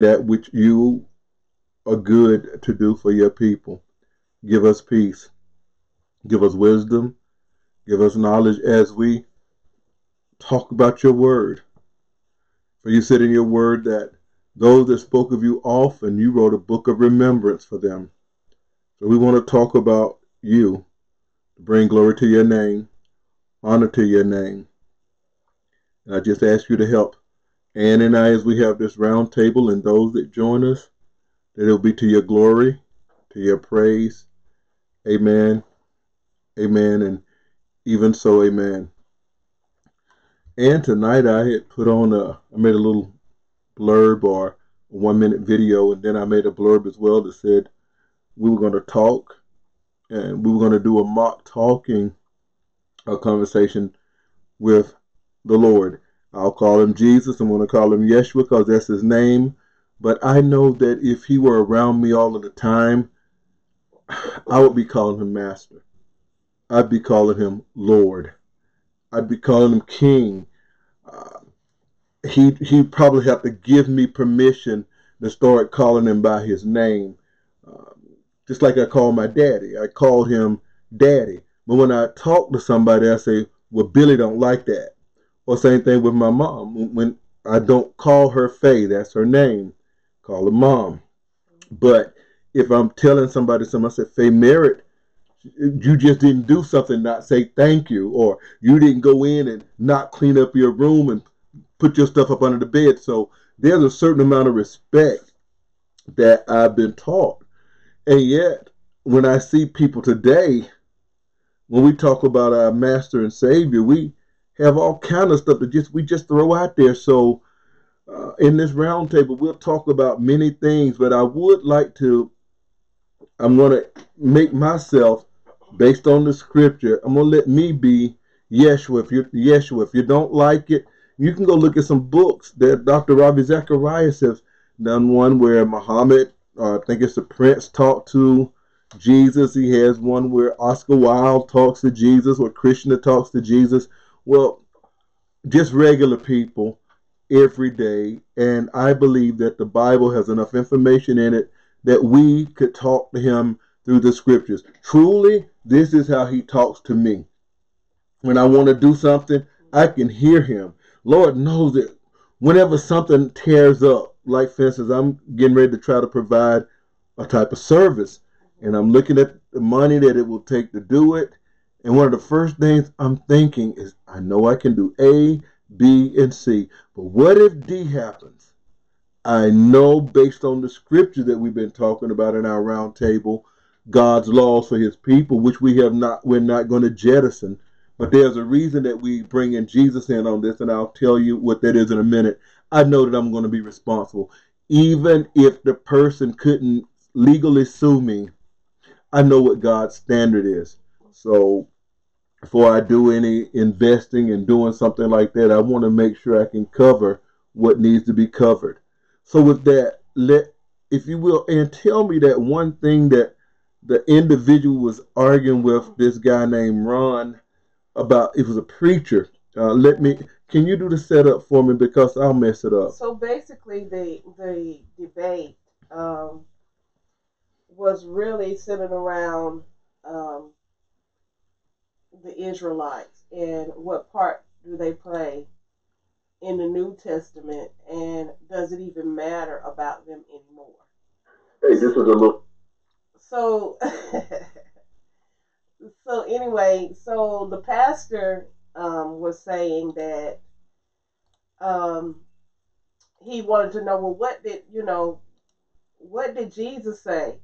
that which you are good to do for your people. Give us peace. Give us wisdom. Give us knowledge as we talk about your word. For you said in your word that those that spoke of you often, you wrote a book of remembrance for them. So we want to talk about you, bring glory to your name, honor to your name. And I just ask you to help Ann and I as we have this round table and those that join us, that it'll be to your glory, to your praise. Amen. Amen. And even so, amen. And tonight I had put on a, I made a little blurb or a one minute video, and then I made a blurb as well that said we were going to talk and we were going to do a mock talking a conversation with the Lord. I'll call him Jesus. I'm going to call him Yeshua because that's his name. But I know that if he were around me all of the time, I would be calling him Master. I'd be calling him Lord. I'd be calling him King. Uh, he he probably have to give me permission to start calling him by his name, uh, just like I call my daddy. I call him Daddy. But when I talk to somebody, I say, "Well, Billy don't like that." Or same thing with my mom. When I don't call her Faye, that's her name. Call her mom. But if I'm telling somebody something, I said, Faye Merritt, you just didn't do something, not say thank you, or you didn't go in and not clean up your room and put your stuff up under the bed. So there's a certain amount of respect that I've been taught. And yet, when I see people today, when we talk about our master and savior, we have all kind of stuff that just we just throw out there. So uh, in this roundtable, we'll talk about many things, but I would like to. I'm going to make myself based on the scripture. I'm going to let me be Yeshua. If you Yeshua, if you don't like it, you can go look at some books that Dr. Ravi Zacharias has done. One where Muhammad, uh, I think it's the Prince, talked to Jesus. He has one where Oscar Wilde talks to Jesus, or Krishna talks to Jesus. Well, just regular people every day. And I believe that the Bible has enough information in it that we could talk to him through the scriptures. Truly, this is how he talks to me. When I want to do something, I can hear him. Lord knows that whenever something tears up, like for instance, I'm getting ready to try to provide a type of service, and I'm looking at the money that it will take to do it, and one of the first things I'm thinking is, I know I can do A, B, and C, but what if D happens? I know based on the scripture that we've been talking about in our round table, God's laws for his people, which we have not, we're not going to jettison. But there's a reason that we bring in Jesus in on this, and I'll tell you what that is in a minute. I know that I'm going to be responsible. Even if the person couldn't legally sue me, I know what God's standard is. So before I do any investing and doing something like that, I want to make sure I can cover what needs to be covered. So with that, let if you will, and tell me that one thing that the individual was arguing with this guy named Ron about it was a preacher. Uh, let me can you do the setup for me because I'll mess it up. So basically the the debate um, was really centered around um, the Israelites and what part do they play in the New Testament and does it even matter about them anymore? Hey, this is a little. So, so anyway, so the pastor um, was saying that um, he wanted to know, well, what did you know? What did Jesus say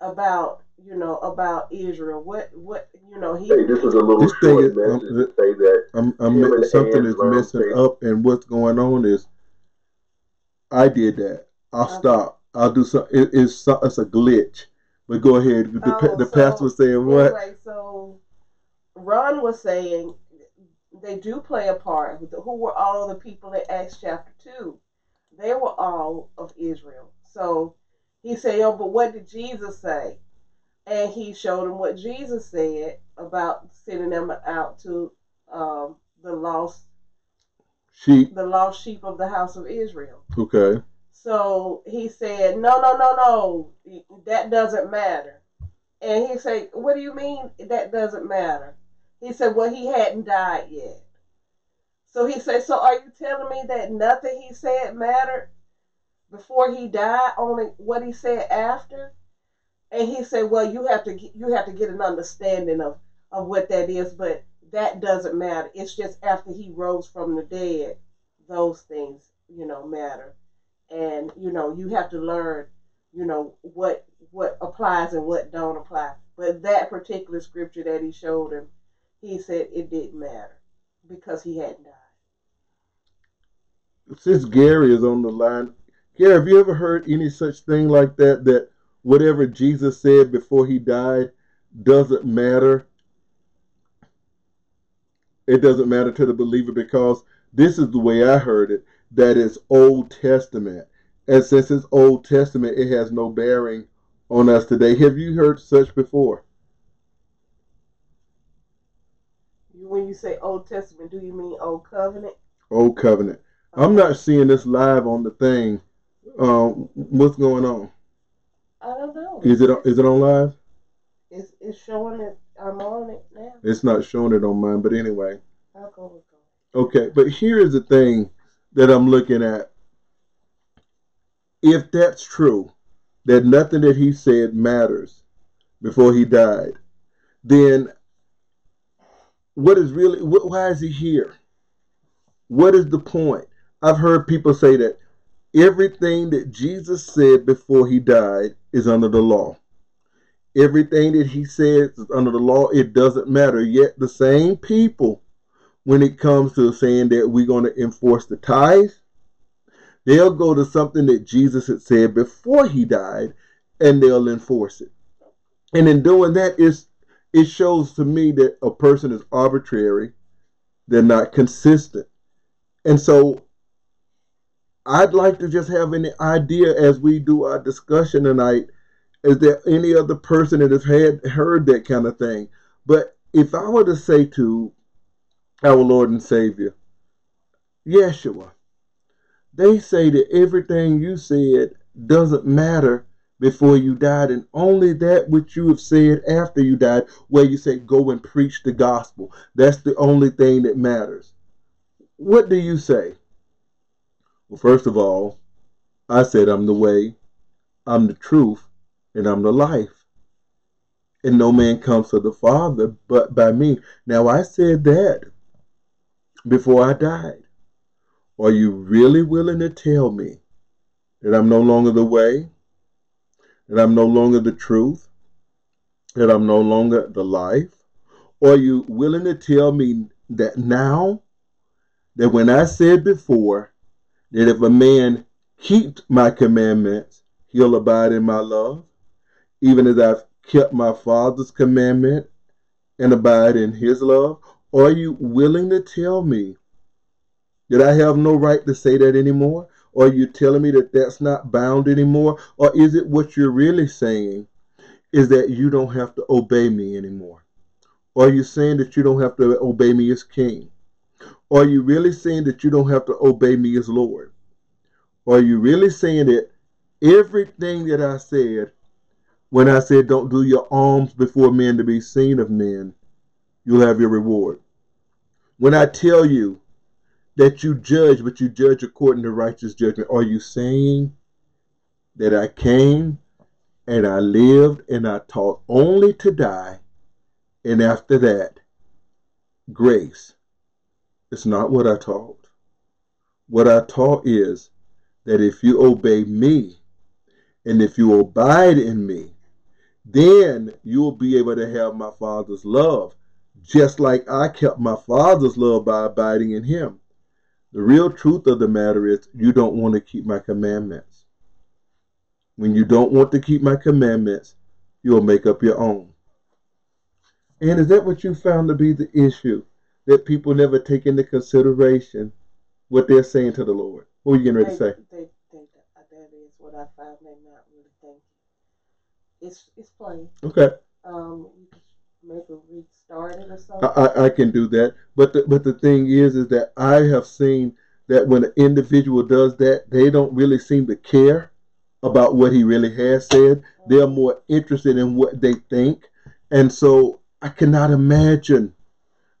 about you know about Israel? What what you know he? Hey, this is a little this short is, message um, to say that I'm, I'm something is messing up, and what's going on is I did that. I'll okay. stop. I'll do some. It, it's it's a glitch. But go ahead. The, oh, the so, pastor was saying what? Anyway, so Ron was saying they do play a part. Who were all the people in Acts chapter two? They were all of Israel. So he said, "Oh, but what did Jesus say?" And he showed him what Jesus said about sending them out to um, the lost sheep, the lost sheep of the house of Israel. Okay. So he said, No, no, no, no, that doesn't matter. And he said, What do you mean that doesn't matter? He said, Well, he hadn't died yet. So he said, So are you telling me that nothing he said mattered before he died, only what he said after? And he said, Well, you have to you have to get an understanding of, of what that is, but that doesn't matter. It's just after he rose from the dead, those things, you know, matter. And, you know, you have to learn, you know, what what applies and what don't apply. But that particular scripture that he showed him, he said it didn't matter because he hadn't died. Since Gary is on the line, Gary, have you ever heard any such thing like that? That whatever Jesus said before he died doesn't matter it doesn't matter to the believer because this is the way I heard it that is Old Testament. And since it's Old Testament, it has no bearing on us today. Have you heard such before? When you say Old Testament, do you mean Old Covenant? Old Covenant. Okay. I'm not seeing this live on the thing. Um, what's going on? I don't know. Is it is it on live? It's it's showing it I'm on it now. It's not showing it on mine, but anyway. I'll go with Okay, but here is the thing that I'm looking at. If that's true, that nothing that he said matters before he died, then what is really, why is he here? What is the point? I've heard people say that everything that Jesus said before he died is under the law everything that he says is under the law, it doesn't matter. Yet the same people, when it comes to saying that we're going to enforce the tithes, they'll go to something that Jesus had said before he died and they'll enforce it. And in doing that, it's, it shows to me that a person is arbitrary, they're not consistent. And so I'd like to just have an idea as we do our discussion tonight is there any other person that has had heard that kind of thing? But if I were to say to our Lord and Savior, Yeshua, they say that everything you said doesn't matter before you died, and only that which you have said after you died, where you say, Go and preach the gospel. That's the only thing that matters. What do you say? Well, first of all, I said, I'm the way, I'm the truth, and I'm the life. And no man comes to the Father but by me. Now I said that before I died. Are you really willing to tell me that I'm no longer the way, that I'm no longer the truth, that I'm no longer the life? Are you willing to tell me that now, that when I said before, that if a man keeps my commandments, he'll abide in my love? even as I've kept my Father's commandment and abide in his love? Are you willing to tell me that I have no right to say that anymore? Are you telling me that that's not bound anymore? Or is it what you're really saying is that you don't have to obey me anymore? Are you saying that you don't have to obey me as king? Are you really saying that you don't have to obey me as Lord? Are you really saying that everything that I said when I said, Don't do your alms before men to be seen of men, you'll have your reward. When I tell you that you judge, but you judge according to righteous judgment, are you saying that I came and I lived and I taught only to die, and after that, grace? It's not what I taught. What I taught is that if you obey me and if you abide in me, then you'll be able to have my Father's love, just like I kept my Father's love by abiding in Him. The real truth of the matter is, you don't want to keep my commandments. When you don't want to keep my commandments, you'll make up your own. And is that what you found to be the issue? That people never take into consideration what they're saying to the Lord? What were you getting ready to say? They, they, that is what I found they not really thinking it's it's playing. Okay. Um, maybe restart it or something. I, I can do that, but the, but the thing is, is that I have seen that when an individual does that, they don't really seem to care about what he really has said. They're more interested in what they think. And so I cannot imagine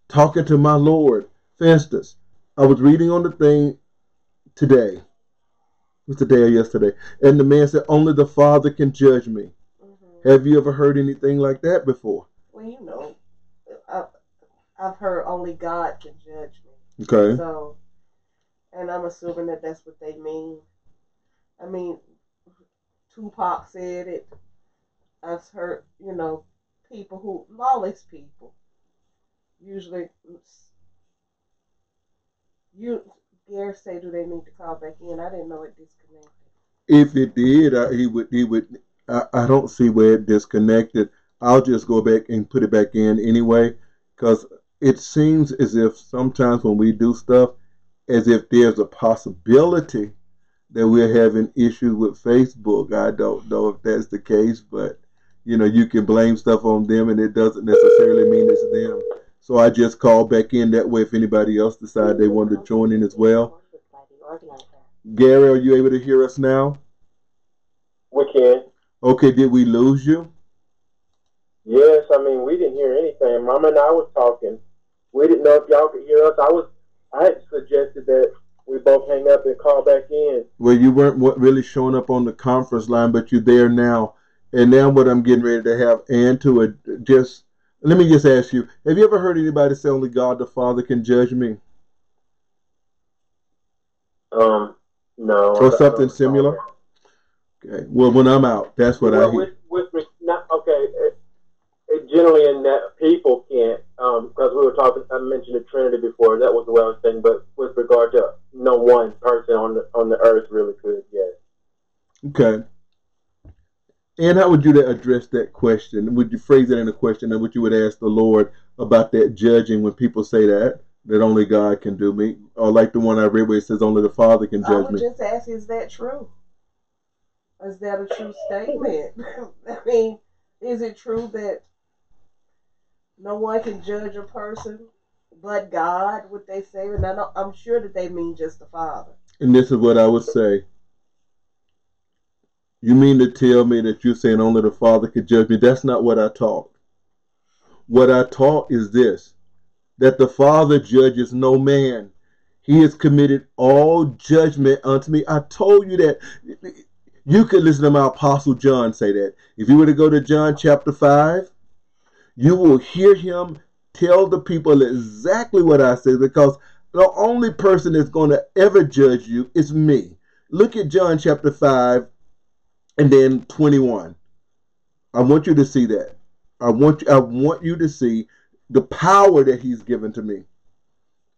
talking to my Lord. Festus, I was reading on the thing today. Was today or yesterday? And the man said, Only the Father can judge me. Mm-hmm. Have you ever heard anything like that before? Well, you know, I've, I've heard only God can judge me. Okay. So, and I'm assuming that that's what they mean. I mean, Tupac said it. I've heard, you know, people who, lawless people, usually, you, Gary say, do they need to call back in? I didn't know it disconnected. If it did, I, he would, he would, I, I don't see where it disconnected. I'll just go back and put it back in anyway, because it seems as if sometimes when we do stuff, as if there's a possibility that we're having issues with Facebook. I don't know if that's the case, but you know, you can blame stuff on them and it doesn't necessarily mean it's them. So I just called back in that way if anybody else decided they wanted to join in as well. Gary, are you able to hear us now? We can. Okay, did we lose you? Yes, I mean we didn't hear anything. Mama and I was talking. We didn't know if y'all could hear us. I was I had suggested that we both hang up and call back in. Well, you weren't really showing up on the conference line, but you're there now. And now what I'm getting ready to have and to a, just let me just ask you: Have you ever heard anybody say only God the Father can judge me? Um, no. Or something similar. Okay. Well, when I'm out, that's what well, I hear. With, with, not, okay. It, it generally, in that people can't, because um, we were talking. I mentioned the Trinity before. That was the way I was saying. But with regard to no one person on the on the earth really could, yes. Okay. And how would you address that question? Would you phrase that in a question and would you would ask the Lord about that judging when people say that? That only God can do me? Or like the one I read where it says only the Father can judge I would me? just ask, is that true? Is that a true statement? I mean, is it true that no one can judge a person but God, what they say? And I I'm sure that they mean just the Father. And this is what I would say you mean to tell me that you're saying only the Father could judge me? That's not what I taught. What I taught is this that the Father judges no man. He has committed all judgment unto me. I told you that. You could listen to my Apostle John say that. If you were to go to John chapter 5, you will hear him tell the people exactly what I said because the only person that's going to ever judge you is me. Look at John chapter 5 and then 21. I want you to see that. I want you, I want you to see the power that he's given to me.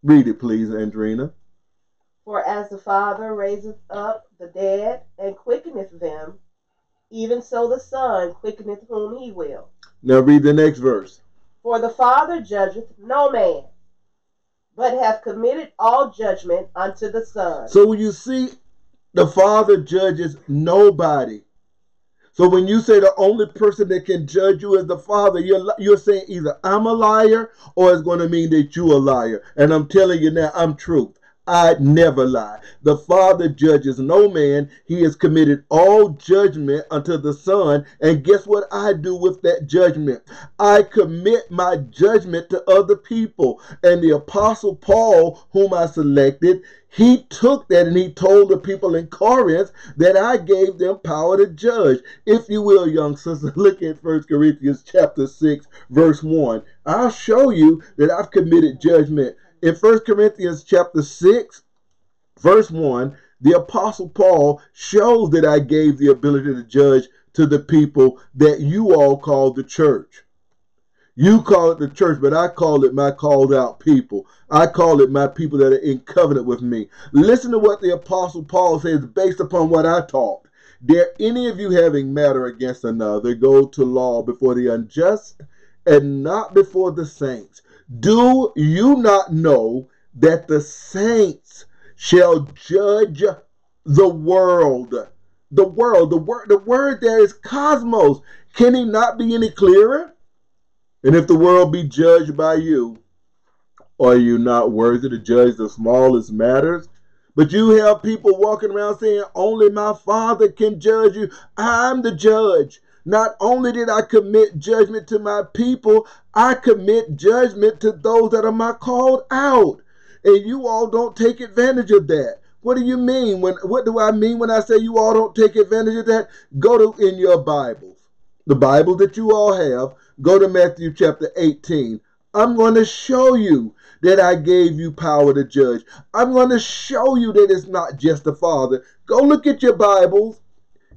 Read it, please, Andreana. For as the Father raiseth up the dead and quickeneth them, even so the Son quickeneth whom he will. Now read the next verse. For the Father judgeth no man, but hath committed all judgment unto the Son. So you see, the Father judges nobody. So when you say the only person that can judge you is the Father, you're you're saying either I'm a liar or it's going to mean that you're a liar. And I'm telling you now, I'm truth. I never lie. The Father judges no man. He has committed all judgment unto the Son. And guess what I do with that judgment? I commit my judgment to other people. And the Apostle Paul, whom I selected, he took that and he told the people in Corinth that I gave them power to judge. If you will, young sister, look at 1 Corinthians chapter 6, verse 1. I'll show you that I've committed judgment. In 1 Corinthians chapter 6, verse 1, the apostle Paul shows that I gave the ability to judge to the people that you all call the church. You call it the church, but I call it my called out people. I call it my people that are in covenant with me. Listen to what the Apostle Paul says based upon what I taught. Dare any of you having matter against another go to law before the unjust and not before the saints? Do you not know that the saints shall judge the world? The world, the word, the word there is cosmos. Can he not be any clearer? And if the world be judged by you, are you not worthy to judge the smallest matters? But you have people walking around saying, only my father can judge you. I'm the judge. Not only did I commit judgment to my people, I commit judgment to those that are my called out. And you all don't take advantage of that. What do you mean? When what do I mean when I say you all don't take advantage of that? Go to in your Bibles. The Bible that you all have, go to Matthew chapter 18. I'm going to show you that I gave you power to judge. I'm going to show you that it's not just the Father. Go look at your Bibles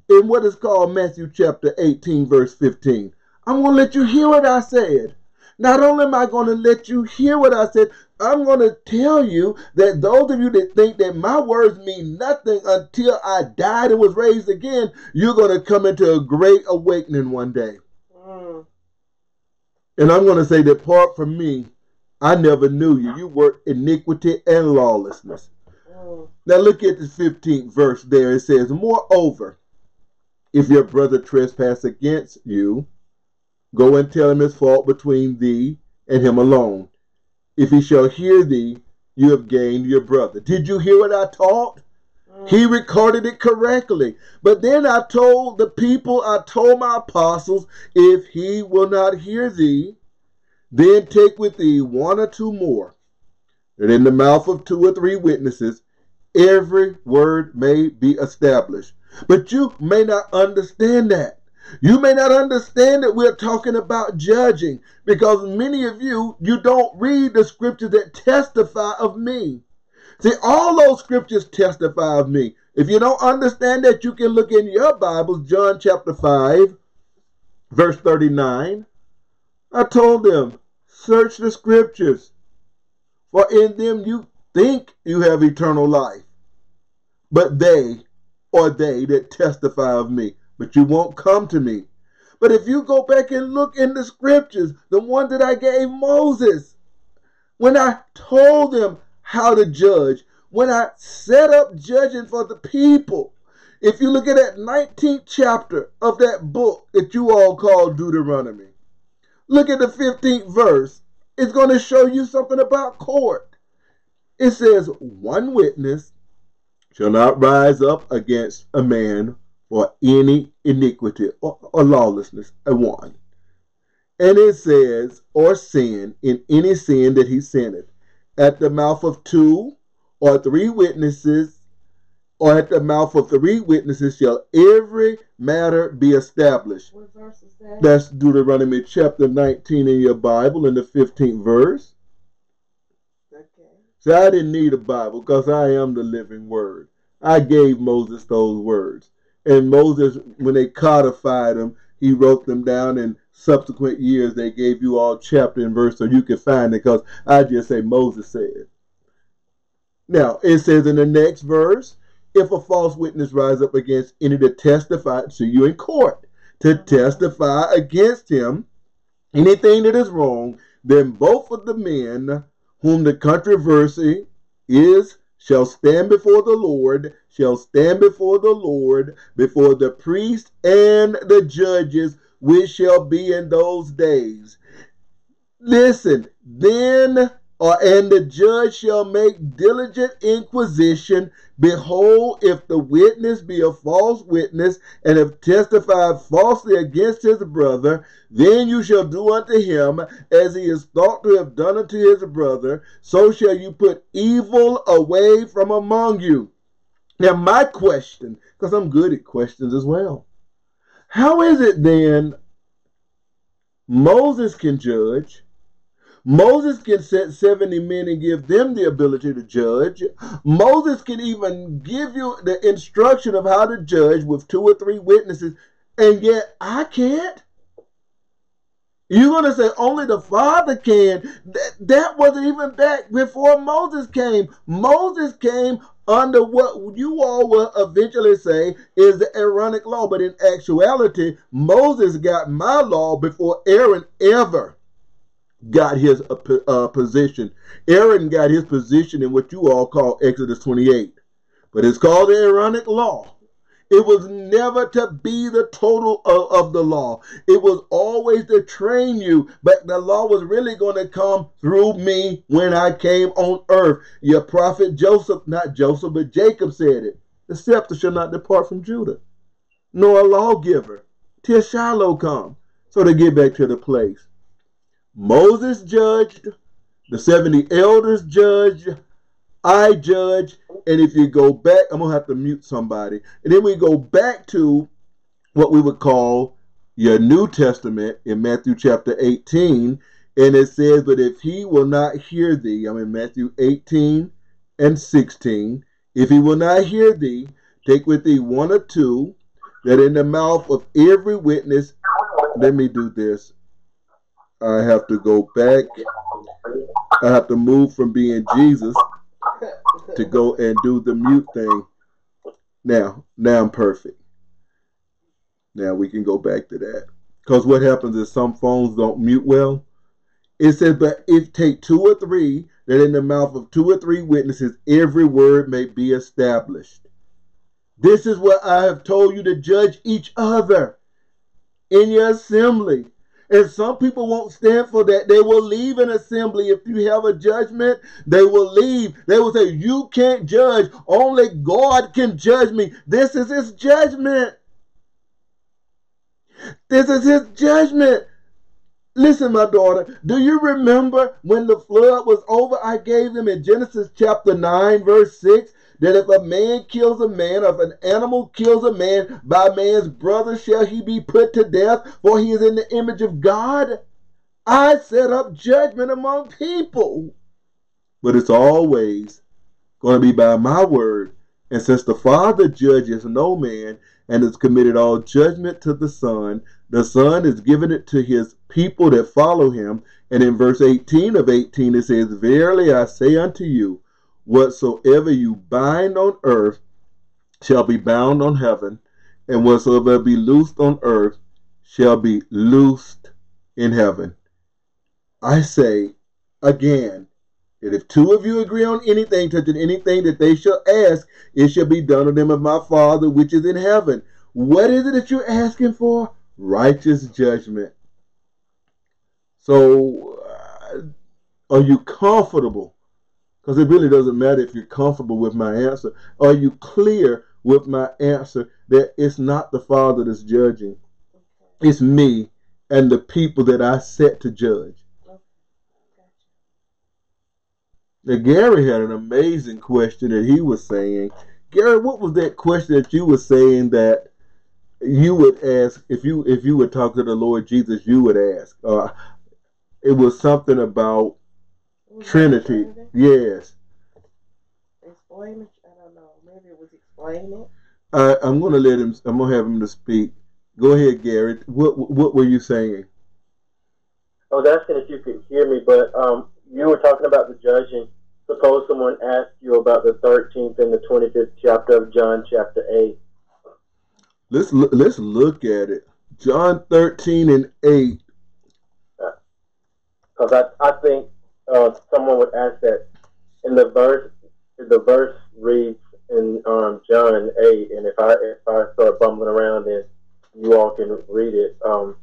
in what is called Matthew chapter 18, verse 15. I'm going to let you hear what I said. Not only am I going to let you hear what I said, I'm going to tell you that those of you that think that my words mean nothing until I died and was raised again, you're going to come into a great awakening one day. Mm. And I'm going to say that part from me, I never knew you. You work iniquity and lawlessness. Mm. Now look at the 15th verse there. It says, Moreover, if your brother trespass against you, go and tell him his fault between thee and him alone. If he shall hear thee, you have gained your brother. Did you hear what I taught? He mm. recorded it correctly. But then I told the people, I told my apostles, if he will not hear thee, then take with thee one or two more, that in the mouth of two or three witnesses every word may be established. But you may not understand that. You may not understand that we're talking about judging because many of you, you don't read the scriptures that testify of me. See, all those scriptures testify of me. If you don't understand that, you can look in your Bibles, John chapter 5, verse 39. I told them, search the scriptures, for in them you think you have eternal life, but they or they that testify of me, but you won't come to me. But if you go back and look in the scriptures, the one that I gave Moses, when I told them how to judge, when I set up judging for the people, if you look at that 19th chapter of that book that you all call Deuteronomy, look at the 15th verse. It's going to show you something about court. It says, one witness shall not rise up against a man for any iniquity or, or lawlessness, a one. And it says, or sin in any sin that he sinneth, at the mouth of two or three witnesses, or at the mouth of three witnesses shall every matter be established. What verse is that? That's Deuteronomy chapter 19 in your Bible in the 15th verse. See, I didn't need a Bible because I am the living word. I gave Moses those words. And Moses, when they codified them, he wrote them down in subsequent years. They gave you all chapter and verse so you can find it because I just say Moses said. Now, it says in the next verse, if a false witness rise up against any to testify to you in court, to testify against him, anything that is wrong, then both of the men whom the controversy is shall stand before the Lord, shall stand before the Lord, before the priest and the judges, which shall be in those days. Listen, then or and the judge shall make diligent inquisition. Behold, if the witness be a false witness, and have testified falsely against his brother, then you shall do unto him as he is thought to have done unto his brother. So shall you put evil away from among you. Now, my question, because I'm good at questions as well. How is it then Moses can judge? Moses can set 70 men and give them the ability to judge. Moses can even give you the instruction of how to judge with two or three witnesses, and yet I can't. You're going to say only the Father can. That, that wasn't even back before Moses came. Moses came under what you all will eventually say is the Aaronic law. But in actuality, Moses got my law before Aaron ever got his uh, uh, position. Aaron got his position in what you all call Exodus 28. But it's called the Aaronic law. It was never to be the total of, of, the law. It was always to train you. But the law was really going to come through me when I came on earth. Your prophet Joseph, not Joseph, but Jacob said it. The scepter shall not depart from Judah, nor a lawgiver till Shiloh come. So to get back to the place. Moses judged, the 70 elders judged, I judge, and if you go back, I'm gonna have to mute somebody. And then we go back to what we would call your New Testament in Matthew chapter 18, and it says, But if he will not hear thee, I'm in Matthew 18 and 16, if he will not hear thee, take with thee one or two, that in the mouth of every witness, let me do this. I have to go back. I have to move from being Jesus to go and do the mute thing. Now, now I'm perfect. Now we can go back to that. Because what happens is some phones don't mute well. It says, but if take two or three, that in the mouth of two or three witnesses every word may be established. This is what I have told you to judge each other in your assembly. And some people won't stand for that. They will leave an assembly. If you have a judgment, they will leave. They will say, You can't judge. Only God can judge me. This is his judgment. This is his judgment. Listen, my daughter, do you remember when the flood was over? I gave them in Genesis chapter 9, verse 6 that if a man kills a man, or if an animal kills a man, by man's brother shall he be put to death, for he is in the image of God. I set up judgment among people. But it's always going to be by my word. And since the Father judges no man and has committed all judgment to the Son, the Son is giving it to his people that follow him. And in verse 18 of 18, it says, Verily I say unto you, whatsoever you bind on earth shall be bound on heaven, and whatsoever be loosed on earth shall be loosed in heaven. I say again that if two of you agree on anything, touching anything that they shall ask, it shall be done of them of my Father which is in heaven. What is it that you're asking for? Righteous judgment. So, uh, are you comfortable because it really doesn't matter if you're comfortable with my answer. Are you clear with my answer that it's not the Father that's judging? It's me and the people that I set to judge. Now, Gary had an amazing question that he was saying. Gary, what was that question that you were saying that you would ask if you if you would talk to the Lord Jesus? You would ask. Uh, it was something about Trinity. Yes. Explain it. I don't know. Maybe it was explain it. I, I'm going to let him. I'm going to have him to speak. Go ahead, Garrett. What What were you saying? I was asking if you could hear me, but um, you were talking about the judging. Suppose someone asked you about the 13th and the 25th chapter of John, chapter 8. Let's let's look at it. John 13 and 8. Because I, I think uh, someone would ask that in the verse. The verse reads in um, John eight, and if I if I start bumbling around, then you all can read it. Um,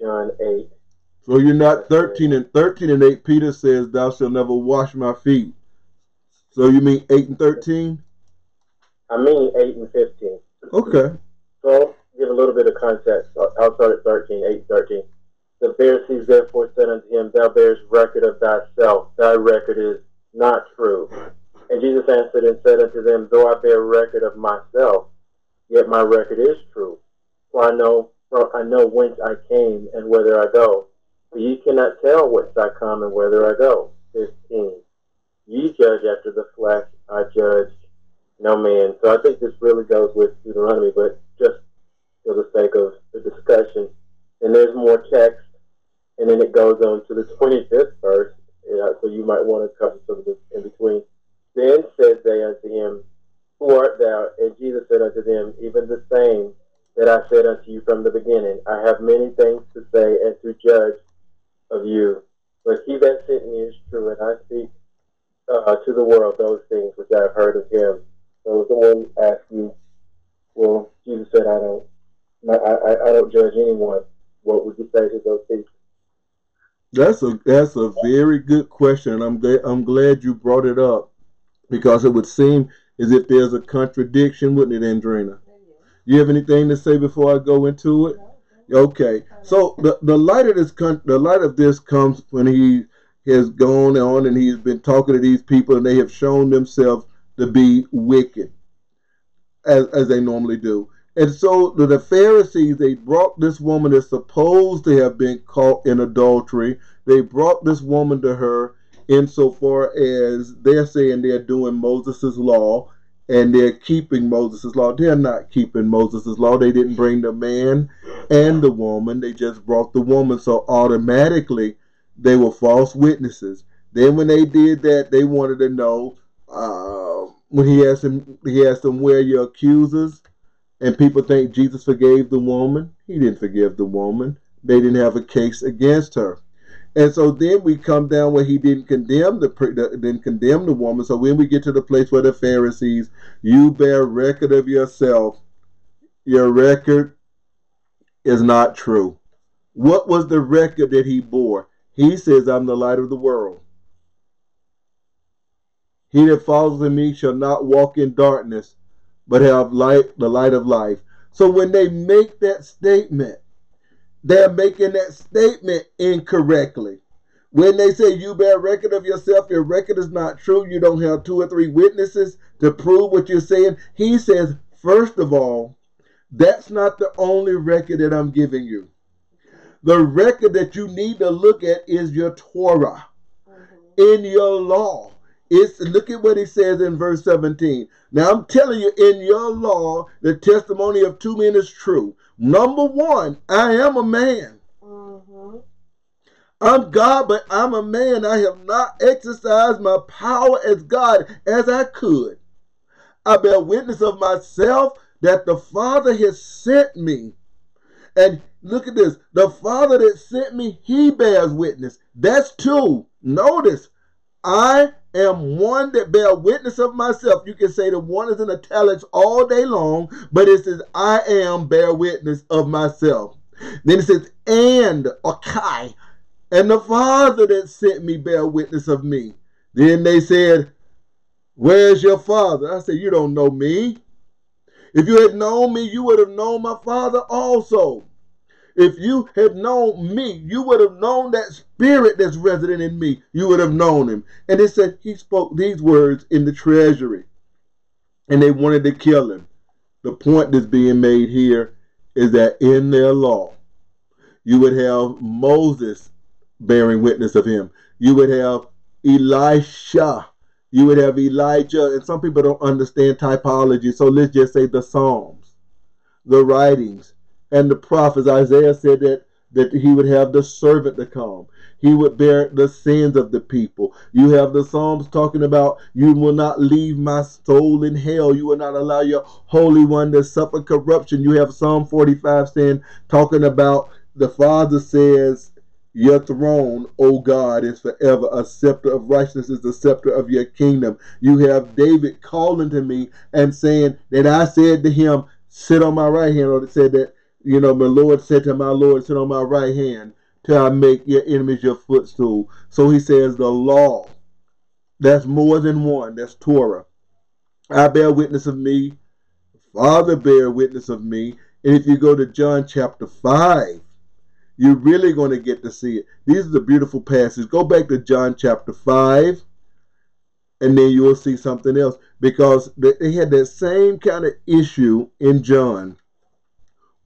John eight. So you're not thirteen and thirteen and eight. Peter says, "Thou shalt never wash my feet." So you mean eight and thirteen? I mean eight and fifteen. Okay. So give a little bit of context. I'll start at 13, 8 13. The Pharisees therefore said unto him, Thou bearest record of thyself, thy record is not true. And Jesus answered and said unto them, Though I bear record of myself, yet my record is true. For I know, for I know whence I came and whither I go. But ye cannot tell whence I come and whither I go. 15. Ye judge after the flesh, I judge no man. So I think this really goes with Deuteronomy, but just for the sake of the discussion. And there's more text and then it goes on to the 25th verse. Uh, so you might want to cover some of this in between. Then said they unto him, Who art thou? And Jesus said unto them, Even the same that I said unto you from the beginning. I have many things to say and to judge of you. But he that sent me is true, and I speak uh, to the world those things which I have heard of him. So someone asks you, Well, Jesus said, "I don't, I, I, I don't judge anyone." What would you say to those people? That's a that's a very good question. I'm glad I'm glad you brought it up because it would seem as if there's a contradiction, wouldn't it, Andreana? You have anything to say before I go into it? Okay. So the, the light of this con- the light of this comes when he has gone on and he's been talking to these people and they have shown themselves to be wicked as, as they normally do. And so the, Pharisees, they brought this woman that's supposed to have been caught in adultery. They brought this woman to her insofar as they're saying they're doing Moses' law and they're keeping Moses' law. They're not keeping Moses' law. They didn't bring the man and the woman. They just brought the woman. So automatically they were false witnesses. Then when they did that, they wanted to know uh, when he asked him, he asked them, "Where your accusers?" And people think Jesus forgave the woman. He didn't forgive the woman. They didn't have a case against her. And so then we come down where he didn't condemn the, the didn't condemn the woman. So when we get to the place where the Pharisees, you bear record of yourself, your record is not true. What was the record that he bore? He says, I'm the light of the world. He that follows in me shall not walk in darkness, but have light, the light of life. So when they make that statement, they're making that statement incorrectly. When they say you bear record of yourself, your record is not true. You don't have two or three witnesses to prove what you're saying. He says, first of all, that's not the only record that I'm giving you. The record that you need to look at is your Torah mm-hmm. in your law. It's look at what he says in verse 17. Now I'm telling you, in your law, the testimony of two men is true. Number one, I am a man. Mm-hmm. I'm God, but I'm a man. I have not exercised my power as God as I could. I bear witness of myself that the Father has sent me. And look at this the Father that sent me, he bears witness. That's two. Notice, I am one that bear witness of myself. You can say the one is in italics all day long, but it says, I am bear witness of myself. Then it says, and or kai, and the Father that sent me bear witness of me. Then they said, Where's your father? I said, You don't know me. If you had known me, you would have known my father also. If you had known me, you would have known that spirit that's resident in me. You would have known him. And it said he spoke these words in the treasury. And they wanted to kill him. The point that's being made here is that in their law, you would have Moses bearing witness of him. You would have Elisha. You would have Elijah. And some people don't understand typology. So let's just say the Psalms, the writings, and the prophets. Isaiah said that that he would have the servant to come. He would bear the sins of the people. You have the Psalms talking about you will not leave my soul in hell. You will not allow your Holy One to suffer corruption. You have Psalm 45 saying, talking about the Father says, Your throne, O God, is forever. A scepter of righteousness is the scepter of your kingdom. You have David calling to me and saying that I said to him, Sit on my right hand, or it said that you know, my Lord said to my Lord, sit on my right hand till I make your enemies your footstool. So he says the law. That's more than one. That's Torah. I bear witness of me. Father bear witness of me. And if you go to John chapter 5, you're really going to get to see it. These are the beautiful passages. Go back to John chapter 5, and then you will see something else. Because they had that same kind of issue in John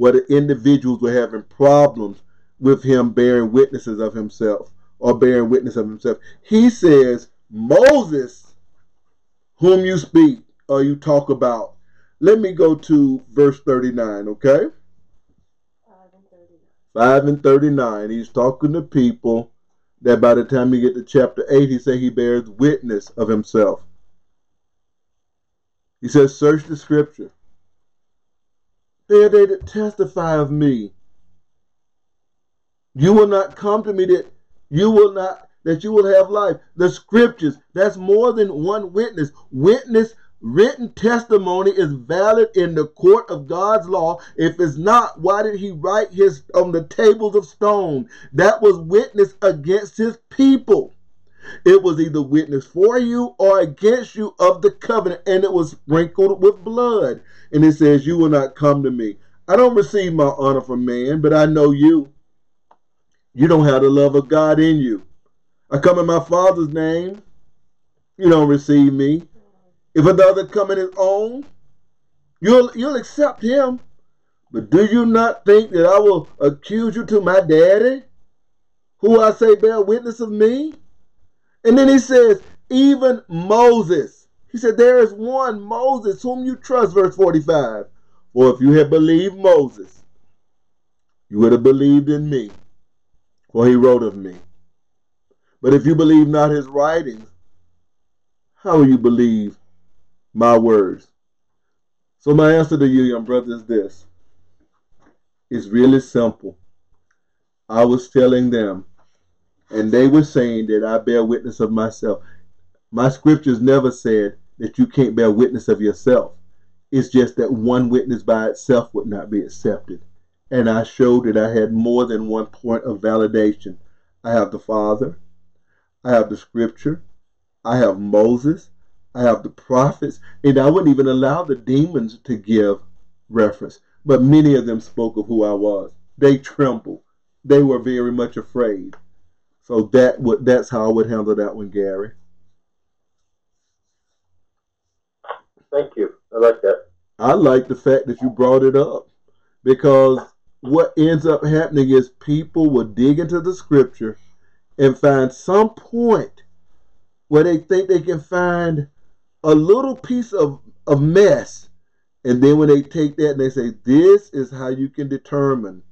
where the individuals were having problems with him bearing witnesses of himself or bearing witness of himself. He says, Moses, whom you speak or you talk about. Let me go to verse 39, okay? 5 and 39. He's talking to people that by the time you get to chapter 8, he say he bears witness of himself. He says, search the scripture they are they that testify of me. You will not come to me that you will not that you will have life. The scriptures, that's more than one witness. Witness written testimony is valid in the court of God's law. If it's not, why did he write his on the tables of stone? That was witness against his people. It was either witness for you or against you of the covenant, and it was sprinkled with blood. And it says, You will not come to me. I don't receive my honor from man, but I know you. You don't have the love of God in you. I come in my Father's name. You don't receive me. If another come in his own, you'll you'll accept him. But do you not think that I will accuse you to my daddy, who I say bear witness of me? And then he says, even Moses. He said, There is one Moses whom you trust, verse 45. For if you had believed Moses, you would have believed in me, for he wrote of me. But if you believe not his writings, how will you believe my words? So my answer to you, young brother, is this. It's really simple. I was telling them, and they were saying that I bear witness of myself. My scriptures never said that you can't bear witness of yourself. It's just that one witness by itself would not be accepted. And I showed that I had more than one point of validation. I have the Father, I have the Scripture, I have Moses, I have the prophets, and I wouldn't even allow the demons to give reference. But many of them spoke of who I was. They trembled. They were very much afraid. So that would that's how I would handle that one, Garry. Thank you. I like that. I like the fact that you brought it up because what ends up happening is people will dig into the scripture and find some point where they think they can find a little piece of, of mess. And then when they take that and they say, This is how you can determine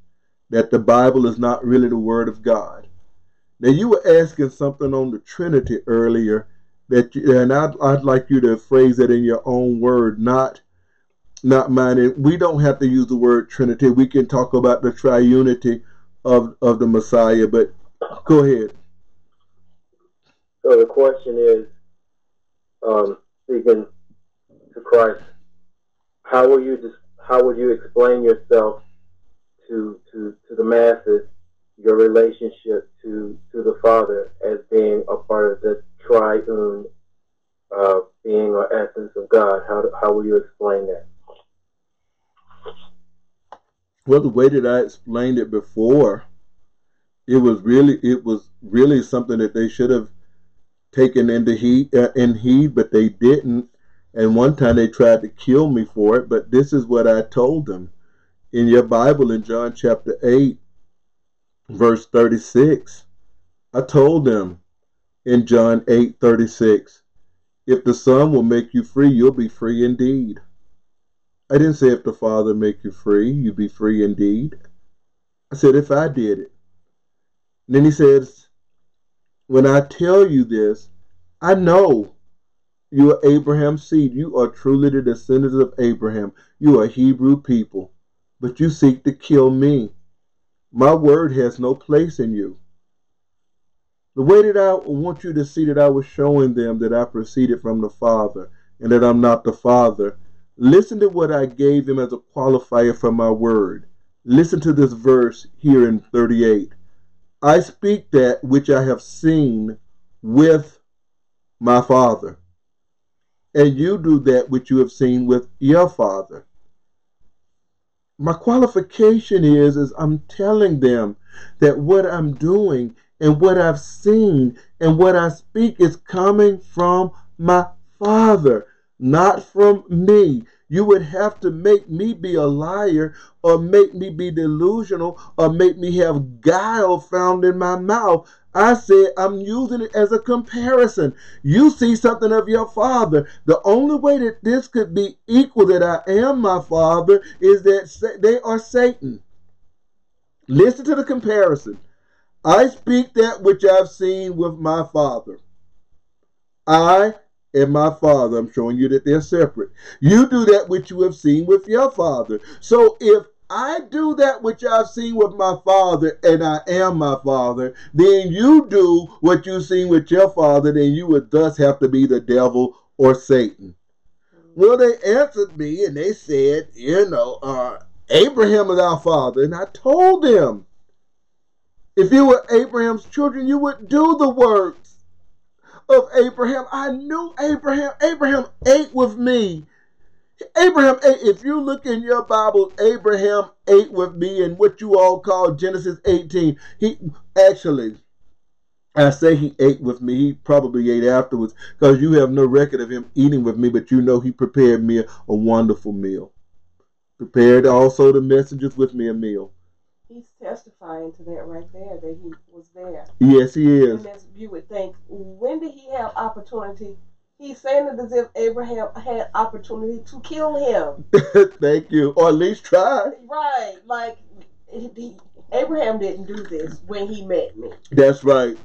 that the Bible is not really the Word of God. Now, you were asking something on the Trinity earlier that, you, and I'd, I'd like you to phrase it in your own word, not not mine. And We don't have to use the word Trinity. We can talk about the triunity of of the Messiah. But go ahead. So the question is, um, speaking to Christ, how will you how would you explain yourself to to to the masses, your relationship to to the Father as being a part of the triune uh, being or essence of God? How how will you explain that? Well, the way that I explained it before, it was really it was really something that they should have taken into heed uh, in heed, but they didn't. And one time they tried to kill me for it, but this is what I told them. In your Bible in John chapter 8, verse 36, I told them in John 8, 36, if the Son will make you free, you'll be free indeed. I didn't say if the Father make you free, you'd be free indeed. I said if I did it. And then he says, when I tell you this, I know you are Abraham's seed. You are truly the descendants of Abraham. You are Hebrew people, but you seek to kill me. My word has no place in you. The way that I want you to see that I was showing them that I proceeded from the Father and that I'm not the Father. Listen to what I gave him as a qualifier for my word. Listen to this verse here in 38. I speak that which I have seen with my Father, and you do that which you have seen with your Father. My qualification is, is I'm telling them that what I'm doing and what I've seen and what I speak is coming from my Father, not from me. You would have to make me be a liar or make me be delusional or make me have guile found in my mouth. I said I'm using it as a comparison. You see something of your father. The only way that this could be equal that I am my father is that they are Satan. Listen to the comparison. I speak that which I've seen with my father. I and my father, I'm showing you that they're separate. You do that which you have seen with your father. So if I do that which I've seen with my father, and I am my father, then you do what you've seen with your father, then you would thus have to be the devil or Satan. Well, they answered me and they said, you know, uh, Abraham is our father. And I told them, if you were Abraham's children, you would do the works of Abraham. I knew Abraham. Abraham ate with me. Abraham ate. If you look in your Bible, Abraham ate with me in what you all call Genesis 18. He actually, I say he ate with me. He probably ate afterwards because you have no record of him eating with me, but you know he prepared me a, wonderful meal. Prepared also the messengers with me a meal. He's testifying to that right there that he was there. Yes, he is. And you would think, when did he have opportunity? He's saying it as if Abraham had opportunity to kill him. Thank you, or at least try. Right, like he, Abraham didn't do this when he met me. That's right.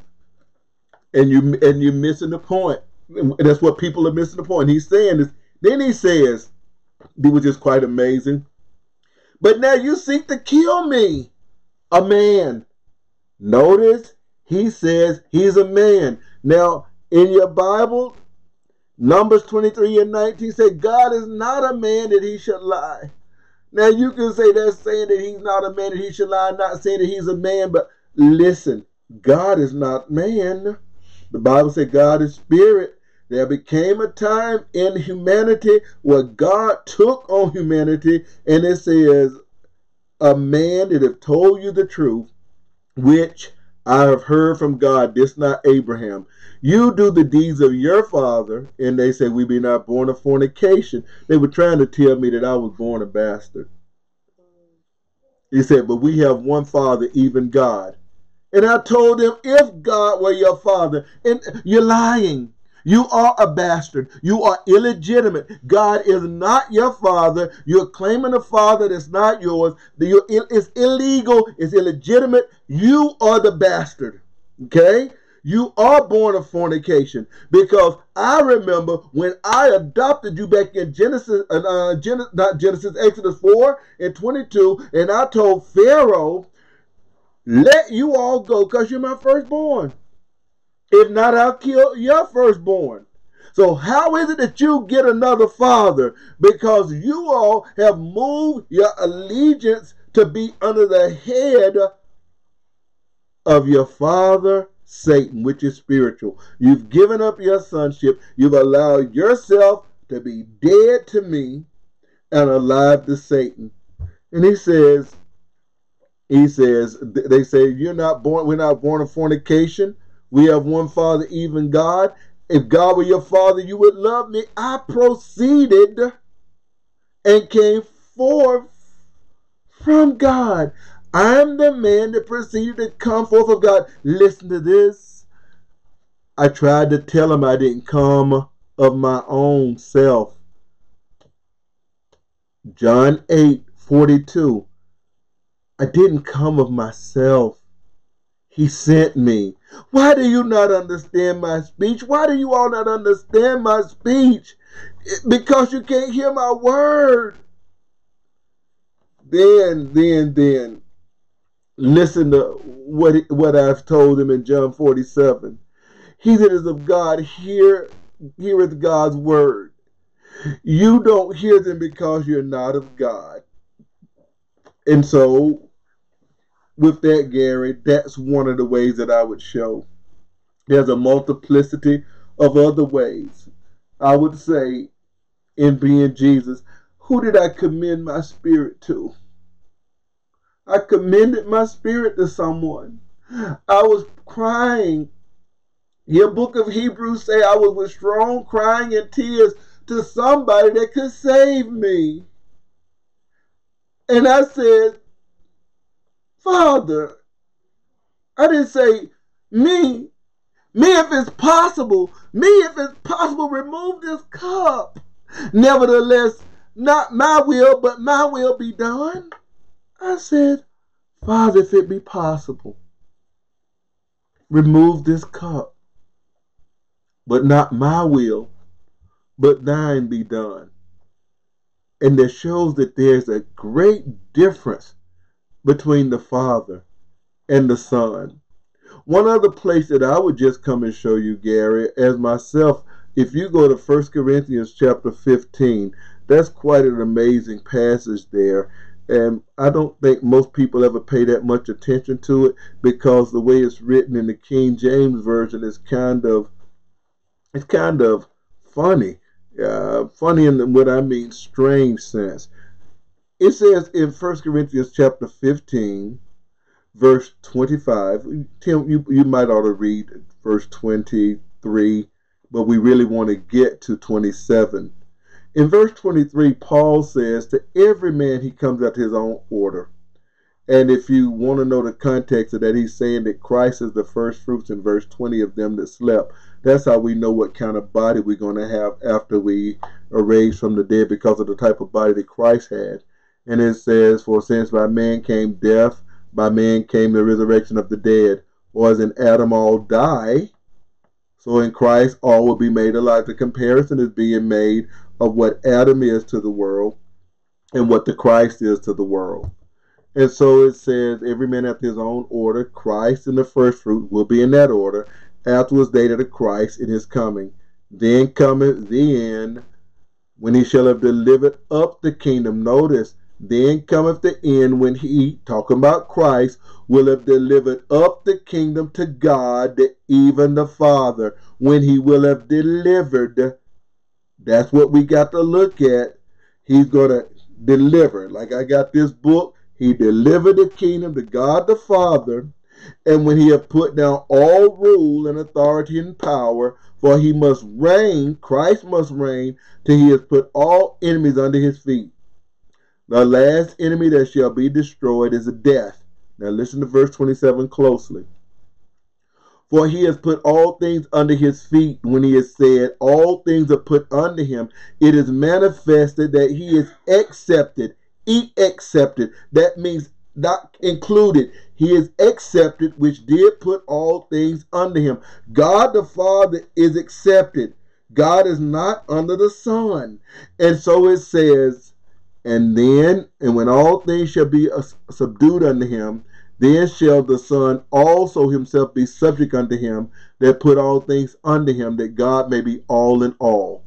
And you and you're missing the point. That's what people are missing the point. He's saying this. Then he says, "It was just quite amazing." But now you seek to kill me a man. Notice he says he's a man. Now, in your Bible, Numbers 23 and 19 say, God is not a man that he should lie. Now, you can say that's saying that he's not a man that he should lie, not saying that he's a man, but listen, God is not man. The Bible said God is spirit. There became a time in humanity where God took on humanity, and it says, a man that have told you the truth, which I have heard from God, this not Abraham. You do the deeds of your father, and they say, We be not born of fornication. They were trying to tell me that I was born a bastard. He said, But we have one father, even God. And I told him, If God were your father, and you're lying. You are a bastard. You are illegitimate. God is not your father. You're claiming a father that's not yours. It's illegal. It's illegitimate. You are the bastard. Okay? You are born of fornication because I remember when I adopted you back in Genesis, uh, Gen- not Genesis, Exodus 4 and 22, and I told Pharaoh, let you all go because you're my firstborn. If not, I'll kill your firstborn. So how is it that you get another father? Because you all have moved your allegiance to be under the head of your father Satan, which is spiritual. You've given up your sonship. You've allowed yourself to be dead to me and alive to Satan. And he says, he says, they say, you're not born, we're not born of fornication. We have one Father, even God. If God were your Father, you would love me. I proceeded and came forth from God. I'm the man that proceeded to come forth of God. Listen to this. I tried to tell him I didn't come of my own self. John 8 42. I didn't come of myself. He sent me. Why do you not understand my speech? Why do you all not understand my speech? Because you can't hear my word. Then, then, then, listen to what what I've told him in John 47. He that is of God hear heareth God's word. You don't hear them because you're not of God. And so with that, Garry, that's one of the ways that I would show. There's a multiplicity of other ways. I would say, in being Jesus, who did I commend my spirit to? I commended my spirit to someone. I was crying. Your book of Hebrews say I was with strong crying and tears to somebody that could save me. And I said, Father, I didn't say me. Me, if it's possible. Me, if it's possible, remove this cup. Nevertheless, not my will, but my will be done. I said, Father, if it be possible, remove this cup. But not my will, but thine be done. And that shows that there's a great difference between the Father and the Son. One other place that I would just come and show you, Garry, as myself If you go to 1 Corinthians chapter 15, that's quite an amazing passage there. And I don't think most people ever pay that much attention to it because the way it's written in the King James version is kind of it's kind of funny. Uh, funny in the what I mean strange sense. It says in 1 Corinthians chapter 15, verse 25. Tim, you, you might ought to read verse 23, but we really want to get to 27. In verse 23, Paul says, To every man he comes to his own order. And if you want to know the context of that, he's saying that Christ is the first fruits in verse 20 of them that slept. That's how we know what kind of body we're going to have after we are raised from the dead because of the type of body that Christ had. And it says, For since by man came death, by man came the resurrection of the dead. Or as in Adam all die, so in Christ all will be made alive. The comparison is being made of what Adam is to the world and what the Christ is to the world. And so it says, every man after his own order, Christ in the first fruit will be in that order, afterwards they that Christ in his coming. Then cometh the end, when he shall have delivered up the kingdom. Notice, then cometh the end when he, talking about Christ, will have delivered up the kingdom to God, even the Father. When he will have delivered, that's what we got to look at. He's going to deliver. Like I got this book, he delivered the kingdom to God the Father. And when he had put down all rule and authority and power, for he must reign, Christ must reign, till he has put all enemies under his feet. The last enemy that shall be destroyed is death. Now listen to verse 27 closely. For he has put all things under his feet. When he has said, All things are put under him, it is manifested that he is accepted. He accepted. That means not included. He is accepted, which did put all things under him. God the Father is accepted. God is not under the Son. And so it says, and then, and when all things shall be uh, subdued unto him, then shall the Son also himself be subject unto him that put all things under him, that God may be all in all.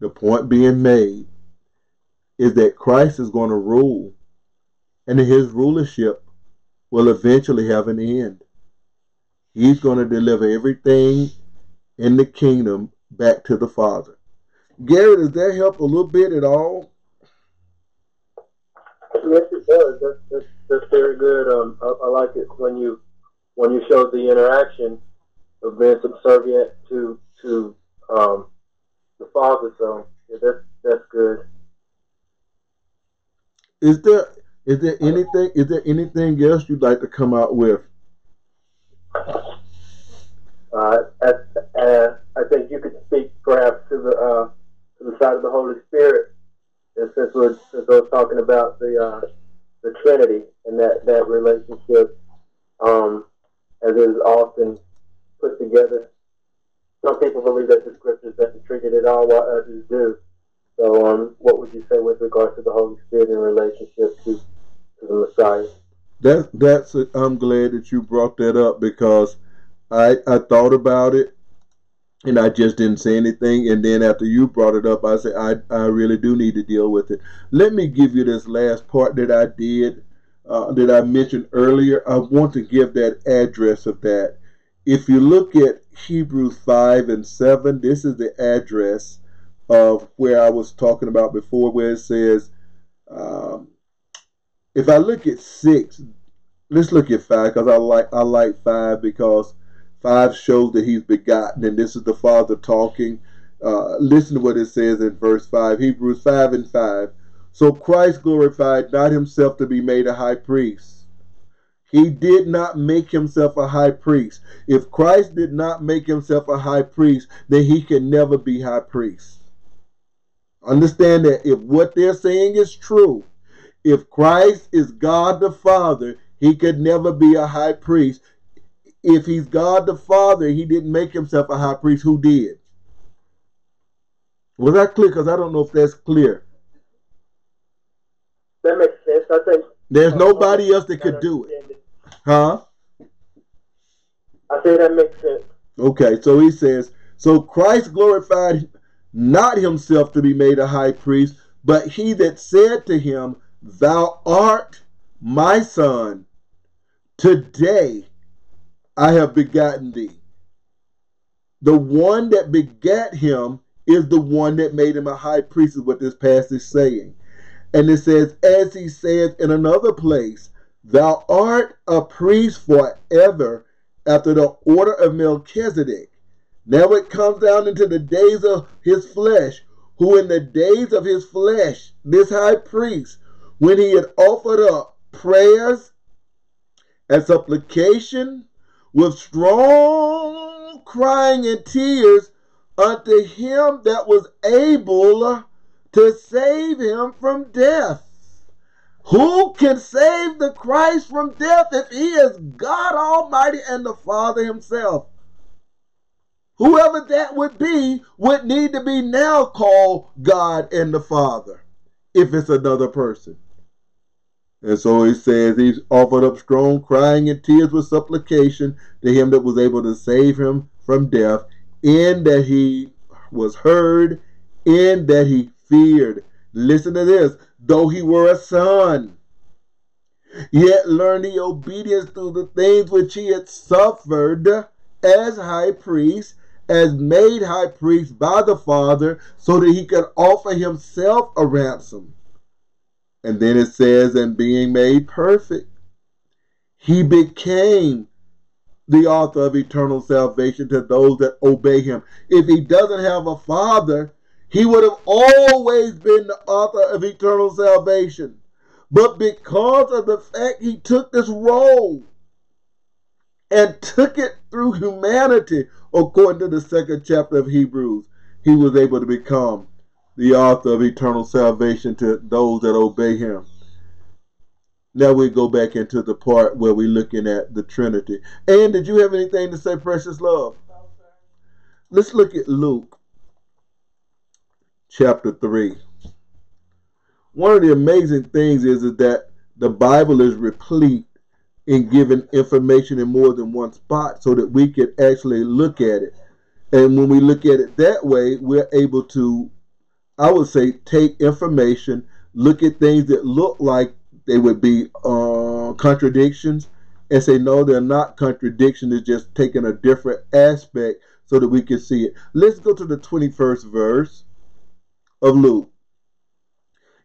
The point being made is that Christ is going to rule, and his rulership will eventually have an end. He's going to deliver everything in the kingdom back to the Father. Garry, does that help a little bit at all? Yes, That's, that's, very good. Um, I, I, like it when you when you show the interaction of being subservient to to um, the Father. So yeah, that's that's good. Is there is there anything is there anything else you'd like to come out with? Uh, as, uh, I think you could speak perhaps to the uh, to the side of the Holy Spirit and since we're, since we're talking about the uh, the Trinity and that that relationship, um, as is often put together, some people believe that the scriptures doesn't it at all, while others do. So, um, what would you say with regard to the Holy Spirit in relationship to, to the Messiah? That that's. A, I'm glad that you brought that up because I I thought about it and I just didn't say anything. And then after you brought it up, I said, I, I really do need to deal with it. Let me give you this last part that I did, uh, that I mentioned earlier. I want to give that address of that. If you look at Hebrews 5 and 7, this is the address of where I was talking about before, where it says, um, if I look at 6, let's look at 5 because I like I like 5 because 5 shows that he's begotten, and this is the Father talking. Uh, listen to what it says in verse 5, Hebrews 5 and 5. So Christ glorified not himself to be made a high priest. He did not make himself a high priest. If Christ did not make himself a high priest, then he can never be high priest. Understand that if what they're saying is true, if Christ is God the Father, he could never be a high priest if he's God the Father, he didn't make himself a high priest. Who did? Was that clear? Because I don't know if that's clear. That makes sense. I think there's nobody else that could do it. Huh? I say that makes sense. Okay, so he says, So Christ glorified not himself to be made a high priest, but he that said to him, Thou art my son. Today I have begotten thee. The one that begat him is the one that made him a high priest, is what this passage is saying. And it says, as he says in another place, Thou art a priest forever after the order of Melchizedek. Now it comes down into the days of his flesh, who in the days of his flesh, this high priest, when he had offered up prayers and supplication with strong crying and tears unto him that was able to save him from death. Who can save the Christ from death if he is God Almighty and the Father himself? Whoever that would be would need to be now called God and the Father if it's another person. And so he says he offered up strong crying and tears with supplication to him that was able to save him from death, in that he was heard, in that he feared. Listen to this though he were a son, yet learned the obedience through the things which he had suffered as high priest, as made high priest by the Father, so that he could offer himself a ransom and then it says, and being made perfect, he became the author of eternal salvation to those that obey him. If he doesn't have a father, he would have always been the author of eternal salvation. But because of the fact he took this role and took it through humanity, according to the second chapter of Hebrews, he was able to become the author of eternal salvation to those that obey him. Now we go back into the part where we're looking at the Trinity. And did you have anything to say, precious love? Let's look at Luke chapter 3. One of the amazing things is, is that the Bible is replete in giving information in more than one spot so that we can actually look at it. And when we look at it that way, we're able to I would say take information, look at things that look like they would be uh, contradictions, and say, no, they're not contradictions. It's just taking a different aspect so that we can see it. Let's go to the 21st verse of Luke.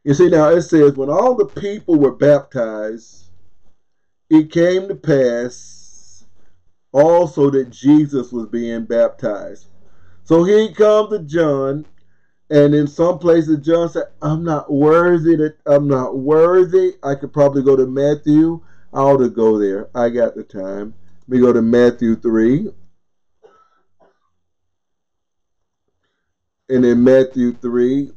You see, now it says, when all the people were baptized, it came to pass also that Jesus was being baptized. So here comes to John and in some places, John said, I'm not worthy that I'm not worthy. I could probably go to Matthew. I ought to go there. I got the time. We go to Matthew 3. And in Matthew 3,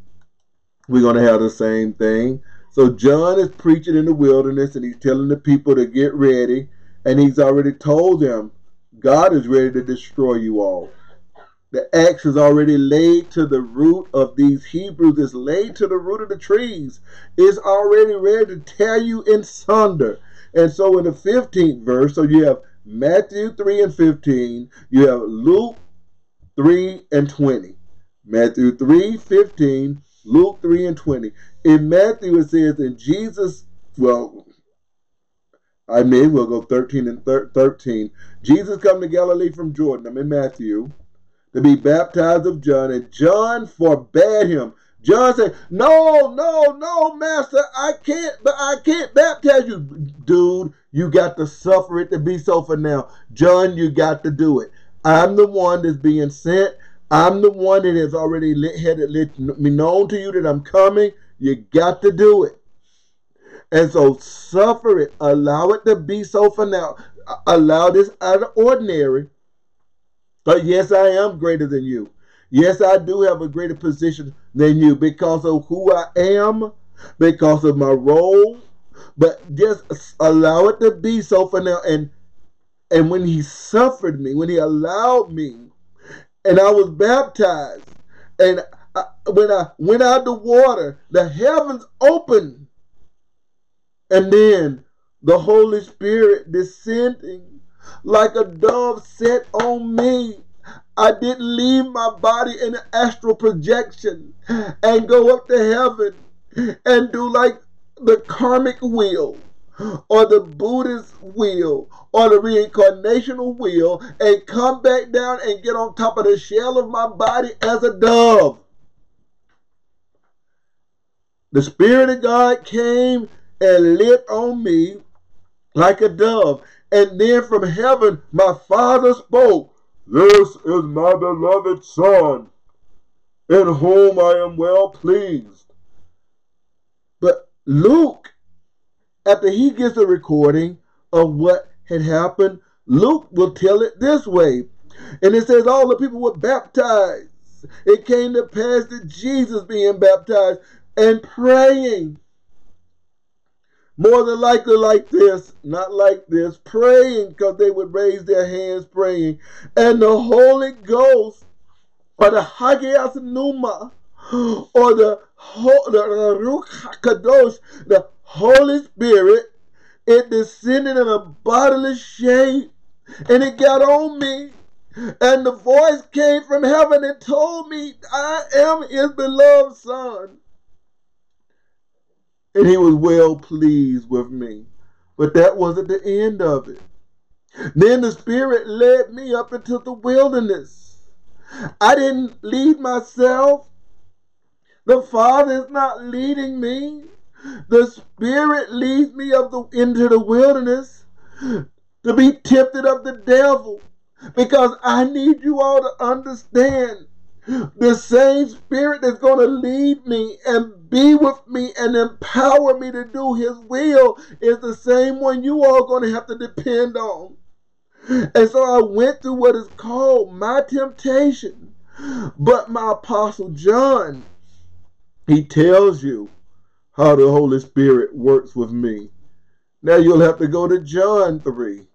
we're going to have the same thing. So John is preaching in the wilderness and he's telling the people to get ready. And he's already told them, God is ready to destroy you all. The axe is already laid to the root of these Hebrews. It's laid to the root of the trees. It's already ready to tear you in sunder. And so in the 15th verse, so you have Matthew 3 and 15, you have Luke 3 and 20. Matthew 3, 15, Luke 3 and 20. In Matthew it says, in Jesus, well, I may well go 13 and 13. Jesus come to Galilee from Jordan. I'm in Matthew to be baptized of John, and John forbade him. John said, No, no, no, master, I can't, but I can't baptize you. Dude, you got to suffer it to be so for now. John, you got to do it. I'm the one that's being sent. I'm the one that has already had it let me known to you that I'm coming. You got to do it. And so suffer it. Allow it to be so for now. Allow this out of ordinary but yes, I am greater than you. Yes, I do have a greater position than you because of who I am, because of my role. But just allow it to be so for now. And and when he suffered me, when he allowed me, and I was baptized, and I, when I went out the water, the heavens opened, and then the Holy Spirit descending like a dove set on me. I didn't leave my body in an astral projection and go up to heaven and do like the karmic wheel or the Buddhist wheel or the reincarnational wheel and come back down and get on top of the shell of my body as a dove. The Spirit of God came and lit on me like a dove. And then from heaven, my Father spoke, This is my beloved Son, in whom I am well pleased. But Luke, after he gets a recording of what had happened, Luke will tell it this way. And it says all the people were baptized. It came to pass that Jesus being baptized and praying. More than likely like this, not like this, praying because they would raise their hands praying. And the Holy Ghost, or the Hagios Pneuma, or the, the Ruach Kadosh, the Holy Spirit, it descended in a bodily shape and it got on me. And the voice came from heaven and told me, I am his beloved son and he was well pleased with me. But that wasn't the end of it. Then the Spirit led me up into the wilderness. I didn't lead myself. The Father is not leading me. The Spirit leads me up the, into the wilderness to be tempted of the devil. Because I need you all to understand the same Spirit that's going to lead me and be with me and empower me to do his will is the same one you all going to have to depend on. And so I went through what is called my temptation. But my apostle John, he tells you how the Holy Spirit works with me. Now you'll have to go to John 3.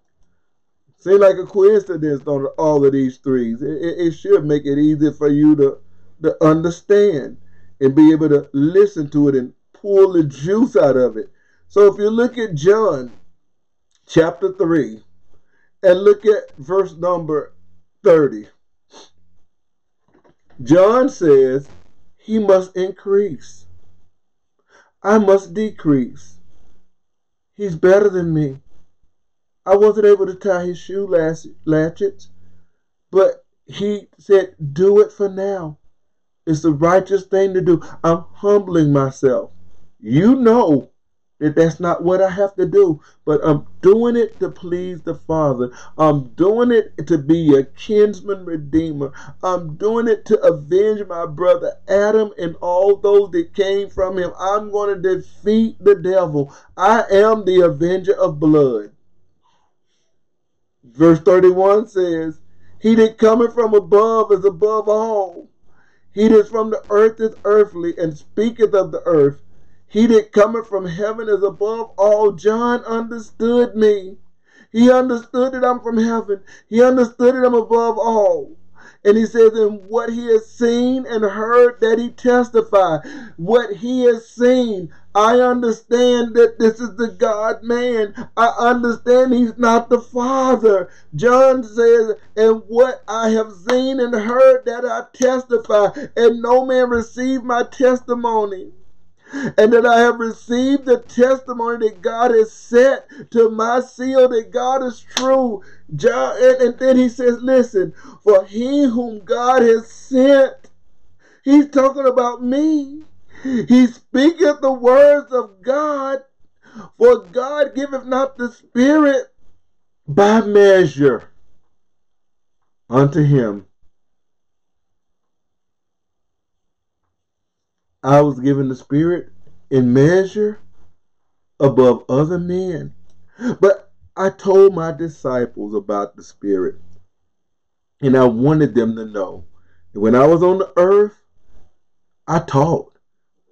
Seems like a coincidence on all of these threes. It, it, it should make it easy for you to, to understand and be able to listen to it and pull the juice out of it. So if you look at John chapter 3 and look at verse number 30, John says, He must increase. I must decrease. He's better than me. I wasn't able to tie his shoe latchets, but he said, Do it for now. It's the righteous thing to do. I'm humbling myself. You know that that's not what I have to do, but I'm doing it to please the Father. I'm doing it to be a kinsman redeemer. I'm doing it to avenge my brother Adam and all those that came from him. I'm going to defeat the devil. I am the avenger of blood. Verse 31 says, He that cometh from above is above all. He that is from the earth is earthly, and speaketh of the earth. He that cometh from heaven is above all. John understood me. He understood that I'm from heaven. He understood that I'm above all. And he says, in what he has seen and heard, that he testify. What he has seen, I understand that this is the God man. I understand he's not the Father. John says, and what I have seen and heard, that I testify, and no man received my testimony and that I have received the testimony that God has set to my seal that God is true. John, and, and then he says, Listen, for he whom God has sent, he's talking about me. He speaketh the words of God, for God giveth not the Spirit by measure unto him. I was given the Spirit in measure above other men. But I told my disciples about the Spirit, and I wanted them to know that when I was on the earth, I taught.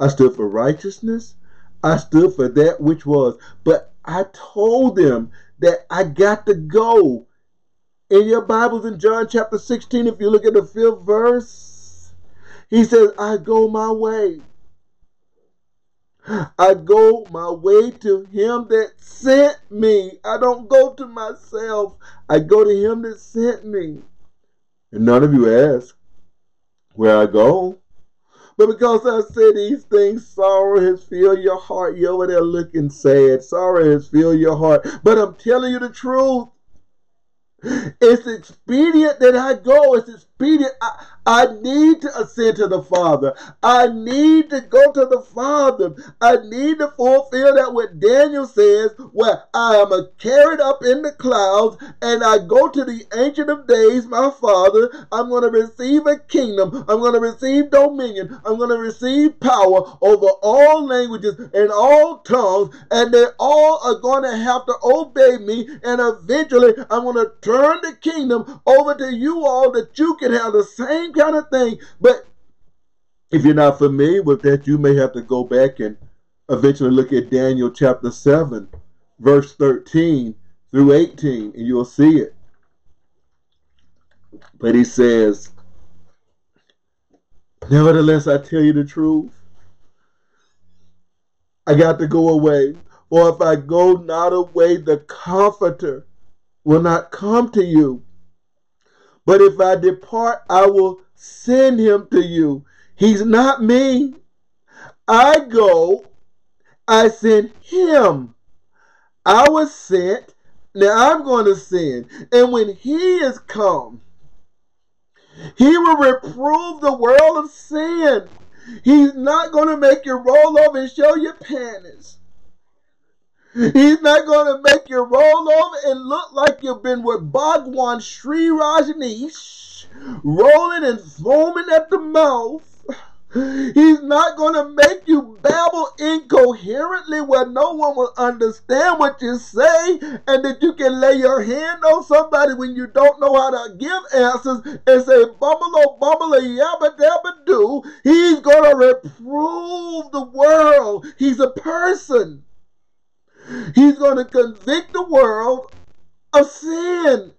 I stood for righteousness. I stood for that which was. But I told them that I got to go. In your Bibles in John chapter 16, if you look at the fifth verse, he says, I go my way. I go my way to him that sent me. I don't go to myself. I go to him that sent me. And none of you ask where I go. But because I said these things, sorrow has filled your heart. You're over there looking sad. Sorrow has filled your heart. But I'm telling you the truth. It's expedient that I go. It's I, I need to ascend to the Father. I need to go to the Father. I need to fulfill that what Daniel says, where I am carried up in the clouds and I go to the Ancient of Days, my Father. I'm going to receive a kingdom. I'm going to receive dominion. I'm going to receive power over all languages and all tongues, and they all are going to have to obey me. And eventually, I'm going to turn the kingdom over to you all that you can have the same kind of thing. But if you're not familiar with that, you may have to go back and eventually look at Daniel chapter 7, verse 13 through 18, and you'll see it. But he says, Nevertheless, I tell you the truth. I got to go away. Or if I go not away, the Comforter will not come to you. But if I depart, I will send him to you. He's not me. I go, I send him. I was sent, now I'm going to send. And when he is come, he will reprove the world of sin. He's not going to make you roll over and show your panties. He's not going to make you roll over and look like you've been with Bhagwan Shree Rajneesh, rolling and foaming at the mouth. He's not going to make you babble incoherently where no one will understand what you say and that you can lay your hand on somebody when you don't know how to give answers and say bumble oh bumble oh, yabba dabba do. He's going to reprove the world. He's a person. He's going to convict the world of sin.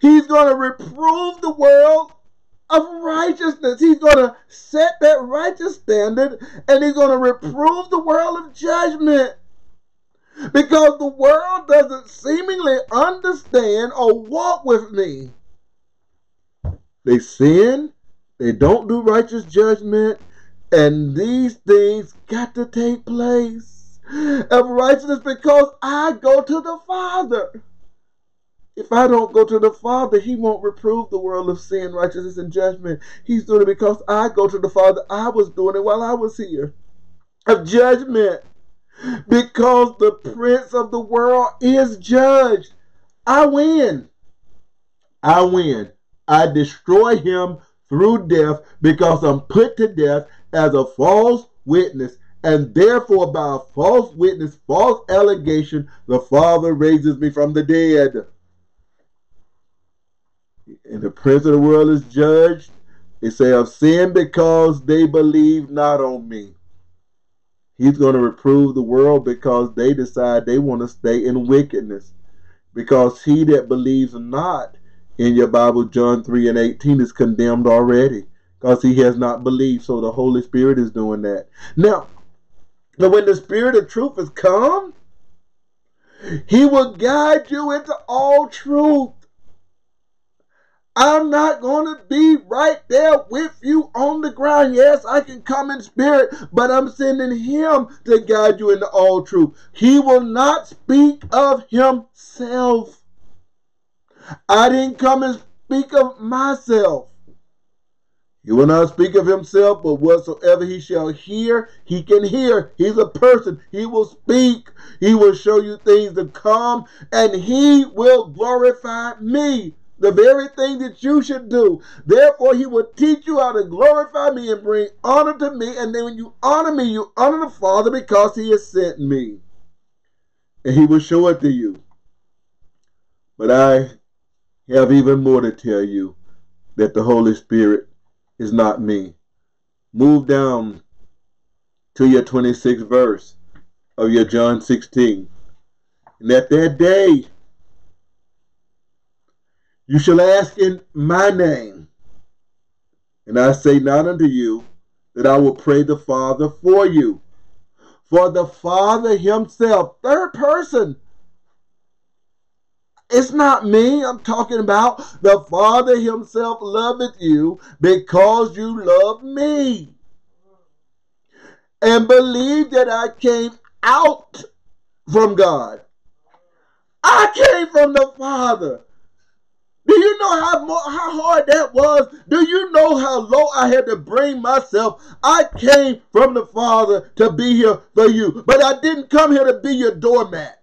He's going to reprove the world of righteousness. He's going to set that righteous standard and he's going to reprove the world of judgment. Because the world doesn't seemingly understand or walk with me. They sin, they don't do righteous judgment, and these things got to take place of righteousness because I go to the Father. If I don't go to the Father, He won't reprove the world of sin, righteousness, and judgment. He's doing it because I go to the Father. I was doing it while I was here. Of judgment. Because the prince of the world is judged. I win. I win. I destroy him through death because I'm put to death as a false witness and therefore by a false witness, false allegation, the Father raises me from the dead. And the prince of the world is judged. They say, I've sinned because they believe not on me. He's going to reprove the world because they decide they want to stay in wickedness. Because he that believes not in your Bible, John 3 and 18, is condemned already because he has not believed. So the Holy Spirit is doing that. Now, but when the Spirit of truth has come, He will guide you into all truth. I'm not going to be right there with you on the ground. Yes, I can come in spirit, but I'm sending him to guide you into all truth. He will not speak of himself. I didn't come and speak of myself. He will not speak of himself, but whatsoever he shall hear, he can hear. He's a person. He will speak. He will show you things to come, and he will glorify me. The very thing that you should do. Therefore, he will teach you how to glorify me and bring honor to me. And then when you honor me, you honor the Father because he has sent me. And he will show it to you. But I have even more to tell you that the Holy Spirit is not me. Move down to your 26th verse of your John 16. And at that day, you shall ask in my name. And I say not unto you that I will pray the Father for you. For the Father himself, third person, It's not me. I'm talking about the Father Himself loveth you because you love me. And believe that I came out from God. I came from the Father. Do you know how how hard that was? Do you know how low I had to bring myself? I came from the Father to be here for you, but I didn't come here to be your doormat.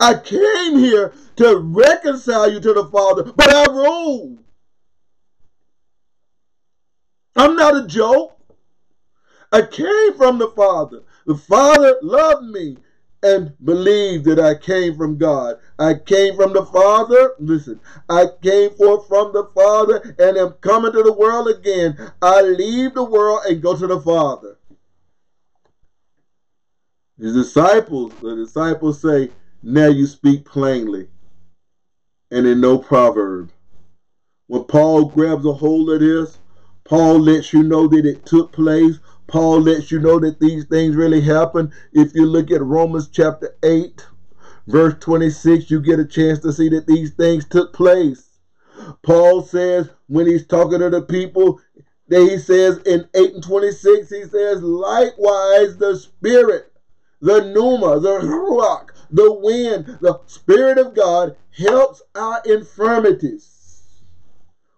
I came here to reconcile you to the Father, but I rule. I'm not a joke. I came from the Father. The Father loved me and believed that I came from God. I came from the Father. Listen, I came forth from the Father and am coming to the world again. I leave the world and go to the Father. His disciples, the disciples say, Now you speak plainly and in no proverb. When Paul grabs a hold of this, Paul lets you know that it took place. Paul lets you know that these things really happen. If you look at Romans chapter 8, verse 26, you get a chance to see that these things took place. Paul says when he's talking to the people, that he says in 8 and 26, he says, likewise the Spirit, the Pneuma, the Ruach, the wind, the Spirit of God helps our infirmities.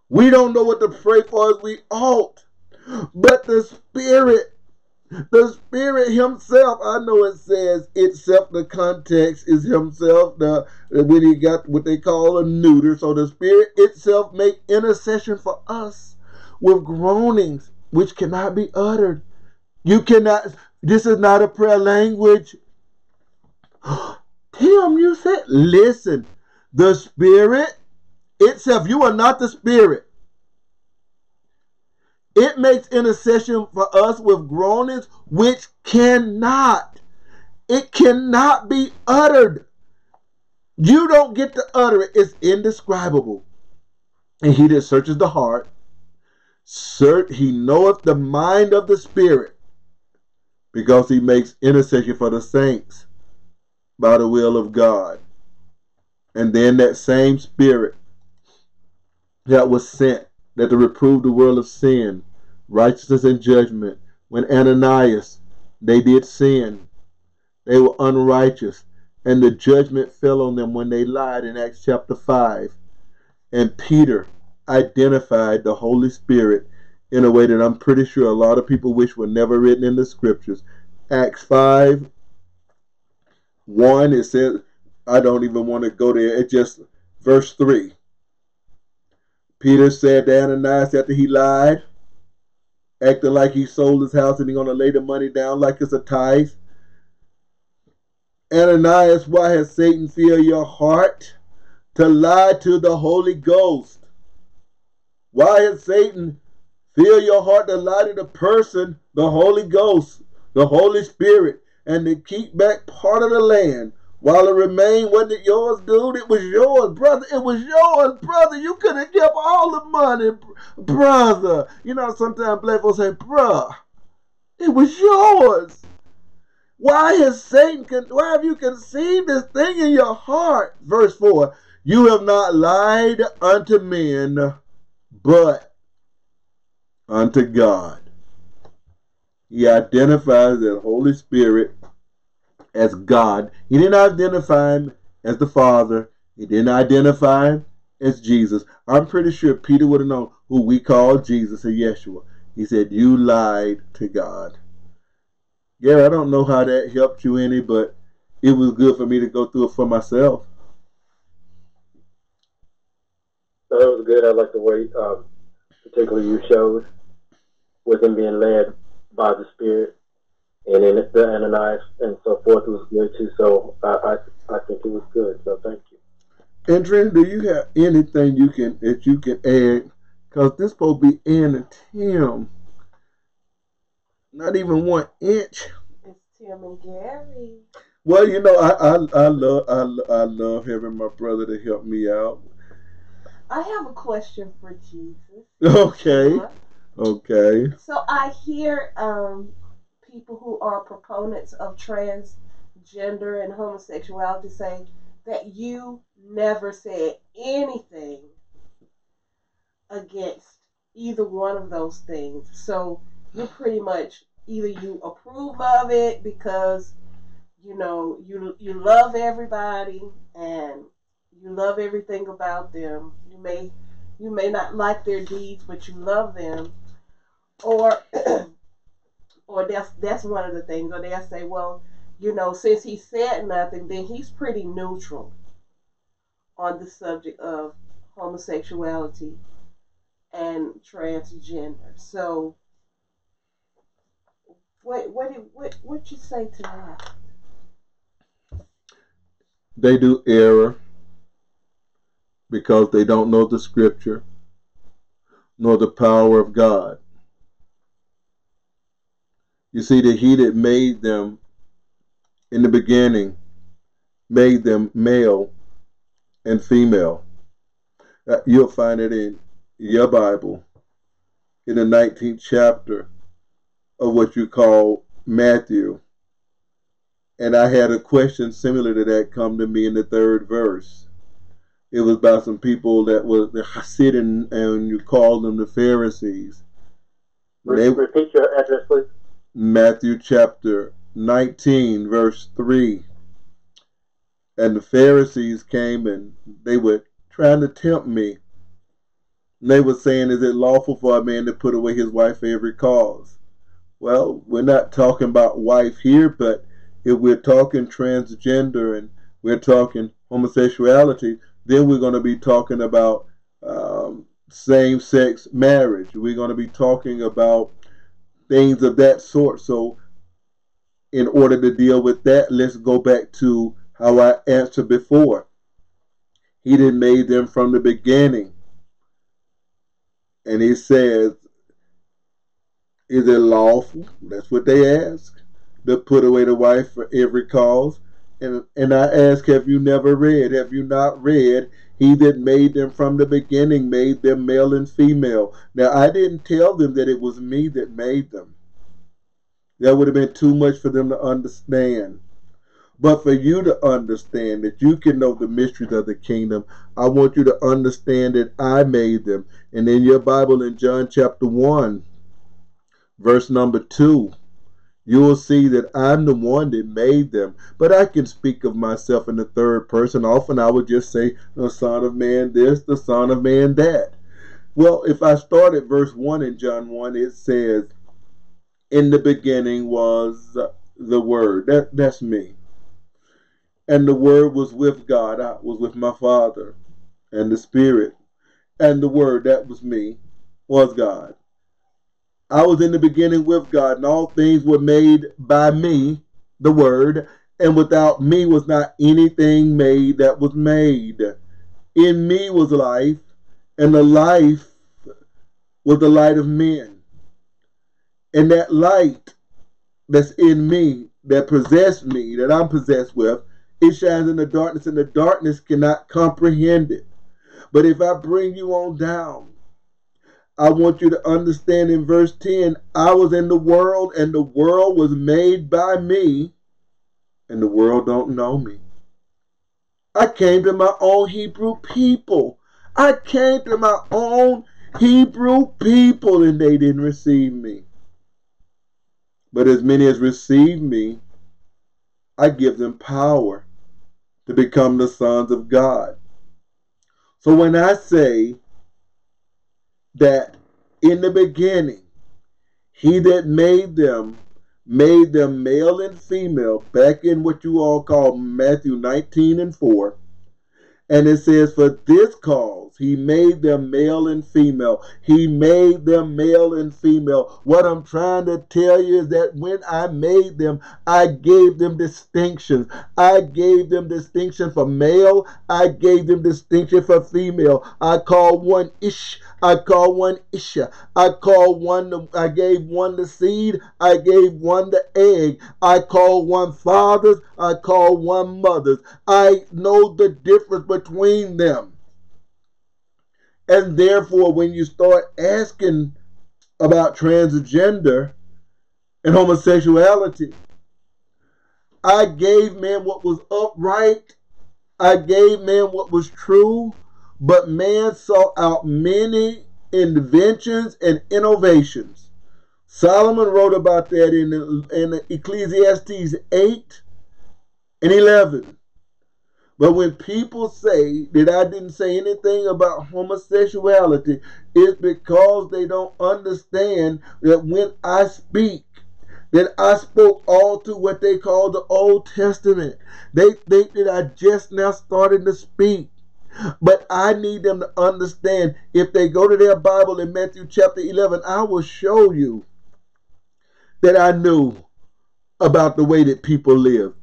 We don't know what to pray for as we ought. But the Spirit, the Spirit Himself, I know it says itself, the context is Himself, the when He got what they call a neuter. So the Spirit itself make intercession for us with groanings which cannot be uttered. You cannot, this is not a prayer language. Tim, you said, listen, the Spirit itself, you are not the Spirit. It makes intercession for us with groanings which cannot, it cannot be uttered. You don't get to utter it. It's indescribable. And he that searches the heart, search, he knoweth the mind of the Spirit, because he makes intercession for the saints by the will of God. And then that same Spirit that was sent that to reprove the world of sin righteousness and judgment. When Ananias, they did sin, they were unrighteous, and the judgment fell on them when they lied in Acts chapter 5. And Peter identified the Holy Spirit in a way that I'm pretty sure a lot of people wish were never written in the scriptures. Acts 5 1, it says, I don't even want to go there. It just, verse 3. Peter said to Ananias after he lied, acting like he sold his house and he's going to lay the money down like it's a tithe. Ananias, why has Satan filled your heart to lie to the Holy Ghost? Why has Satan filled your heart to lie to the person, the Holy Ghost, the Holy Spirit, and to keep back part of the land while it remained, wasn't it yours, dude? It was yours, brother. It was yours, brother. You could have kept all the money, brother. You know, sometimes black folks say, bruh, it was yours. Why has Satan, why have you conceived this thing in your heart? Verse 4 You have not lied unto men, but unto God. He identifies that Holy Spirit as God. He didn't identify him as the Father. He didn't identify him as Jesus. I'm pretty sure Peter would have known who we call Jesus and Yeshua. He said, You lied to God. Yeah, I don't know how that helped you any, but it was good for me to go through it for myself. That was good. I like the way, um, particularly you showed with him being led by the Spirit and then the Ananias and so forth was good too. So I, I, I think it was good. So thank you. And Trent, do you have anything you can that you can add? Cause this supposed to be Ann and Tim. Not even one inch. It's Tim and Garry. Well, you know, I I, I love I, I love having my brother to help me out. I have a question for Jesus. Okay. Uh-huh. Okay. So I hear um people who are proponents of transgender and homosexuality say that you never said anything against either one of those things. So you're pretty much either you approve of it because you know you you love everybody and you love everything about them. You may you may not like their deeds, but you love them, or or that's that's one of the things. Or they'll say, well, you know, since he said nothing, then he's pretty neutral on the subject of homosexuality and transgender. So, what what what what you say to that? They do error because they don't know the scripture nor the power of God. You see, that He that made them in the beginning made them male and female. Uh, you'll find it in your Bible in the 19th chapter of what you call Matthew. And I had a question similar to that come to me in the third verse. It was about some people that were the Hasidim, and you call them the Pharisees. They, Repeat your address, please. Matthew chapter 19, verse 3. And the Pharisees came and they were trying to tempt me. And they were saying, Is it lawful for a man to put away his wife for every cause? Well, we're not talking about wife here, but if we're talking transgender and we're talking homosexuality, then we're going to be talking about um, same sex marriage. We're going to be talking about things of that sort. So, in order to deal with that, let's go back to how I answered before. He didn't made them from the beginning. And he says, Is it lawful? That's what they ask. To put away the wife for every cause. And and I ask, have you never read? Have you not read? He that made them from the beginning made them male and female. Now I didn't tell them that it was me that made them. That would have been too much for them to understand. But for you to understand that you can know the mysteries of the kingdom, I want you to understand that I made them. And in your Bible, in John chapter 1, verse number 2, you will see that I'm the one that made them. But I can speak of myself in the third person. Often I would just say, the Son of Man this, the Son of Man that. Well, if I start at verse 1 in John 1, it says, In the beginning was the Word. That, that's me. And the Word was with God. I was with my Father and the Spirit. And the Word, that was me, was God. I was in the beginning with God, and all things were made by me, the Word, and without me was not anything made that was made. In me was life, and the life was the light of men. And that light that's in me, that possessed me, that I'm possessed with, it shines in the darkness, and the darkness cannot comprehend it. But if I bring you on down, I want you to understand in verse 10 I was in the world, and the world was made by me, and the world don't know me. I came to my own Hebrew people. I came to my own Hebrew people, and they didn't receive me. But as many as received me, I give them power to become the sons of God. So when I say that in the beginning, he that made them made them male and female, back in what you all call Matthew 19 and 4. And it says, For this cause he made them male and female. He made them male and female. What I'm trying to tell you is that when I made them, I gave them distinctions. I gave them distinction for male. I gave them distinction for female. I call one Ish. I call one Isha. I call one, I gave one the seed. I gave one the egg. I call one fathers. I call one mothers. I know the difference between them. And therefore, when you start asking about transgender and homosexuality, I gave man what was upright I gave man what was true, but man sought out many inventions and innovations. Solomon wrote about that in, in Ecclesiastes 8 and 11. But when people say that I didn't say anything about homosexuality, it's because they don't understand that when I speak, that I spoke all through what they call the Old Testament. They think that I just now started to speak. But I need them to understand if they go to their Bible in Matthew chapter 11, I will show you that I knew about the way that people live.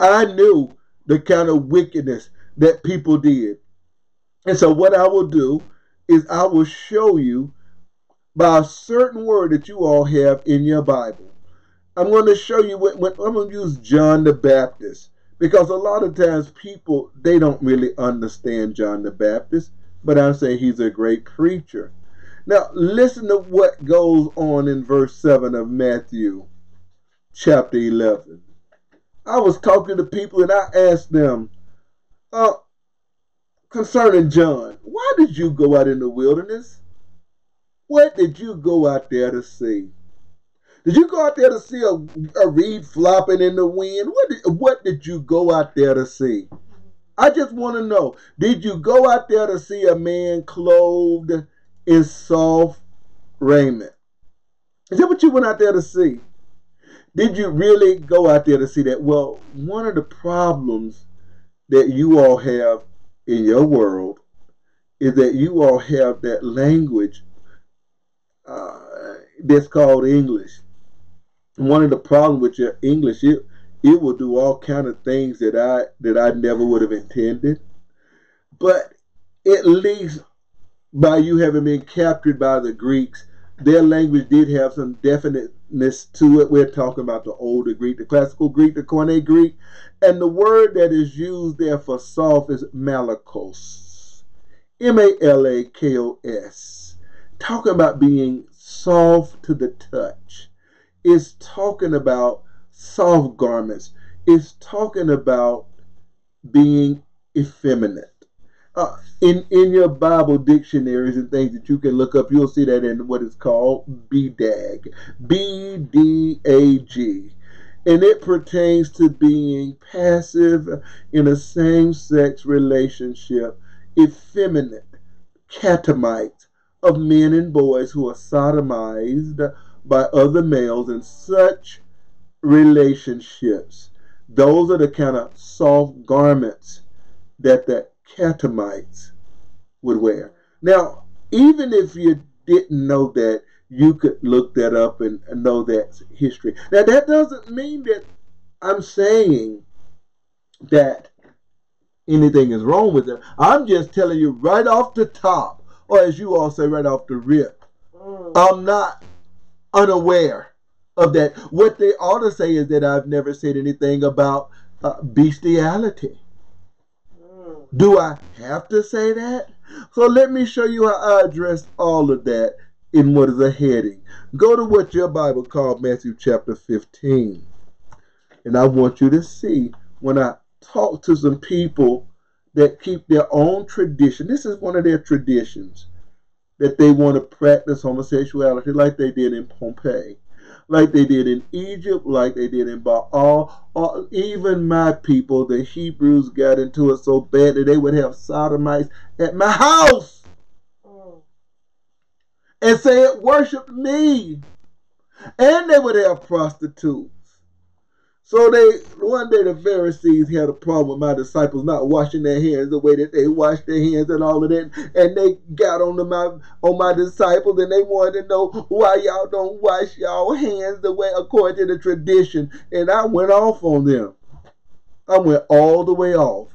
I knew the kind of wickedness that people did. And so, what I will do is I will show you by a certain word that you all have in your Bible. I'm going to show you what, what I'm going to use John the Baptist because a lot of times people they don't really understand John the Baptist, but I'm saying he's a great preacher. Now, listen to what goes on in verse 7 of Matthew chapter 11. I was talking to people and I asked them, uh, concerning John, why did you go out in the wilderness? What did you go out there to see? Did you go out there to see a, a reed flopping in the wind? What did, what did you go out there to see? I just want to know did you go out there to see a man clothed in soft raiment? Is that what you went out there to see? Did you really go out there to see that? Well, one of the problems that you all have in your world is that you all have that language uh, that's called English. One of the problems with your English, it, it will do all kind of things that I that I never would have intended. But at least by you having been captured by the Greeks, their language did have some definiteness to it. We're talking about the older Greek, the classical Greek, the Koine Greek. And the word that is used there for soft is malakos. M A L A K O S. Talking about being soft to the touch. It's talking about soft garments. It's talking about being effeminate. In in your Bible dictionaries and things that you can look up, you'll see that in what is called BDAG, B D A G, and it pertains to being passive in a same-sex relationship, effeminate, catamites of men and boys who are sodomized by other males in such relationships. Those are the kind of soft garments that the catamites would wear. Now, even if you didn't know that, you could look that up and know that history. Now, that doesn't mean that I'm saying that anything is wrong with it. I'm just telling you right off the top, or as you all say, right off the rip. Mm. I'm not unaware of that. What they ought to say is that I've never said anything about uh, bestiality. Do I have to say that? So let me show you how I address all of that in what is a heading. Go to what your Bible called Matthew chapter 15. And I want you to see when I talk to some people that keep their own tradition. This is one of their traditions that they want to practice homosexuality like they did in Pompeii like they did in Egypt, like they did in Baal. Or even my people, the Hebrews, got into it so bad that they would have sodomites at my house mm. and say it worshiped me. And they would have prostitutes. So they one day the Pharisees had a problem with my disciples not washing their hands the way that they wash their hands and all of that, and they got on my on my disciples and they wanted to know why y'all don't wash y'all hands the way according to the tradition. And I went off on them. I went all the way off.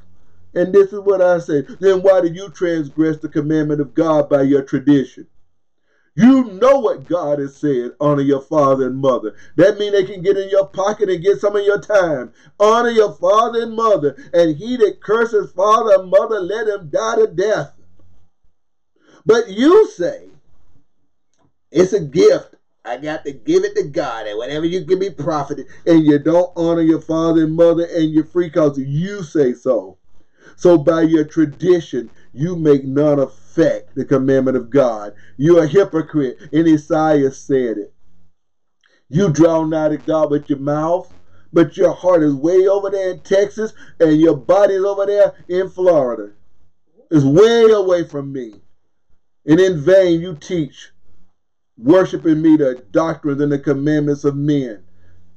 And this is what I said. Then why do you transgress the commandment of God by your tradition? You know what God has said. Honor your father and mother. That means they can get in your pocket and get some of your time. Honor your father and mother. And he that curses father and mother, let him die to death. But you say it's a gift I got to give it to God, and whatever you give me profited, and you don't honor your father and mother, and you're free because you say so. So by your tradition, you make none effect the commandment of God. You're a hypocrite, and Isaiah said it. You draw nigh to God with your mouth, but your heart is way over there in Texas, and your body is over there in Florida. It's way away from me. And in vain you teach, worshiping me the doctrines and the commandments of men,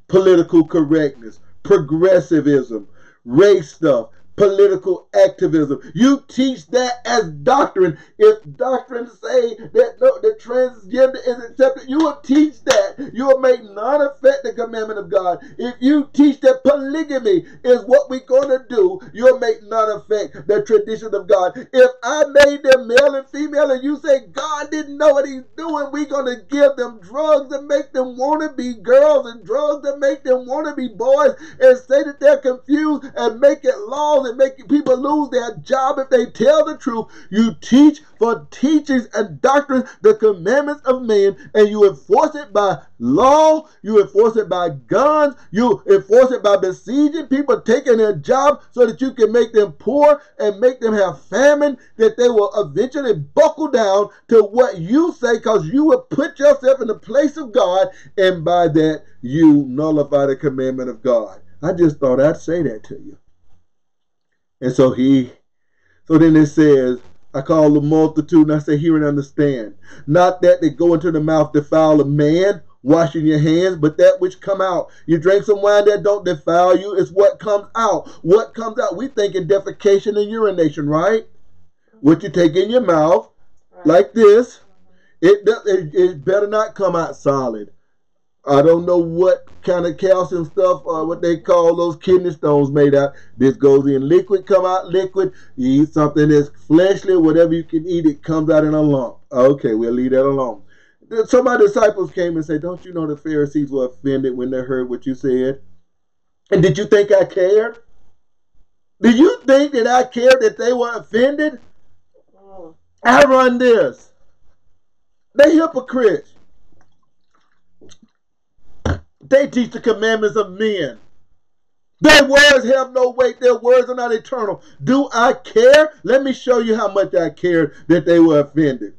political correctness, progressivism, race stuff, political activism. You teach that as doctrine. If doctrine say that no, the transgender is accepted, you will teach that. You will make none affect the commandment of God. If you teach that polygamy is what we're going to do, you'll make none affect the tradition of God. If I made them male and female and you say God didn't know what he's doing, we're going to give them drugs and make them want to be girls and drugs that make them want to be boys and say that they're confused and make it laws and making people lose their job if they tell the truth. You teach for teachings and doctrines the commandments of men, and you enforce it by law, you enforce it by guns, you enforce it by besieging people, taking their job so that you can make them poor and make them have famine, that they will eventually buckle down to what you say because you will put yourself in the place of God, and by that you nullify the commandment of God. I just thought I'd say that to you. And so he, so then it says, I call the multitude and I say, hear and understand. Not that they go into the mouth defile a man, washing your hands, but that which come out. You drink some wine that don't defile you, it's what comes out. What comes out? We think in defecation and urination, right? What you take in your mouth, right. like this, it, it, it better not come out solid. I don't know what kind of calcium stuff or what they call those kidney stones made out. This goes in liquid, come out liquid. You eat something that's fleshly, whatever you can eat, it comes out in a lump. Okay, we'll leave that alone. Some of my disciples came and said, Don't you know the Pharisees were offended when they heard what you said? And did you think I cared? Did you think that I cared that they were offended? Oh. I run this. They hypocrites. They teach the commandments of men. Their words have no weight. Their words are not eternal. Do I care? Let me show you how much I care that they were offended.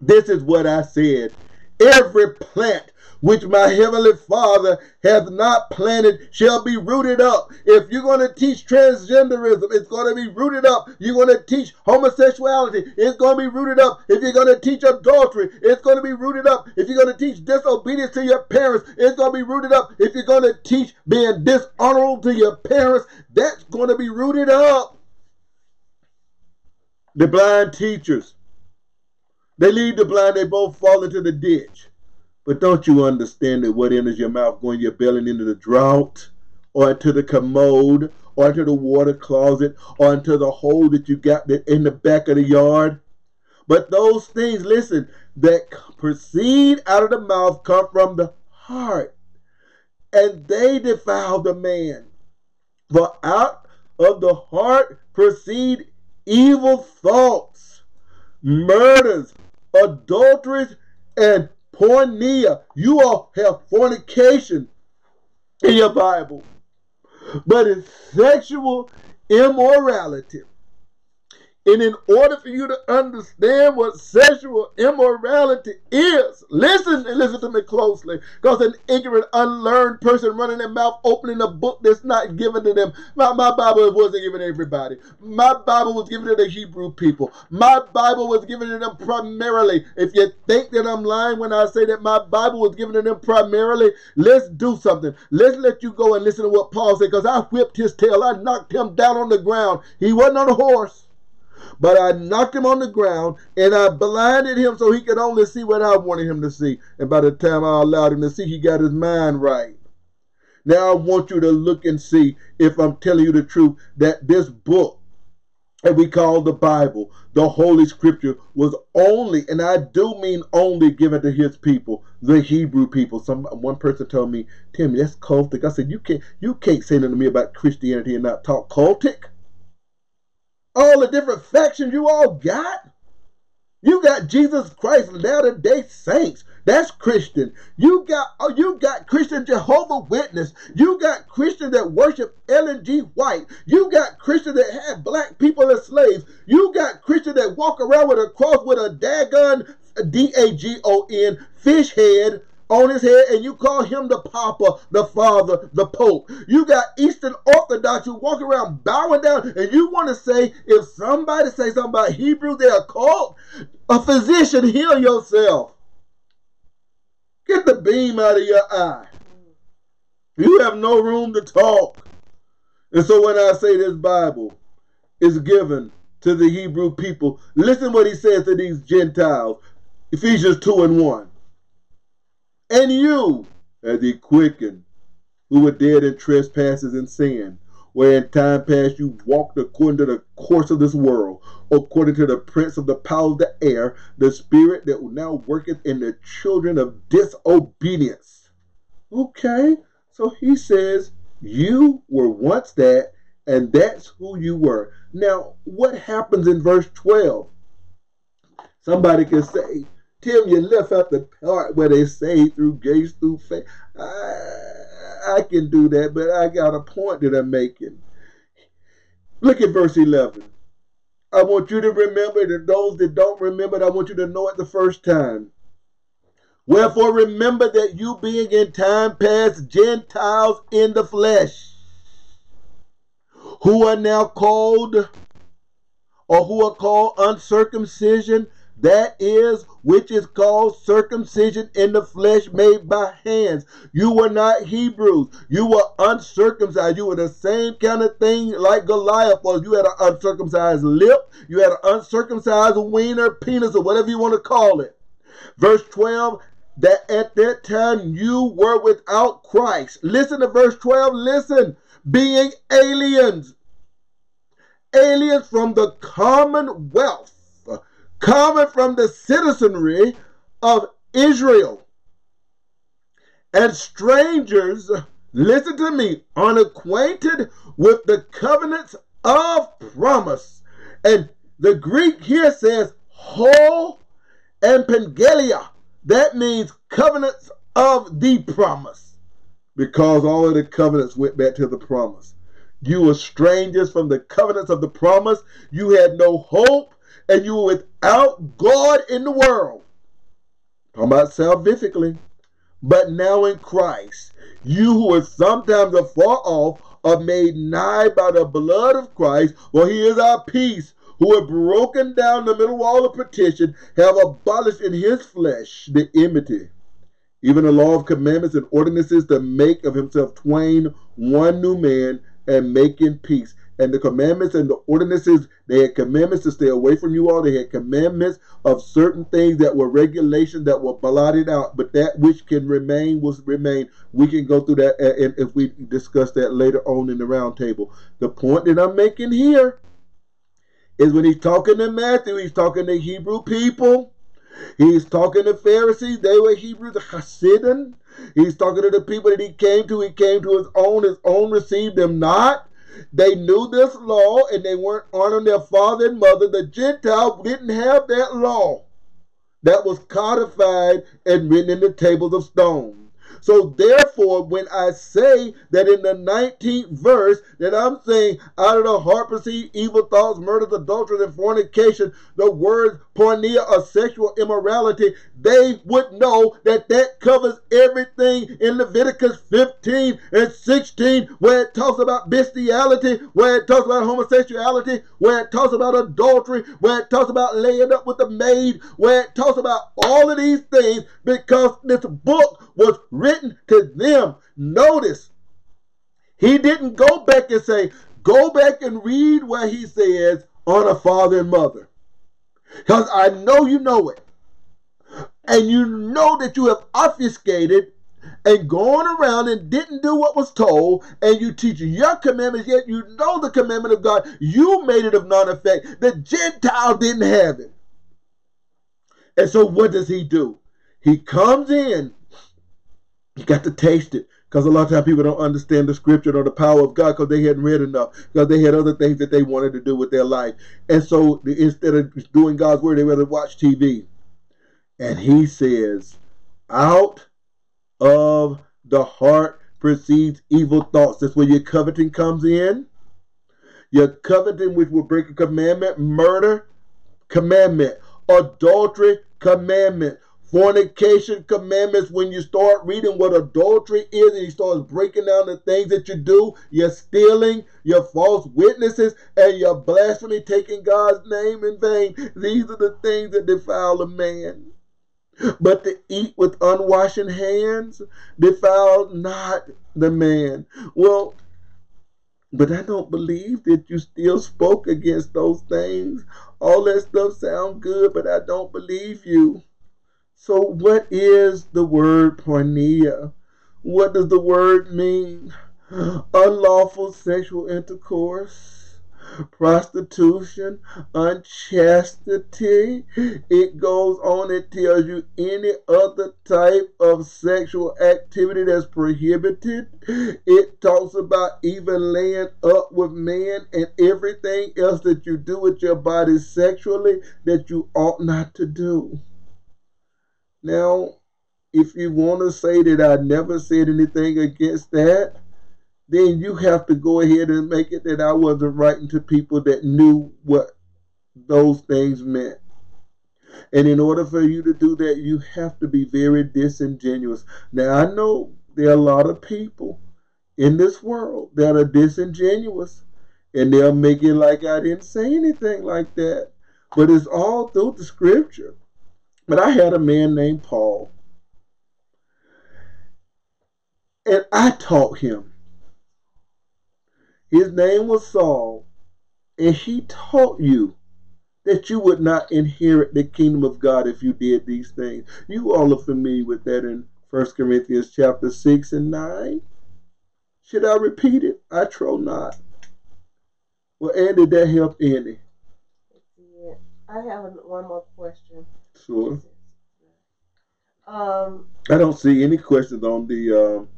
This is what I said. Every plant which my heavenly Father hath not planted shall be rooted up. If you're going to teach transgenderism, it's going to be rooted up. You're going to teach homosexuality, it's going to be rooted up. If you're going to teach adultery, it's going to be rooted up. If you're going to teach disobedience to your parents, it's going to be rooted up. If you're going to teach being dishonorable to your parents, that's going to be rooted up. The blind teachers, they lead the blind, they both fall into the ditch. But don't you understand that what enters your mouth going your belly into the drought or into the commode or into the water closet or into the hole that you got in the back of the yard? But those things, listen, that proceed out of the mouth come from the heart. And they defile the man. For out of the heart proceed evil thoughts, murders, adulteries, and porneia. You all have fornication in your Bible. But it's sexual immorality. And in order for you to understand what sexual immorality is, listen and listen to me closely. Because an ignorant, unlearned person running their mouth, opening a book that's not given to them. My, my Bible wasn't given to everybody. My Bible was given to the Hebrew people. My Bible was given to them primarily. If you think that I'm lying when I say that my Bible was given to them primarily, let's do something. Let's let you go and listen to what Paul said. Because I whipped his tail. I knocked him down on the ground. He wasn't on a horse. But I knocked him on the ground and I blinded him so he could only see what I wanted him to see. And by the time I allowed him to see, he got his mind right. Now I want you to look and see if I'm telling you the truth that this book that we call the Bible, the Holy Scripture, was only, and I do mean only, given to His people, the Hebrew people. Some one person told me, "Timmy, that's cultic." I said, "You can't, you can't say nothing to me about Christianity and not talk cultic." All the different factions you all got. You got Jesus Christ Latter Day Saints. That's Christian. You got oh, you got Christian Jehovah Witness. You got Christians that worship Ellen G. White. You got Christians that had black people as slaves. You got Christians that walk around with a cross with a dagon D A G O N fish head on his head and you call him the Papa, the Father, the Pope. You got Eastern Orthodox who walk around bowing down and you want to say, if somebody says something about Hebrew, they're a cult. a physician, heal yourself. Get the beam out of your eye. You have no room to talk. And so when I say this Bible is given to the Hebrew people, listen what he says to these Gentiles. Ephesians 2 and 1 and you, as he quickened, who were dead in trespasses and sin, where in time past you walked according to the course of this world, according to the prince of the power of the air, the spirit that now worketh in the children of disobedience. Okay, so he says, You were once that, and that's who you were. Now, what happens in verse 12? Somebody can say, Tim, you left out the part where they say through grace, through faith. I, I can do that, but I got a point that I'm making. Look at verse 11. I want you to remember that those that don't remember it, I want you to know it the first time. Wherefore remember that you being in time past Gentiles in the flesh, who are now called, or who are called uncircumcision that is which is called circumcision in the flesh made by hands. You were not Hebrews. You were uncircumcised. You were the same kind of thing like Goliath was. You had an uncircumcised lip. You had an uncircumcised wiener, penis, or whatever you want to call it. Verse 12, that at that time you were without Christ. Listen to verse 12. Listen. Being aliens. Aliens from the commonwealth coming from the citizenry of Israel. And strangers, listen to me, unacquainted with the covenants of promise. And the Greek here says ho and pengelia. That means covenants of the promise. Because all of the covenants went back to the promise. You were strangers from the covenants of the promise. You had no hope and you were without God in the world. Talking about salvifically. But now in Christ, you who were sometimes afar off are made nigh by the blood of Christ, for he is our peace, who have broken down the middle wall of partition, have abolished in his flesh the enmity, even the law of commandments and ordinances to make of himself twain one new man and making peace and the commandments and the ordinances. They had commandments to stay away from you all. They had commandments of certain things that were regulations that were blotted out, but that which can remain was remain. We can go through that and if we discuss that later on in the roundtable. The point that I'm making here is when he's talking to Matthew, he's talking to Hebrew people. He's talking to Pharisees. They were Hebrews, the Hasidim. He's talking to the people that he came to. He came to his own. His own received them not. They knew this law and they weren't honoring their father and mother. The Gentile didn't have that law that was codified and written in the tables of stone. So therefore, when I say that in the 19th verse, that I'm saying out of the heart proceed evil thoughts, murders, adultery, and fornication, the words porneia or sexual immorality, they would know that that covers everything in Leviticus 15 and 16, where it talks about bestiality, where it talks about homosexuality, where it talks about adultery, where it talks about laying up with a maid, where it talks about all of these things, because this book was written to them. Notice, he didn't go back and say, go back and read where he says, honor father and mother. Because I know you know it. And you know that you have obfuscated and gone around and didn't do what was told, and you teach your commandments, yet you know the commandment of God. You made it of non effect. The Gentile didn't have it. And so what does he do? He comes in you got to taste it. Because a lot of times people don't understand the scripture or the power of God because they hadn't read enough, because they had other things that they wanted to do with their life. And so instead of doing God's word, they rather watch TV. And he says, out of the heart proceeds evil thoughts. That's where your coveting comes in. Your coveting, which will break a commandment, murder, commandment, adultery, commandment, fornication commandments when you start reading what adultery is and you start breaking down the things that you do you're stealing your false witnesses and your blasphemy taking god's name in vain these are the things that defile a man but to eat with unwashed hands defile not the man well but I don't believe that you still spoke against those things. All that stuff sound good, but I don't believe you. So, what is the word porneia? What does the word mean? Unlawful sexual intercourse, prostitution, unchastity. It goes on, it tells you any other type of sexual activity that's prohibited. It talks about even laying up with men and everything else that you do with your body sexually that you ought not to do. Now, if you want to say that I never said anything against that, then you have to go ahead and make it that I wasn't writing to people that knew what those things meant. And in order for you to do that, you have to be very disingenuous. Now, I know there are a lot of people in this world that are disingenuous and they'll make it like I didn't say anything like that. But it's all through the scripture. But I had a man named Paul. And I taught him. His name was Saul. And he taught you that you would not inherit the kingdom of God if you did these things. You all are familiar with that in 1 Corinthians chapter 6 and 9. Should I repeat it? I trow not. Well, Andy, that help Andy? Yeah. I have one more question. Sure. Um, I don't see any questions on the um,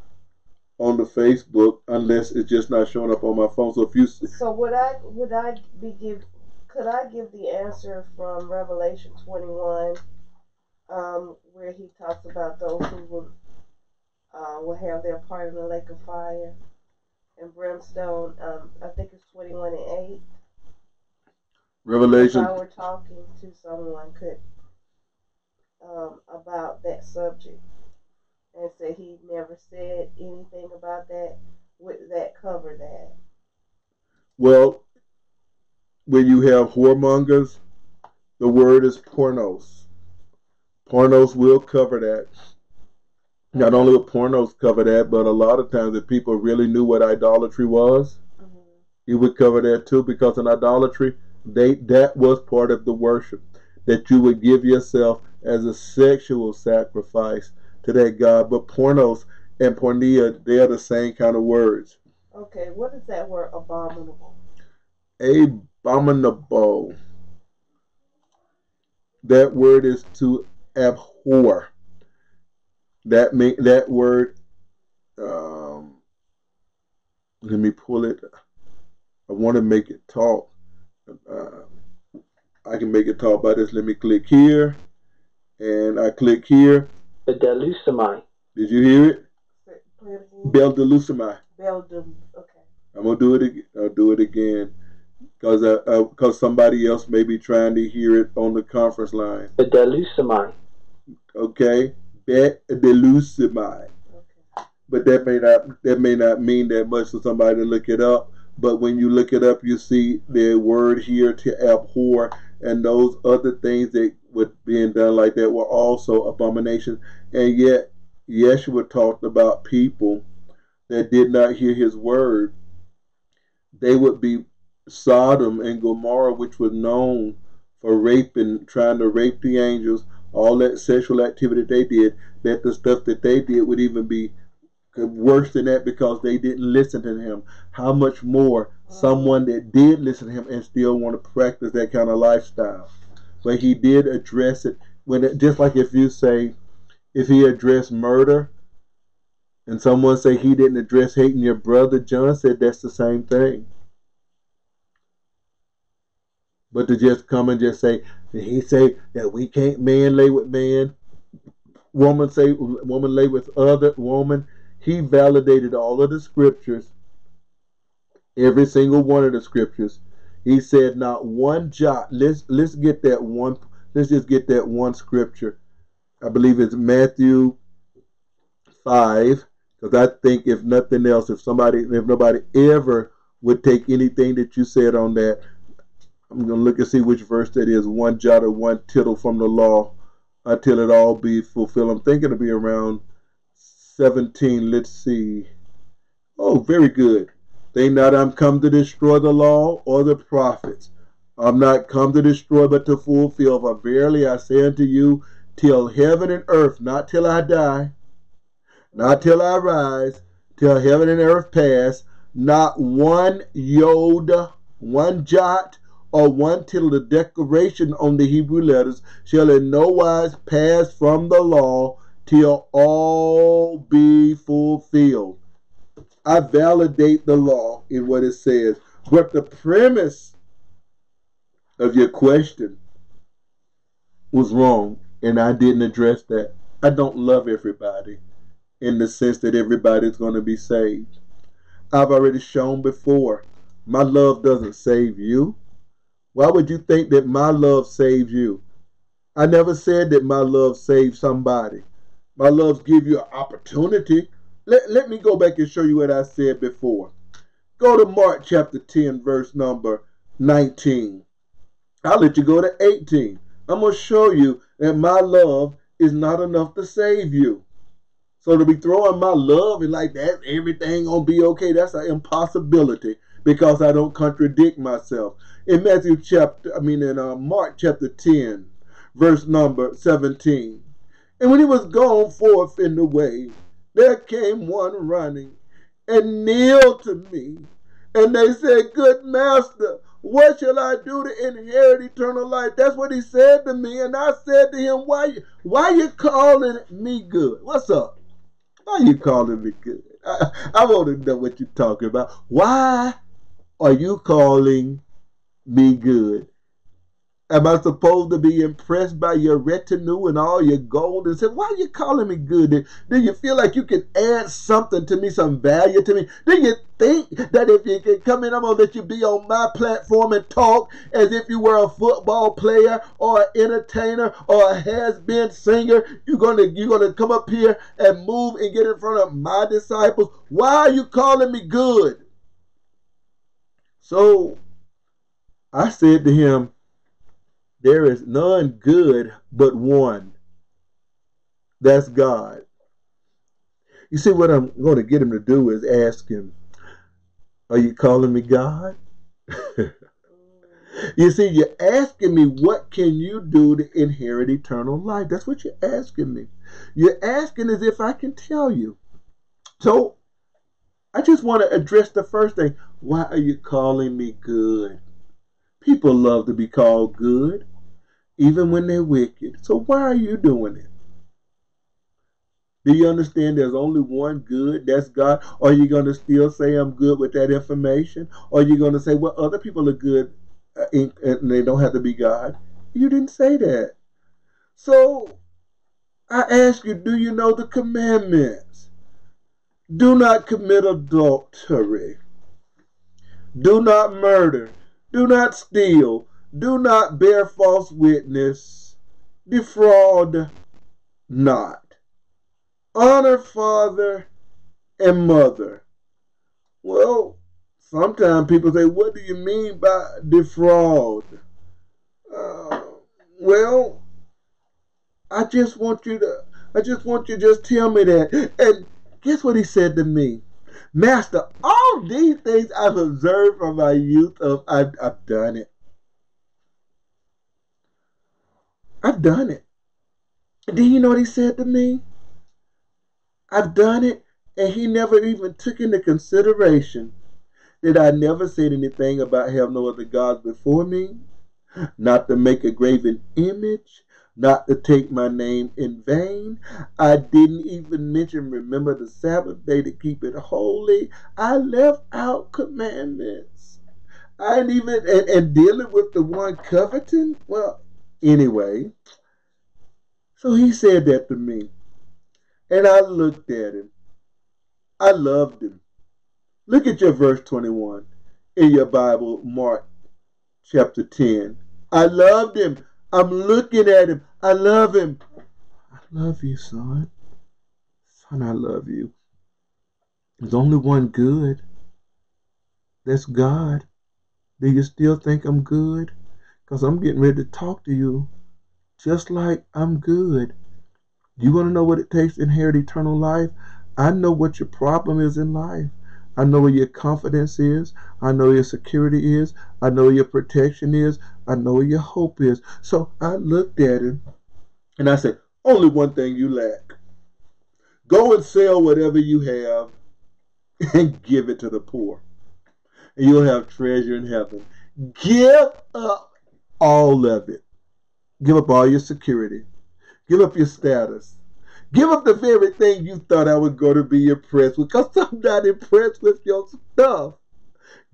on the Facebook unless it's just not showing up on my phone. So if you so would I would I be give could I give the answer from Revelation twenty one, um, where he talks about those who will uh, will have their part in the lake of fire and brimstone. Um, I think it's twenty one and eight. Revelation. If I were talking to someone, could um, about that subject and said he never said anything about that. Would that cover that? Well, when you have whoremongers, the word is pornos. Pornos will cover that. Not only will pornos cover that, but a lot of times if people really knew what idolatry was, mm-hmm. it would cover that too. Because in idolatry, they that was part of the worship that you would give yourself as a sexual sacrifice to that God. But pornos and porneia, they are the same kind of words. Okay, what is that word abominable? Abominable. That word is to abhor. That make that word. Um, let me pull it. I want to make it talk. Uh, I can make it talk by this. Let me click here and I click here. The Did you hear it? Bel Delusami. Bel okay. I'm gonna do it. Again. I'll do it again because uh, because somebody else may be trying to hear it on the conference line. The Okay, Bet Delusami. Okay. But that may not that may not mean that much to somebody to look it up. But when you look it up, you see the word here to abhor and those other things that were being done like that were also abominations. And yet, Yeshua talked about people that did not hear his word. They would be Sodom and Gomorrah, which was known for raping, trying to rape the angels, all that sexual activity they did, that the stuff that they did would even be worse than that because they didn't listen to him. How much more someone that did listen to him and still want to practice that kind of lifestyle? But he did address it when it, just like if you say, if he addressed murder And someone say he didn't address hating your brother. John said that's the same thing. But to just come and just say, he say that we can't man lay with man, woman say woman lay with other woman. He validated all of the scriptures, every single one of the scriptures. He said not one jot. Let's let's get that one. Let's just get that one scripture. I believe it's Matthew five. Because I think if nothing else, if somebody, if nobody ever would take anything that you said on that, I'm to look and see which verse that is. One jot or one tittle from the law until it all be fulfilled. I'm thinking it'll be around 17. Let's see. Oh, very good. Think not I'm come to destroy the law or the prophets. I'm not come to destroy, but to fulfill. For verily I say unto you, till heaven and earth, not till I die, not till I rise, till heaven and earth pass, not one yod, one jot, or one tittle the declaration on the Hebrew letters shall in no wise pass from the law till all be fulfilled. I validate the law in what it says. But the premise of your question was wrong, and I didn't address that. I don't love everybody in the sense that everybody's going to be saved. I've already shown before, my love doesn't save you. Why would you think that my love saves you? I never said that my love saves somebody. My love gives you an opportunity. Let, let me go back and show you what I said before. Go to Mark chapter 10, verse number 19. I'll let you go to 18. I'm going to show you that my love is not enough to save you. So to be throwing my love and like that, everything gonna be okay, that's an impossibility because I don't contradict myself. In Matthew chapter, I mean in uh, Mark chapter 10, verse number 17. And when he was gone forth in the way, there came one running and kneeled to me. And they said, Good master, what shall I do to inherit eternal life? That's what he said to me. And I said to him, Why, why you calling me good? What's up? Why you calling me good? I, I want to know what you're talking about. Why are you calling me good? Am I supposed to be impressed by your retinue and all your gold and say, why are you calling me good? Do you feel like you can add something to me, some value to me? Do you think that if you can come in, I'm going to let you be on my platform and talk as if you were a football player or an entertainer or a has-been singer? You're going to, you're going to come up here and move and get in front of my disciples. Why are you calling me good? So I said to him, there is none good but one. That's God. You see, what I'm going to get him to do is ask him, Are you calling me God? you see, you're asking me, What can you do to inherit eternal life? That's what you're asking me. You're asking as if I can tell you. So I just want to address the first thing. Why are you calling me good? People love to be called good even when they're wicked. So why are you doing it? Do you understand there's only one good? That's God. Are you going to still say I'm good with that information? Or are you going to say, well, other people are good uh, and they don't have to be God? You didn't say that. So I ask you, do you know the commandments? Do not commit adultery. Do not murder. Do not steal. Do not bear false witness. Defraud not. Honor father and mother. Well, sometimes people say, What do you mean by defraud? Uh, well, I just want you to, I just want you to just tell me that. And guess what he said to me? Master, all these things I've observed from my youth of I've, I've done it. I've done it. Do you know what he said to me? I've done it, and he never even took into consideration that I never said anything about have no other gods before me, not to make a graven image, not to take my name in vain. I didn't even mention remember the Sabbath day to keep it holy. I left out commandments. I didn't even and, and dealing with the one coveting. Well, anyway. So he said that to me. And I looked at him. I loved him. Look at your verse 21 in your Bible, Mark chapter 10. I loved him. I'm looking at him. I love him. I love you, son. Son, I love you. There's only one good. That's God. Do you still think I'm good? Because I'm getting ready to talk to you just like I'm good. You want to know what it takes to inherit eternal life? I know what your problem is in life. I know where your confidence is. I know your security is. I know your protection is. I know where your hope is. So I looked at him and I said, Only one thing you lack. Go and sell whatever you have and give it to the poor. And you'll have treasure in heaven. Give up all of it. Give up all your security. Give up your status. Give up the very thing you thought I was going to be impressed with because I'm not impressed with your stuff.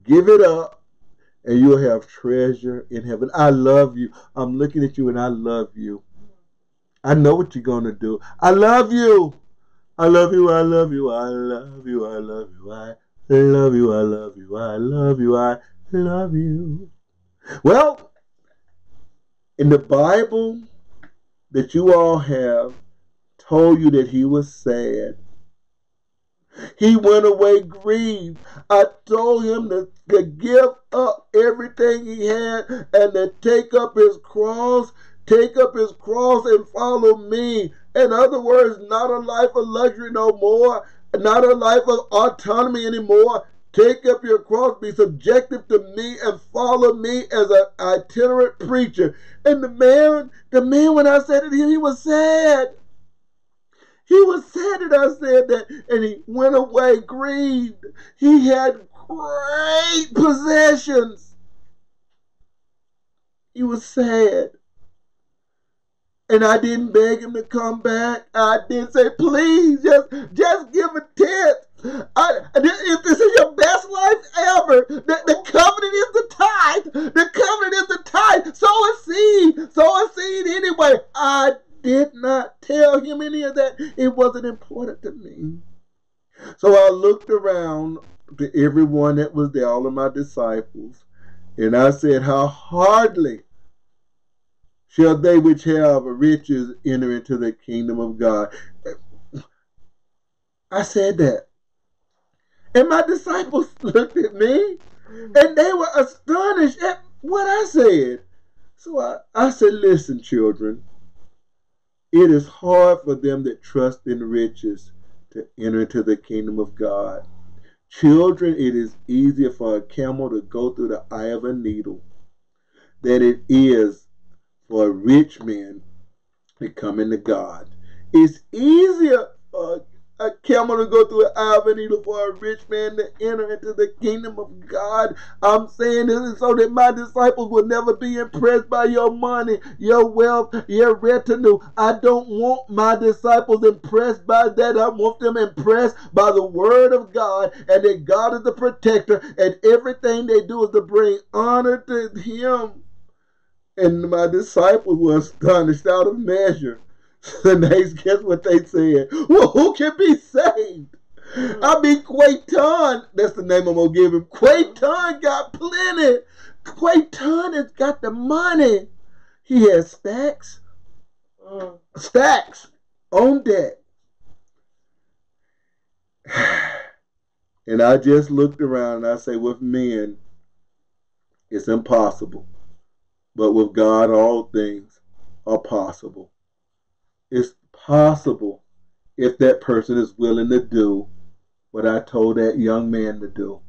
Give it up and you'll have treasure in heaven. I love you. I'm looking at you and I love you. I know what you're going to do. I love you. I love you. I love you. I love you. I love you. I love you. I love you. I love you. I love you. Well, in the Bible that you all have, told you that he was sad. He went away grieved. I told him to, to give up everything he had and to take up his cross, take up his cross and follow me. In other words, not a life of luxury no more, not a life of autonomy anymore. Take up your cross, be subjective to me, and follow me as an itinerant preacher. And the man, the man, when I said it to him, he was sad. He was sad that I said that, and he went away grieved. He had great possessions. He was sad. And I didn't beg him to come back. I didn't say, please, just, just give a tenth. I, if this is your best life ever, the, the covenant is the tithe. The covenant is the tithe. Sow a seed. Sow a seed anyway. I did not tell him any of that. It wasn't important to me. So I looked around to everyone that was there, all of my disciples, and I said, How hardly shall they which have riches enter into the kingdom of God. I said that. And my disciples looked at me and they were astonished at what I said. So I, I said, Listen, children, it is hard for them that trust in riches to enter into the kingdom of God. Children, it is easier for a camel to go through the eye of a needle than it is for a rich man to come into God. It's easier for a camel to go through an eye of a needle for a rich man to enter into the kingdom of God. I'm saying this so that my disciples will never be impressed by your money, your wealth, your retinue. I don't want my disciples impressed by that. I want them impressed by the word of God and that God is the protector and everything they do is to bring honor to Him. And my disciples were astonished out of measure. The next, guess what they said? Well, who can be saved? I mean, Quayton, that's the name I'm going to give him. Quayton got plenty. Quayton has got the money. He has stacks. Mm. Stacks on deck. And I just looked around and I say, with men, it's impossible. But with God, all things are possible. It's possible if that person is willing to do what I told that young man to do.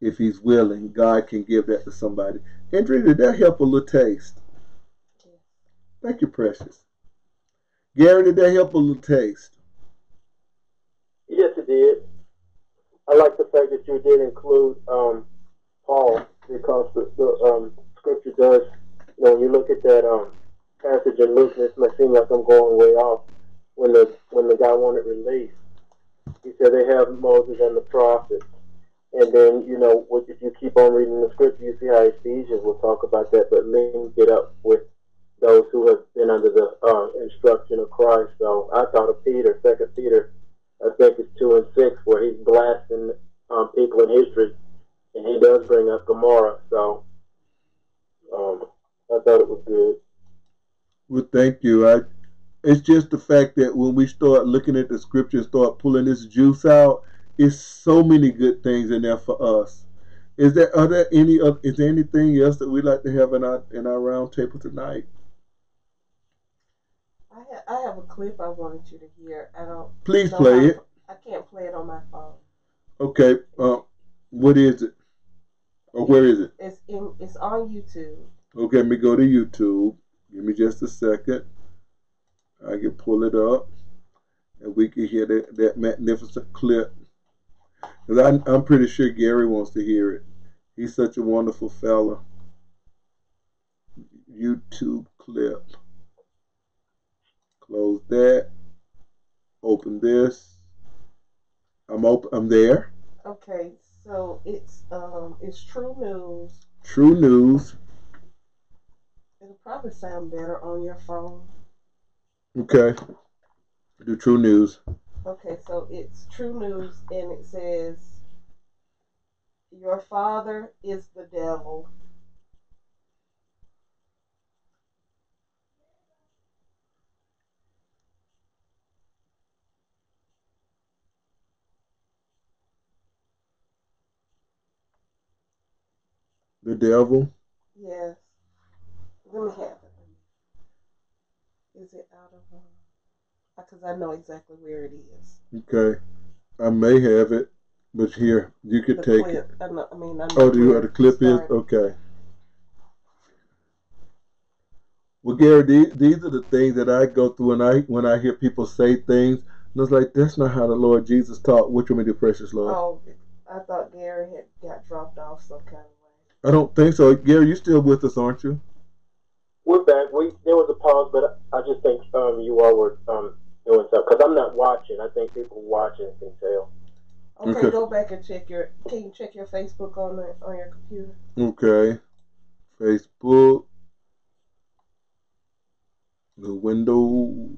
If he's willing, God can give that to somebody. Andrea, did that help a little taste? Thank you, precious. Garry, did that help a little taste? Yes, it did. I like the fact that you did include um, Paul because the, the um, scripture does, you know, when you look at that um, passage in Luke, and this may seem like I'm going way off. When the when the guy wanted release, he said they have Moses and the prophets. And then, you know, if you keep on reading the scripture, you see how Ephesians will talk about that, but link it up with those who have been under the uh, instruction of Christ. So I thought of Peter, Second Peter, I think it's two and six, where he's blasting um, people in history, and he does bring up Gomorrah. So um, I thought it was good. Well, thank you. I. It's just the fact that when we start looking at the scripture, start pulling this juice out, it's so many good things in there for us. Is there are there any is there anything else that we'd like to have in our in our round table tonight? I have, I have a clip I wanted you to hear. I don't. Please play it. I can't play it on my phone. Okay. Uh, what is it? Or where is it? It's in. It's on YouTube. Okay, let me go to YouTube. Give me just a second. I can pull it up, and we can hear that, that magnificent clip. Because I'm pretty sure Garry wants to hear it. He's such a wonderful fella. YouTube clip. Close that. Open this. I'm open. I'm there. Okay, so it's um it's True News. True News. It'll probably sound better on your phone. Okay. Do True News. Okay, so it's True News, and it says, Your father is the devil. The devil? Yes. Let me have it. Is it out of. Um, because I know exactly where it is. Okay, I may have it, but here you could the take clip. it. I, know, I mean, I know oh, do you have the clip is? Okay. Well, Garry, these, these are the things that I go through when I when I hear people say things. And it's like that's not how the Lord Jesus taught. What you mean, precious Lord? Oh, I thought Garry had got dropped off some kind of way. I don't think so. Garry, you still with us, aren't you? We're back. We there was a pause, but I just think um, you all were um, doing something because I'm not watching. I think people watching can tell. Okay, Okay. go back and check your. Can you check your Facebook on the on your computer? Okay. Facebook. The window.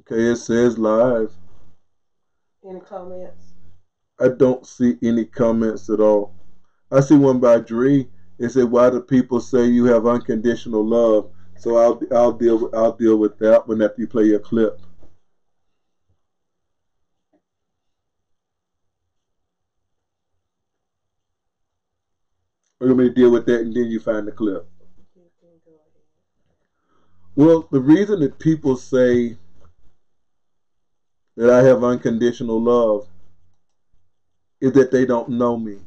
Okay, it says live. Any comments? I don't see any comments at all. I see one by Dree. It said, "Why do people say you have unconditional love?" So I'll I'll deal with I'll deal with that one after you play your clip. Want me to deal with that and then you find the clip? Well, the reason that people say that I have unconditional love is that they don't know me.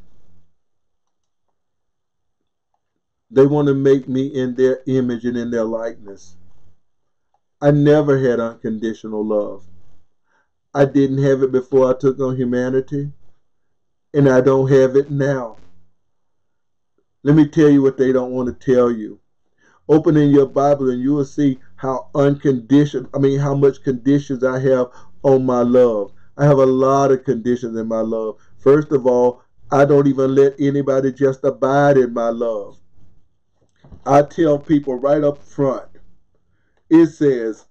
They want to make me in their image and in their likeness. I never had unconditional love. I didn't have it before I took on humanity, and I don't have it now. Let me tell you what they don't want to tell you. Open in your Bible and you will see how unconditional, I mean, how much conditions I have on my love. I have a lot of conditions in my love. First of all, I don't even let anybody just abide in my love. I tell people right up front, it says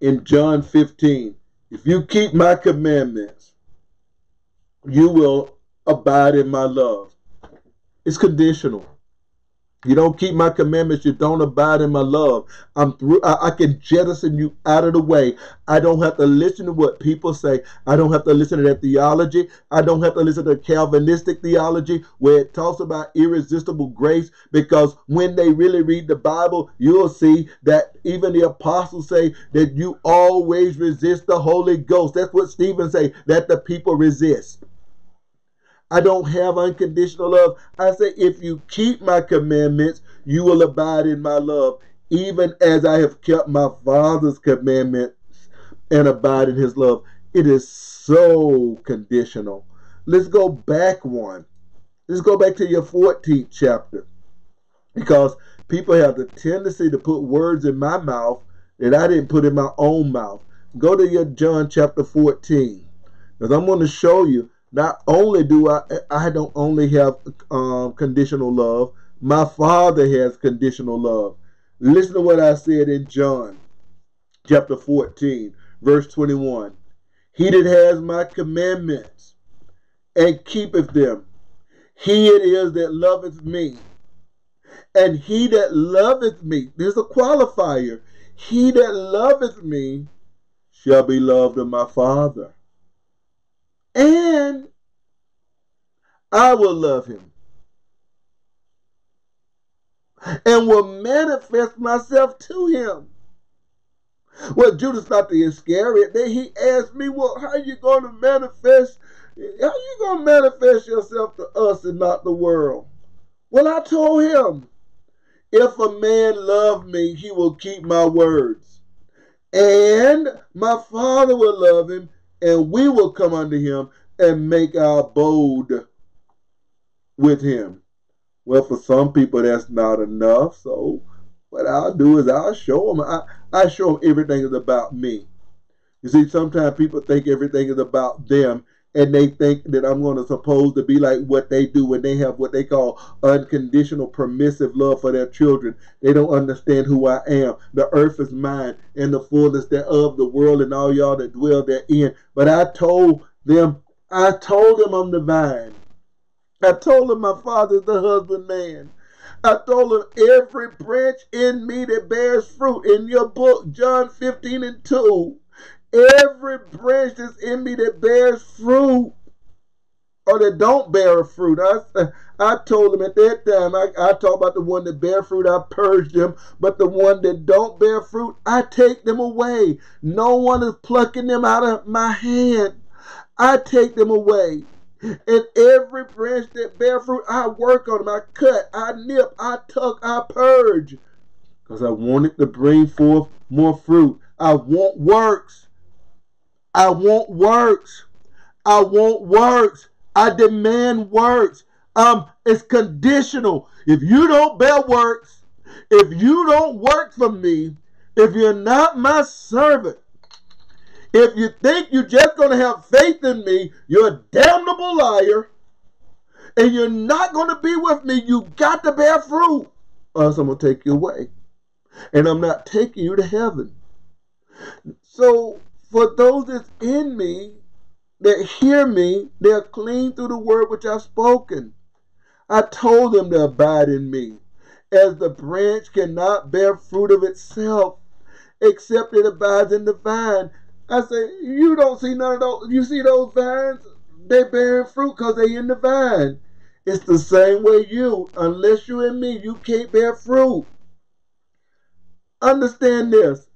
in John 15, if you keep my commandments, you will abide in my love. It's conditional. You don't keep my commandments. You don't abide in my love. I'm through. I, I can jettison you out of the way. I don't have to listen to what people say. I don't have to listen to that theology. I don't have to listen to Calvinistic theology where it talks about irresistible grace. Because when they really read the Bible, you'll see that even the apostles say that you always resist the Holy Ghost. That's what Stephen say that the people resist. I don't have unconditional love. I say, if you keep my commandments, you will abide in my love, even as I have kept my Father's commandments and abide in his love. It is so conditional. Let's go back one. let's go back to your 14th chapter. Because people have the tendency to put words in my mouth that I didn't put in my own mouth. Go to your John chapter 14. Because I'm going to show you not only do I I don't only have um, conditional love, my father has conditional love. Listen to what I said in John chapter 14, verse 21. He that has my commandments and keepeth them, he it is that loveth me. And he that loveth me, there's a qualifier. He that loveth me shall be loved of my Father. And I will love him and will manifest myself to him. Well, Judas not the Iscariot. Then he asked me, Well, how you going to manifest? How you to manifest yourself to us and not the world? Well, I told him, If a man love me, he will keep my words. And my Father will love him, and we will come unto him and make our abode with him. Well, for some people, that's not enough. So, what I'll do is I'll show them. I, I show them everything is about me. You see, sometimes people think everything is about them, and they think that I'm going to suppose to be like what they do when they have what they call unconditional permissive love for their children. They don't understand who I am. The earth is mine and the fullness thereof, the world and all y'all that dwell therein. But I told them, I told them I'm the vine. I told them my father's the husbandman. I told them every branch in me that bears fruit in your book, John 15 and 2. Every branch that's in me that bears fruit or that don't bear fruit. I, I told him at that time, I, I talk about the one that bear fruit, I purge them, but the one that don't bear fruit, I take them away. No one is plucking them out of my hand. I take them away. And every branch that bear fruit, I work on them. I cut, I nip, I tuck, I purge. Because I wanted to bring forth more fruit. I want works. I want works. I want works. I demand works. Um, it's conditional. If you don't bear works, if you don't work for me, if you're not my servant, if you think you're just going to have faith in me, you're a damnable liar. And you're not going to be with me. You got to bear fruit. Or else I'm going to take you away. And I'm not taking you to heaven. So for those that's in me, that hear me, they're clean through the word which I've spoken. I told them to abide in me, as the branch cannot bear fruit of itself, except it abides in the vine. I say, you don't see none of those. You see those vines? They bearing fruit because they in the vine. It's the same way you. Unless you in me, you can't bear fruit. Understand this.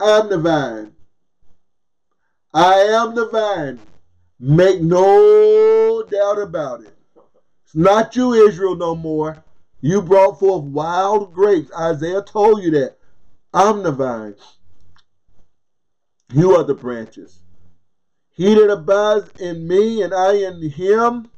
I'm the vine. I am the vine. Make no doubt about it. It's not you, Israel, no more. You brought forth wild grapes. Isaiah told you that. I'm the vine. You are the branches. He that abides in me and I in him,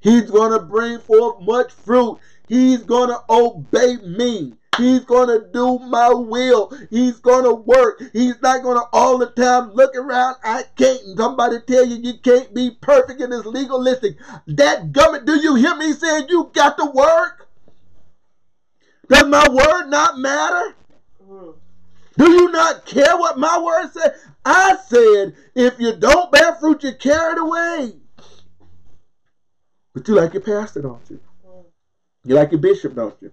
he's going to bring forth much fruit. He's going to obey me. He's going to do my will. He's going to work. He's not going to all the time look around. I can't. Somebody tell you you can't be perfect in this legalistic. That government, do you hear me saying you got to work? Does my word not matter? Do you not care what my word said? I said, if you don't bear fruit, you're carried away. But you like your pastor, don't you? You like your bishop, don't you?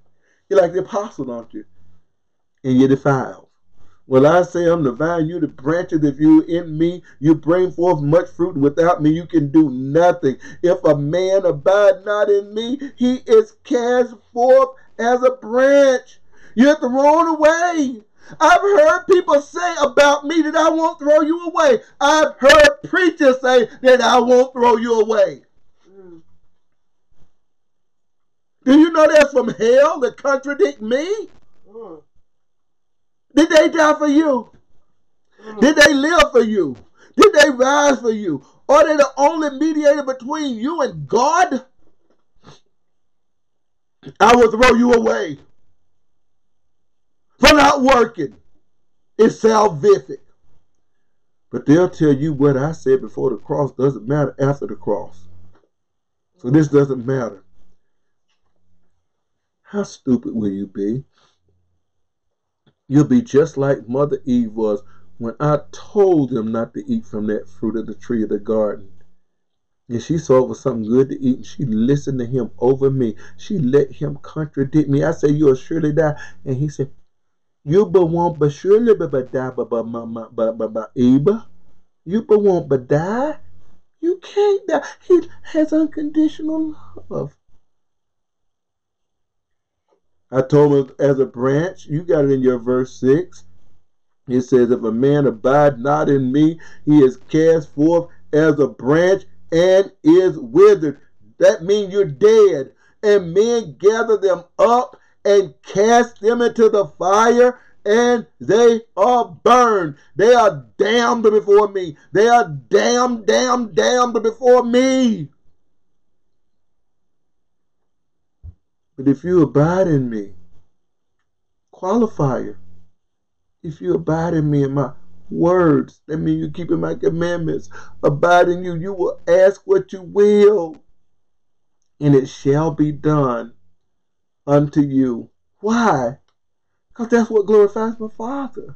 You like the apostle, don't you? And you're defiled. Well, I say I'm the vine, you the branches. If you in me, you bring forth much fruit. Without me, you can do nothing. If a man abide not in me, he is cast forth as a branch. You're thrown away. I've heard people say about me that I won't throw you away. I've heard preachers say that I won't throw you away. Mm. Do you know that's from hell to contradict me? Mm. Did they die for you? Mm. Did they live for you? Did they rise for you? Are they the only mediator between you and God? I will throw you away for not working. It's salvific. But they'll tell you what I said before the cross doesn't matter after the cross. So this doesn't matter. How stupid will you be? You'll be just like Mother Eve was when I told them not to eat from that fruit of the tree of the garden. And she saw it was something good to eat, and she listened to him over me. She let him contradict me. I said, You'll surely die. And he said, You but won't but surely but but die but but but but but but Eva. You but won't but die. You can't die. He has unconditional love. I told him as a branch, you got it in your verse 6. It says, If a man abide not in me, he is cast forth as a branch and is withered. That means you're dead. And men gather them up and cast them into the fire, and they are burned. They are damned before me. They are damned, damned, damned before me. But if you abide in me, qualifier, if you abide in me and my words, that means you keeping my commandments, abide in you, you will ask what you will, and it shall be done unto you. Why? Because that's what glorifies my Father.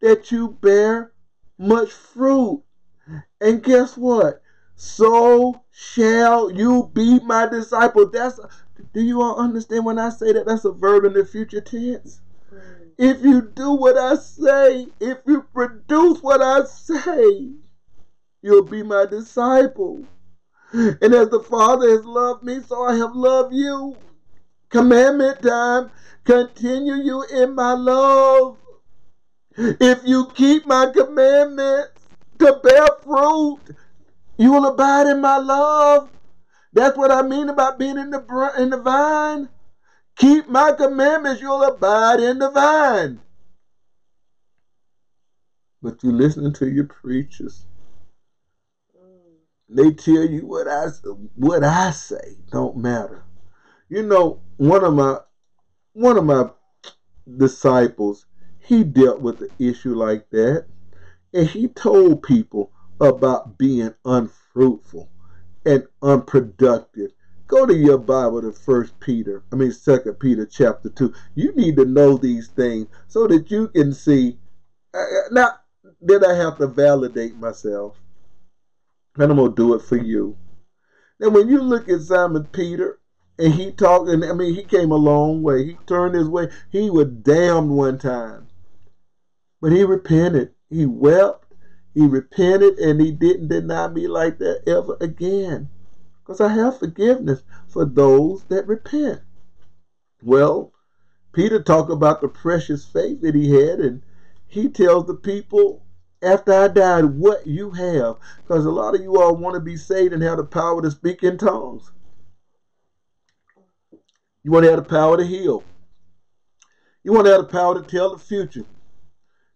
That you bear much fruit. And guess what? So shall you be my disciple. That's do you all understand when I say that that's a verb in the future tense? Mm. If you do what I say, if you produce what I say, you'll be my disciple. And as the Father has loved me, so I have loved you. Commandment time. Continue you in my love. If you keep my commandments to bear fruit, you will abide in my love. That's what I mean about being in the in the vine. Keep my commandments, you'll abide in the vine. But you listening to your preachers. They tell you what I what I say don't matter. You know, one of my one of my disciples, he dealt with an issue like that, and he told people about being unfruitful and unproductive. Go to your Bible to First Peter, I mean Second Peter chapter two. You need to know these things so that you can see. Uh, uh now, then I have to validate myself, and I'm gonna do it for you. Now, when you look at Simon Peter, and he talked, and I mean, he came a long way. He turned his way. He was damned one time, but he repented. He wept he repented and he didn't deny me like that ever again. Because I have forgiveness for those that repent. Well, Peter talked about the precious faith that he had, and he tells the people after I died what you have. Because a lot of you all want to be saved and have the power to speak in tongues. You want to have the power to heal. You want to have the power to tell the future.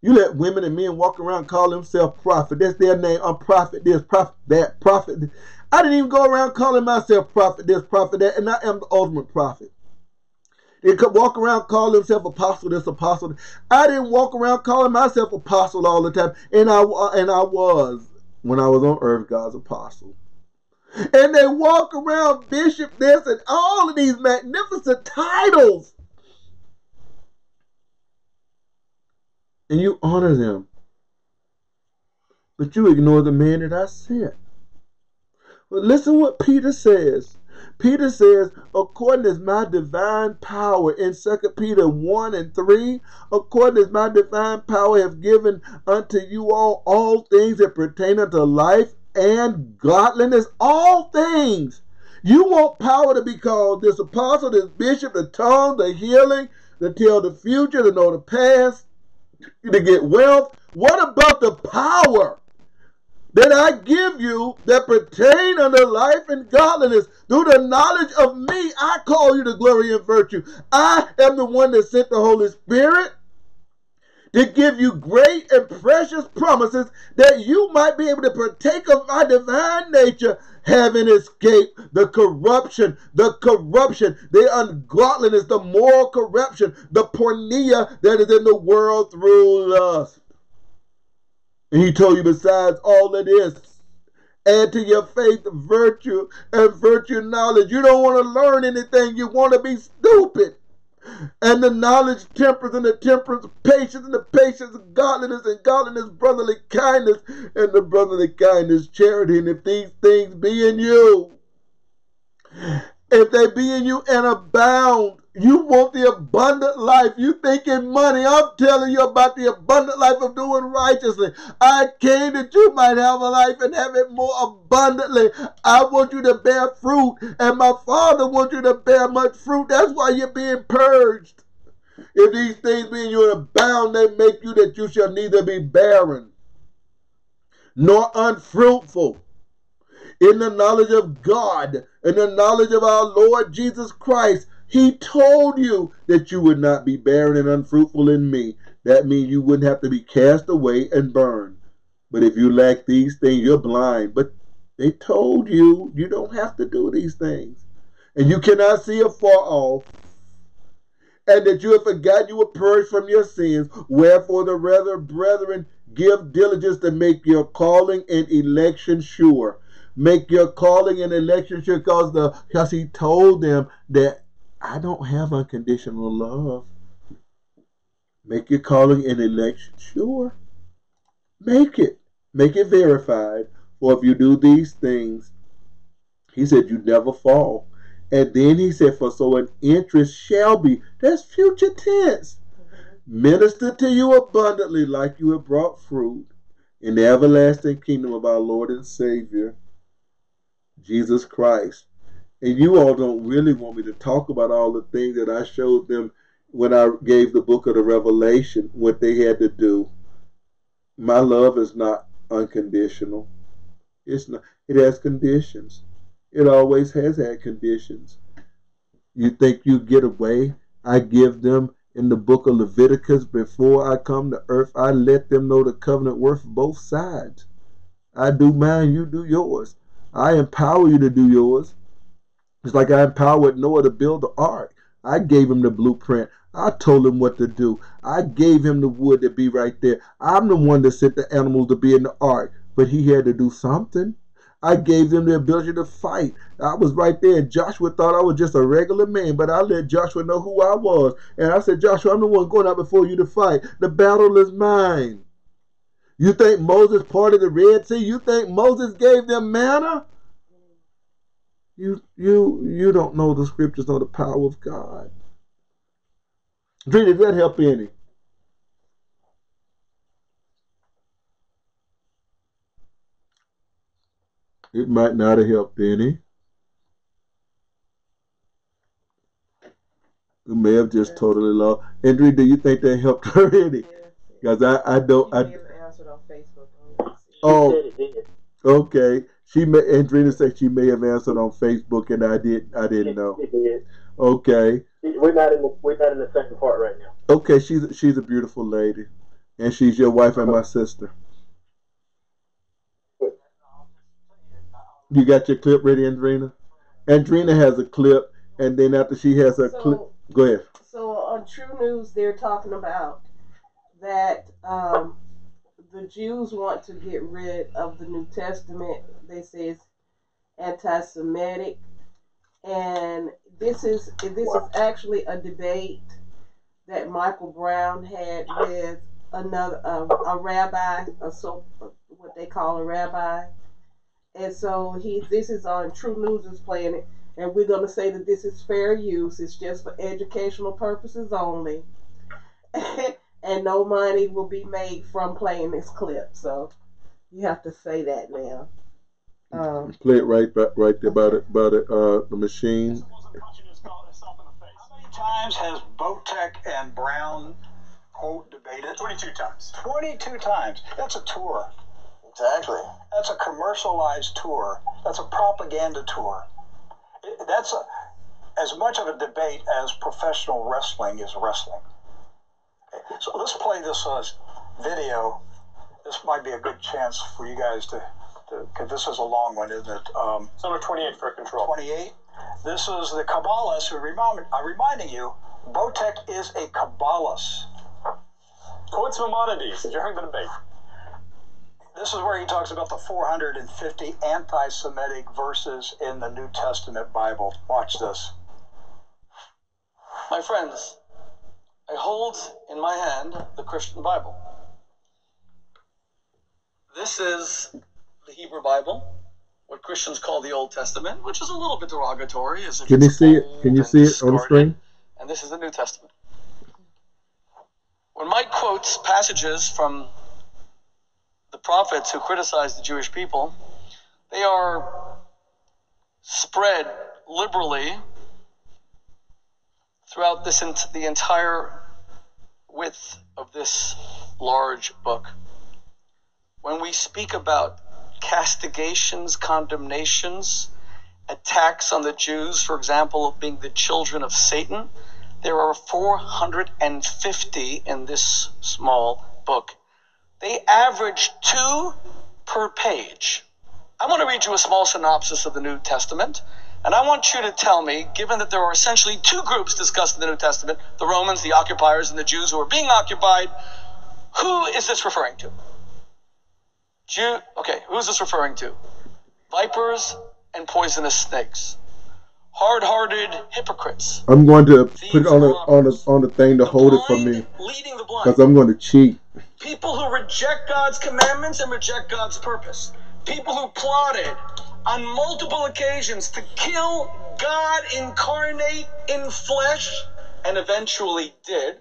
You let women and men walk around call themselves prophet. That's their name. I'm prophet this, prophet that, prophet. I didn't even go around calling myself prophet this, prophet that, and I am the ultimate prophet. They could walk around calling themselves apostle this, apostle. I didn't walk around calling myself apostle all the time, and I uh, and I was when I was on earth, God's apostle. And they walk around bishop this and all of these magnificent titles. And you honor them. But you ignore the man that I sent. But listen what Peter says. Peter says, according as my divine power in 2 Peter 1 and 3, according as my divine power have given unto you all all things that pertain unto life and godliness, all things. You want power to be called this apostle, this bishop, the tongue, the healing, to tell the future, to know the past, to get wealth? What about the power that I give you that pertain unto life and godliness? Through the knowledge of me, I call you to glory and virtue. I am the one that sent the Holy Spirit to give you great and precious promises that you might be able to partake of my divine nature, having escaped the corruption, the corruption, the ungodliness, the moral corruption, the porneia that is in the world through lust. And he told you, besides all of this, add to your faith virtue and virtue knowledge. You don't want to learn anything, you want to be stupid and the knowledge temperance and the temperance patience and the patience godliness and godliness brotherly kindness and the brotherly kindness charity. And if these things be in you if they be in you and abound you want the abundant life. You thinking money. I'm telling you about the abundant life of doing righteously. I came that you might have a life and have it more abundantly. I want you to bear fruit, and my Father wants you to bear much fruit. That's why you're being purged. If these things be in you abound, they make you that you shall neither be barren nor unfruitful in the knowledge of God in the knowledge of our Lord Jesus Christ. He told you that you would not be barren and unfruitful in me. That means you wouldn't have to be cast away and burned. But if you lack these things, you're blind. But they told you you don't have to do these things. And you cannot see afar off. And that you have forgotten you were purged from your sins. Wherefore the rather, brethren, give diligence to make your calling and election sure. Make your calling and election sure because the because he told them that I don't have unconditional love. Make your calling and election sure. Make it. Make it verified. For if you do these things, he said, you never fall. And then he said, for so an interest shall be. That's future tense. Minister to you abundantly like you have brought fruit in the everlasting kingdom of our Lord and Savior, Jesus Christ. And you all don't really want me to talk about all the things that I showed them when I gave the book of the Revelation, what they had to do. My love is not unconditional. It's not it has conditions. It always has had conditions. You think you get away? I give them in the book of Leviticus before I come to earth, I let them know the covenant worth both sides. I do mine, you do yours. I empower you to do yours. It's like I empowered Noah to build the ark. I gave him the blueprint. I told him what to do. I gave him the wood to be right there. I'm the one that sent the animals to be in the ark, but he had to do something. I gave them the ability to fight. I was right there, Joshua thought I was just a regular man, but I let Joshua know who I was. And I said, Joshua, I'm the one going out before you to fight. The battle is mine. You think Moses parted the Red Sea? You think Moses gave them manna? You you you don't know the scriptures or the power of God. Dream, does that help any? It might not have helped any. We may have just totally lost. Andrew, do you think that helped her any? Because I, I don't. I, oh, okay. She may Andreana said she may have answered on Facebook, and I did. I didn't know. Okay. We're not in the we're not in the second part right now. Okay, she's she's a beautiful lady, and she's your wife and my sister. You got your clip ready, Andreana? Andreana has a clip, and then after she has her So- clip, go ahead. So on True News, they're talking about that um, the Jews want to get rid of the New Testament. They say it's anti-Semitic, and this is this is actually a debate that Michael Brown had with another uh, a rabbi, a so what they call a rabbi, and so he this is on True News is playing it and we're going to say that this is fair use. It's just for educational purposes only, and no money will be made from playing this clip. So you have to say that now. Um, Play it right, back- right there about it, about it, uh, the machine. How many times has Boteach and Brown quote debated? 22 times. 22 times. That's a tour. Exactly. That's a commercialized tour. That's a propaganda tour. That's a, as much of a debate as professional wrestling is wrestling. Okay, So let's play this uh, video. This might be a good chance for you guys to, because this is a long one, isn't it? Um, It's number 28 for control. 28. This is the Kabbalist who remind, I'm reminding you, Boteach is a Kabbalist. Quotes Maimonides. Did you hear the debate? This is where he talks about the 450 anti Semitic verses in the New Testament Bible. Watch this. My friends, I hold in my hand the Christian Bible. This is the Hebrew Bible, what Christians call the Old Testament, which is a little bit derogatory. As Can you see it? Can you see it on the screen? And this is the New Testament. When Mike quotes passages from the prophets who criticize the Jewish people, they are spread liberally throughout this ent- the entire width of this large book. When we speak about castigations, condemnations, attacks on the Jews, for example, of being the children of Satan, there are 450 in this small book. They average two per page. I want to read you a small synopsis of the New Testament, and I want you to tell me, given that there are essentially two groups discussed in the New Testament the Romans, the occupiers, and the Jews who are being occupied, who is this referring to? Jew, okay, who is this referring to? Vipers and poisonous snakes. Hard-hearted hypocrites. I'm going to put it on the on the on the thing to The hold it for me Leading the blind. because I'm going to cheat. People who reject God's commandments and reject God's purpose. People who plotted on multiple occasions to kill God incarnate in flesh and eventually did.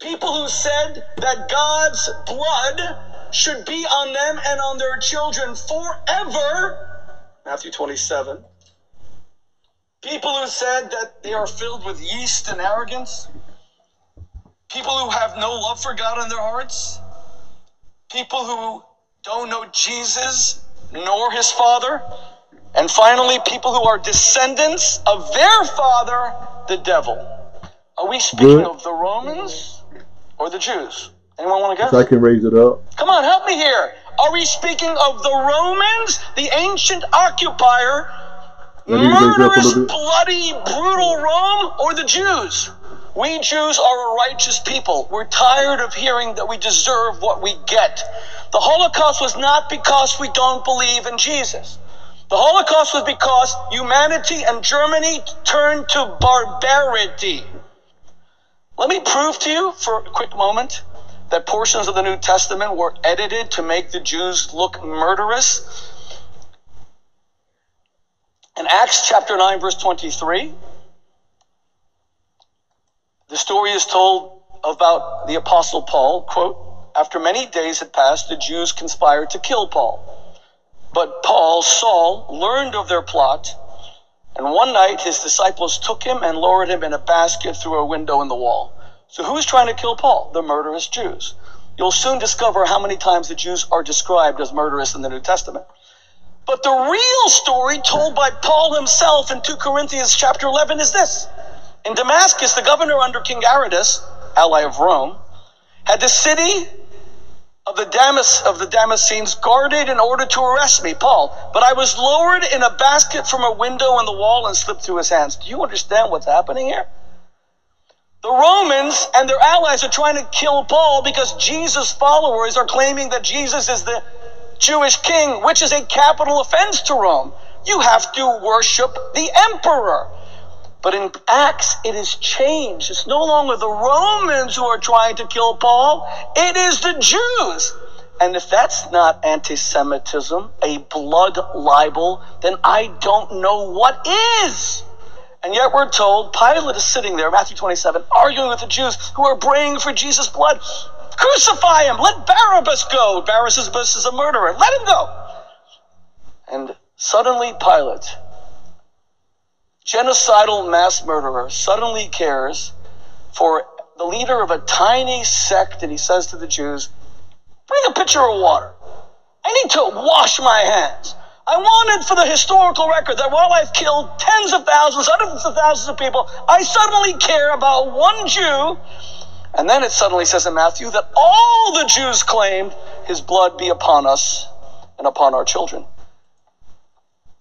People who said that God's blood should be on them and on their children forever. Matthew 27. People who said that they are filled with yeast and arrogance. People who have no love for God in their hearts. People who don't know Jesus nor his Father. And finally, people who are descendants of their father, the devil. Are we speaking of the Romans or the Jews? Anyone want to guess? I can raise it up. Come on, help me here. Are we speaking of the Romans, the ancient occupier, Let me raise it up a murderous, bloody, brutal Rome, or the Jews? We Jews are a righteous people. We're tired of hearing that we deserve what we get. The Holocaust was not because we don't believe in Jesus. The Holocaust was because humanity and Germany turned to barbarity. Let me prove to you for a quick moment that portions of the New Testament were edited to make the Jews look murderous. In Acts chapter 9, verse 23, the story is told about the Apostle Paul. Quote, after many days had passed, the Jews conspired to kill Paul. But Paul, Saul, learned of their plot, and one night his disciples took him and lowered him in a basket through a window in the wall. So who's trying to kill Paul? The murderous Jews. You'll soon discover how many times the Jews are described as murderous in the New Testament. But the real story told by Paul himself in 2 Corinthians chapter 11 is this. In Damascus, the governor under King Aretas, ally of Rome, had the city of the Damas of the Damascenes guarded in order to arrest me, Paul. But I was lowered in a basket from a window in the wall and slipped through his hands. Do you understand what's happening here? The Romans and their allies are trying to kill Paul because Jesus' followers are claiming that Jesus is the Jewish king, which is a capital offense to Rome. You have to worship the emperor. But in Acts, it is changed. It's no longer the Romans who are trying to kill Paul, it is the Jews. And if that's not anti Semitism, a blood libel, then I don't know what is. And yet we're told Pilate is sitting there, Matthew 27, arguing with the Jews who are praying for Jesus' blood. Crucify him! Let Barabbas go! Barabbas is a murderer. Let him go! And suddenly Pilate, genocidal mass murderer, suddenly cares for the leader of a tiny sect, and he says to the Jews, Bring a pitcher of water. I need to wash my hands. I wanted for the historical record that while I've killed tens of thousands, hundreds of thousands of people, I suddenly care about one Jew And then it suddenly says in Matthew that all the Jews claimed his blood be upon us and upon our children.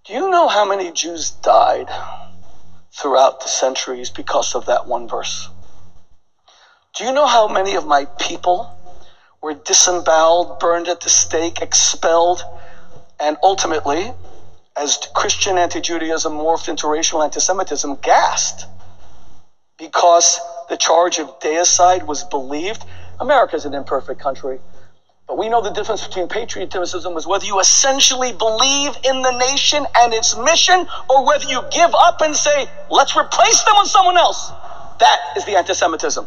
Do you know how many Jews died throughout the centuries because of that one verse? Do you know how many of my people were disemboweled, burned at the stake, expelled, and ultimately, as Christian anti Judaism morphed into racial anti Semitism, gassed because the charge of deicide was believed? America is an imperfect country. But we know the difference between patriotism is whether you essentially believe in the nation and its mission, or whether you give up and say, let's replace them with someone else. That is the anti Semitism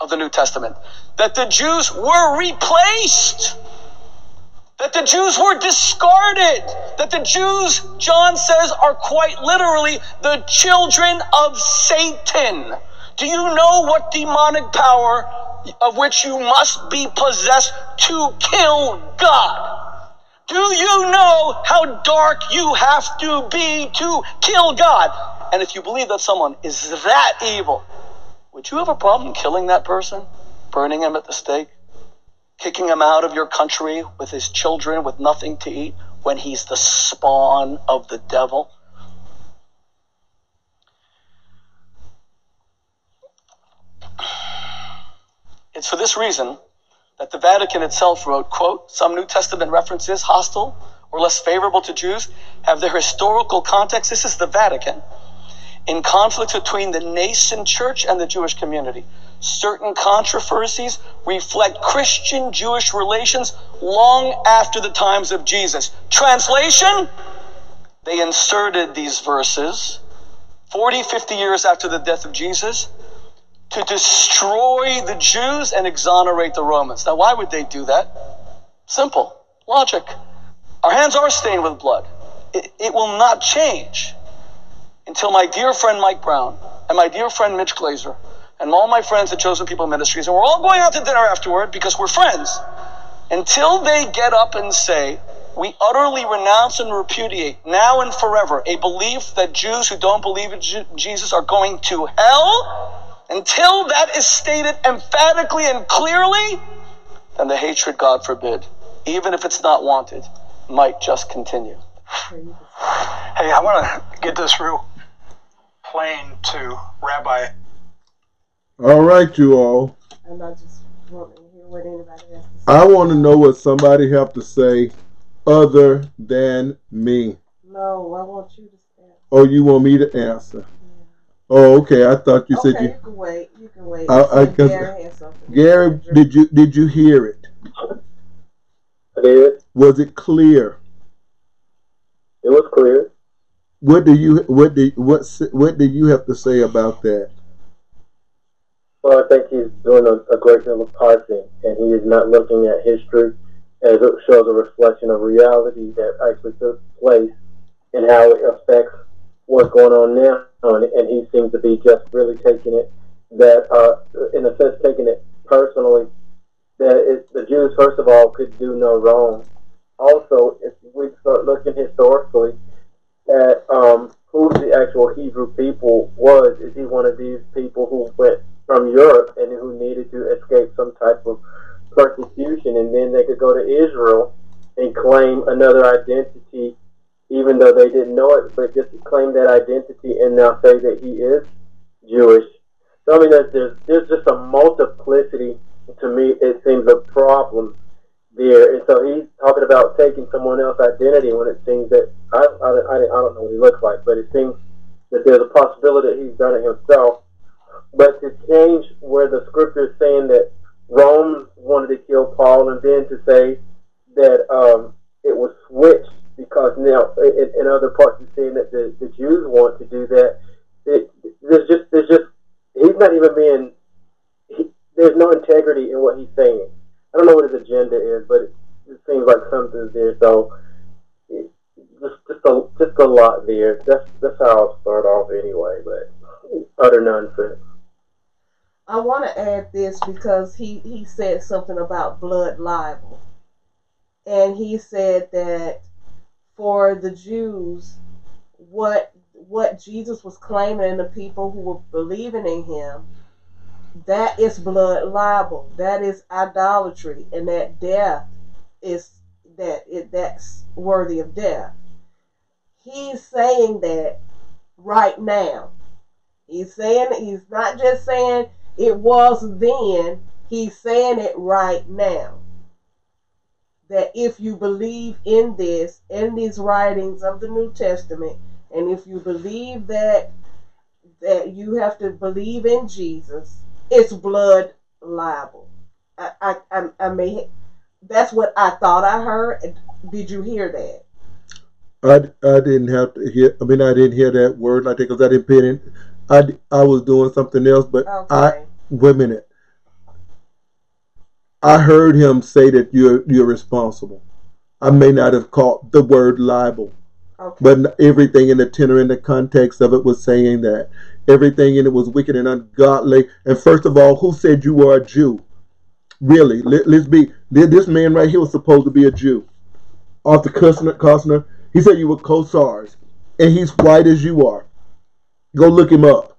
of the New Testament. That the Jews were replaced. That the Jews were discarded. That the Jews, John says, are quite literally the children of Satan. Do you know what demonic power of which you must be possessed to kill God? Do you know how dark you have to be to kill God? And if you believe that someone is that evil, would you have a problem killing that person? Burning him at the stake? Kicking him out of your country with his children with nothing to eat when he's the spawn of the devil? It's for this reason that the Vatican itself wrote, quote, some New Testament references, hostile or less favorable to Jews, have their historical context. This is the Vatican. In conflicts between the nascent church and the Jewish community. Certain controversies reflect Christian Jewish relations long after the times of Jesus. Translation? They inserted these verses 40, 50 years after the death of Jesus to destroy the Jews and exonerate the Romans. Now, why would they do that? Simple logic. Our hands are stained with blood. It, it will not change until my dear friend Mike Brown and my dear friend Mitch Glaser and all my friends at Chosen People Ministries, and we're all going out to dinner afterward because we're friends, until they get up and say, we utterly renounce and repudiate now and forever a belief that Jews who don't believe in Jesus are going to hell until that is stated emphatically and clearly, then the hatred, God forbid, even if it's not wanted, might just continue. Hey, I want to get this real plain to Rabbi. All right, you all. I'm not just wanting to hear what anybody has to say. I want to know what somebody have to say other than me. No, I want you to say. Oh, you want me to answer? Oh, okay. I thought you okay, said you, you. can wait. You can wait. I- I So guess- Garry has something. Garry, did you did you hear it? I did. Was it clear? It was clear. What do you what do what what do you have to say about that? Well, I think he's doing a, a great deal of parsing, and he is not looking at history as it shows a reflection of reality that actually took place and how it affects what's going on now. And, and he seems to be just really taking it that, uh, in a sense, taking it personally. That it, the Jews, first of all, could do no wrong. Also, if we start looking historically at um, who the actual Hebrew people was, is he one of these people who went from Europe and who needed to escape some type of persecution, and then they could go to Israel and claim another identity, even though they didn't know it, but just claim that identity and now say that he is Jewish. So I mean, there's there's, there's just a multiplicity to me. It seems of problems there, and so he's talking about taking someone else's identity when it seems that I I, I, I don't know what he looks like, but it seems that there's a possibility that he's done it himself. But to change where the scripture is saying that Rome wanted to kill Paul, and then to say that um, it was switched because now in, in other parts it's saying that the, the Jews want to do that. It, there's just there's just he's not even being he, there's no integrity in what he's saying. I don't know what his agenda is, but it, it seems like something's there. So it, just just a just a lot there. That's that's how I'll start off anyway. But utter nonsense. I want to add this because he, he said something about blood libel. And he said that for the Jews, what what Jesus was claiming and the people who were believing in him, that is blood libel. That is idolatry, and that death is that it that's worthy of death. He's saying that right now. He's saying he's not just saying it was then, he's saying it right now. That if you believe in this, in these writings of the New Testament, and if you believe that that you have to believe in Jesus, it's blood libel. I I I, I may that's what I thought I heard. Did you hear that? I, I didn't have to hear. I mean, I didn't hear that word like that because I didn't pay it. I, I was doing something else, but Okay. I wait a minute. I heard him say that you're you're responsible. I may not have caught the word libel, okay. but everything in the tenor and the context of it was saying that everything in it was wicked and ungodly. And first of all, who said you were a Jew? Really? Let, let's be. This man right here was supposed to be a Jew. Arthur Costner, Costner he said you were Khazars, and he's white as you are. Go look him up.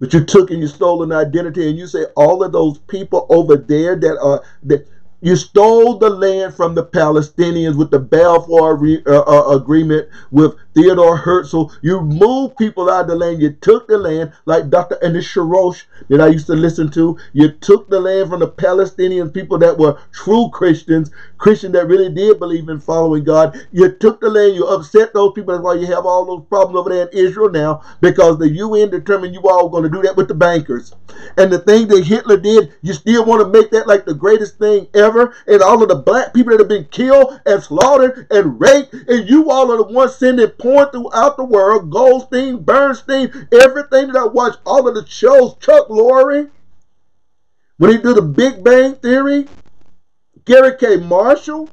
But you took and you stole an identity, and you say all of those people over there that are that you stole the land from the Palestinians with the Balfour re, uh, uh, agreement with Theodore Herzl. You moved people out of the land. You took the land like Dr. Anis Shorrosh that I used to listen to. You took the land from the Palestinian people that were true Christians, Christians that really did believe in following God. You took the land. You upset those people. That's why you have all those problems over there in Israel now because the UN determined you all going to do that with the bankers. And the thing that Hitler did, you still want to make that like the greatest thing ever. And all of the black people that have been killed and slaughtered and raped, and you all are the ones sending throughout the world. Goldstein, Bernstein, everything that I watch, all of the shows, Chuck Lorre, when he did the Big Bang Theory, Garry K. Marshall.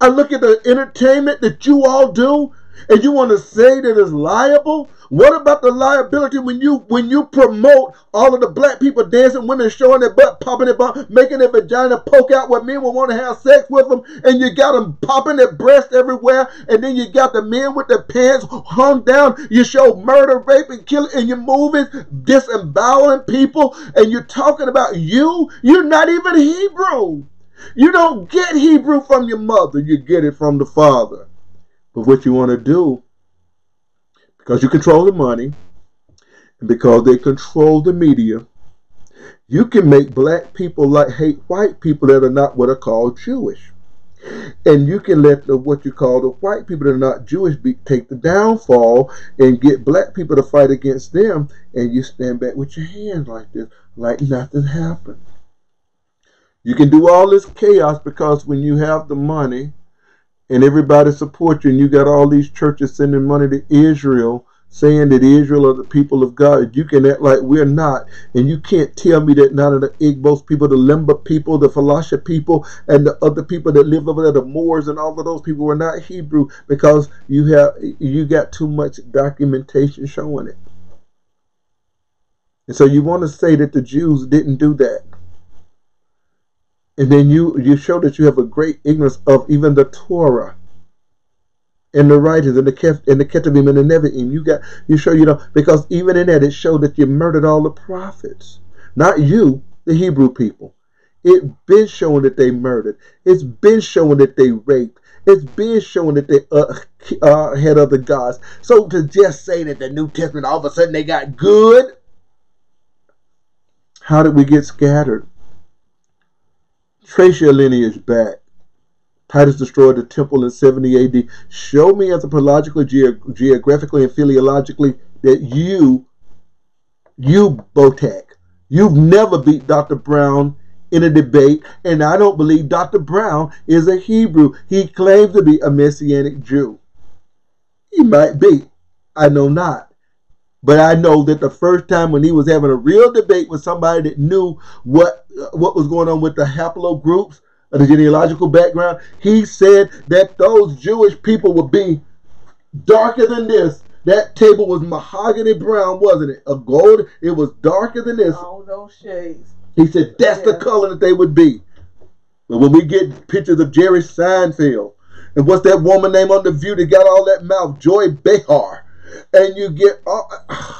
I look at the entertainment that you all do, and you want to say that it's liable. What about the liability when you when you promote all of the black people dancing, women showing their butt, popping their butt, making their vagina poke out where men will want to have sex with them, and you got them popping their breasts everywhere, and then you got the men with their pants hung down. You show murder, rape, and killing, and you're moving, disemboweling people, and you're talking about you. You're not even Hebrew. You don't get Hebrew from your mother, you get it from the father. But what you want to do, because you control the money, and because they control the media, you can make black people like hate white people that are not what are called Jewish. And you can let the what you call the white people that are not Jewish be, take the downfall and get black people to fight against them, and you stand back with your hands like this, like nothing happened. You can do all this chaos because when you have the money and everybody supports you, and you got all these churches sending money to Israel, saying that Israel are the people of God, you can act like we're not. And you can't tell me that none of the Igbos people, the Limba people, the Falasha people, and the other people that live over there, the Moors and all of those people were not Hebrew because you have you got too much documentation showing it. And so you want to say that the Jews didn't do that and then you you show that you have a great ignorance of even the Torah and the writings and the Kef, and the and the Nevi'im. You got you show you know because even in that it showed that you murdered all the prophets, not you, the Hebrew people. It's been showing that they murdered. It's been showing that they raped. It's been showing that they uh, uh, had other gods. So to just say that the New Testament all of a sudden they got good, how did we get scattered? Trace your lineage back. Titus destroyed the temple in 70 AD. Show me anthropologically, ge- geographically, and philologically that you, you, Boteach, you've never beat Dr. Brown in a debate, and I don't believe Dr. Brown is a Hebrew. He claims to be a Messianic Jew. He might be. I know not. But I know that the first time when he was having a real debate with somebody that knew what what was going on with the haplogroups of the genealogical background, he said that those Jewish people would be darker than this. That table was mahogany brown, wasn't it? A gold. It was darker than this. All those shades. He said that's the color that they would be. But when we get pictures of Jerry Seinfeld, and what's that woman name on the View that got all that mouth, Joy Behar, and you get oh,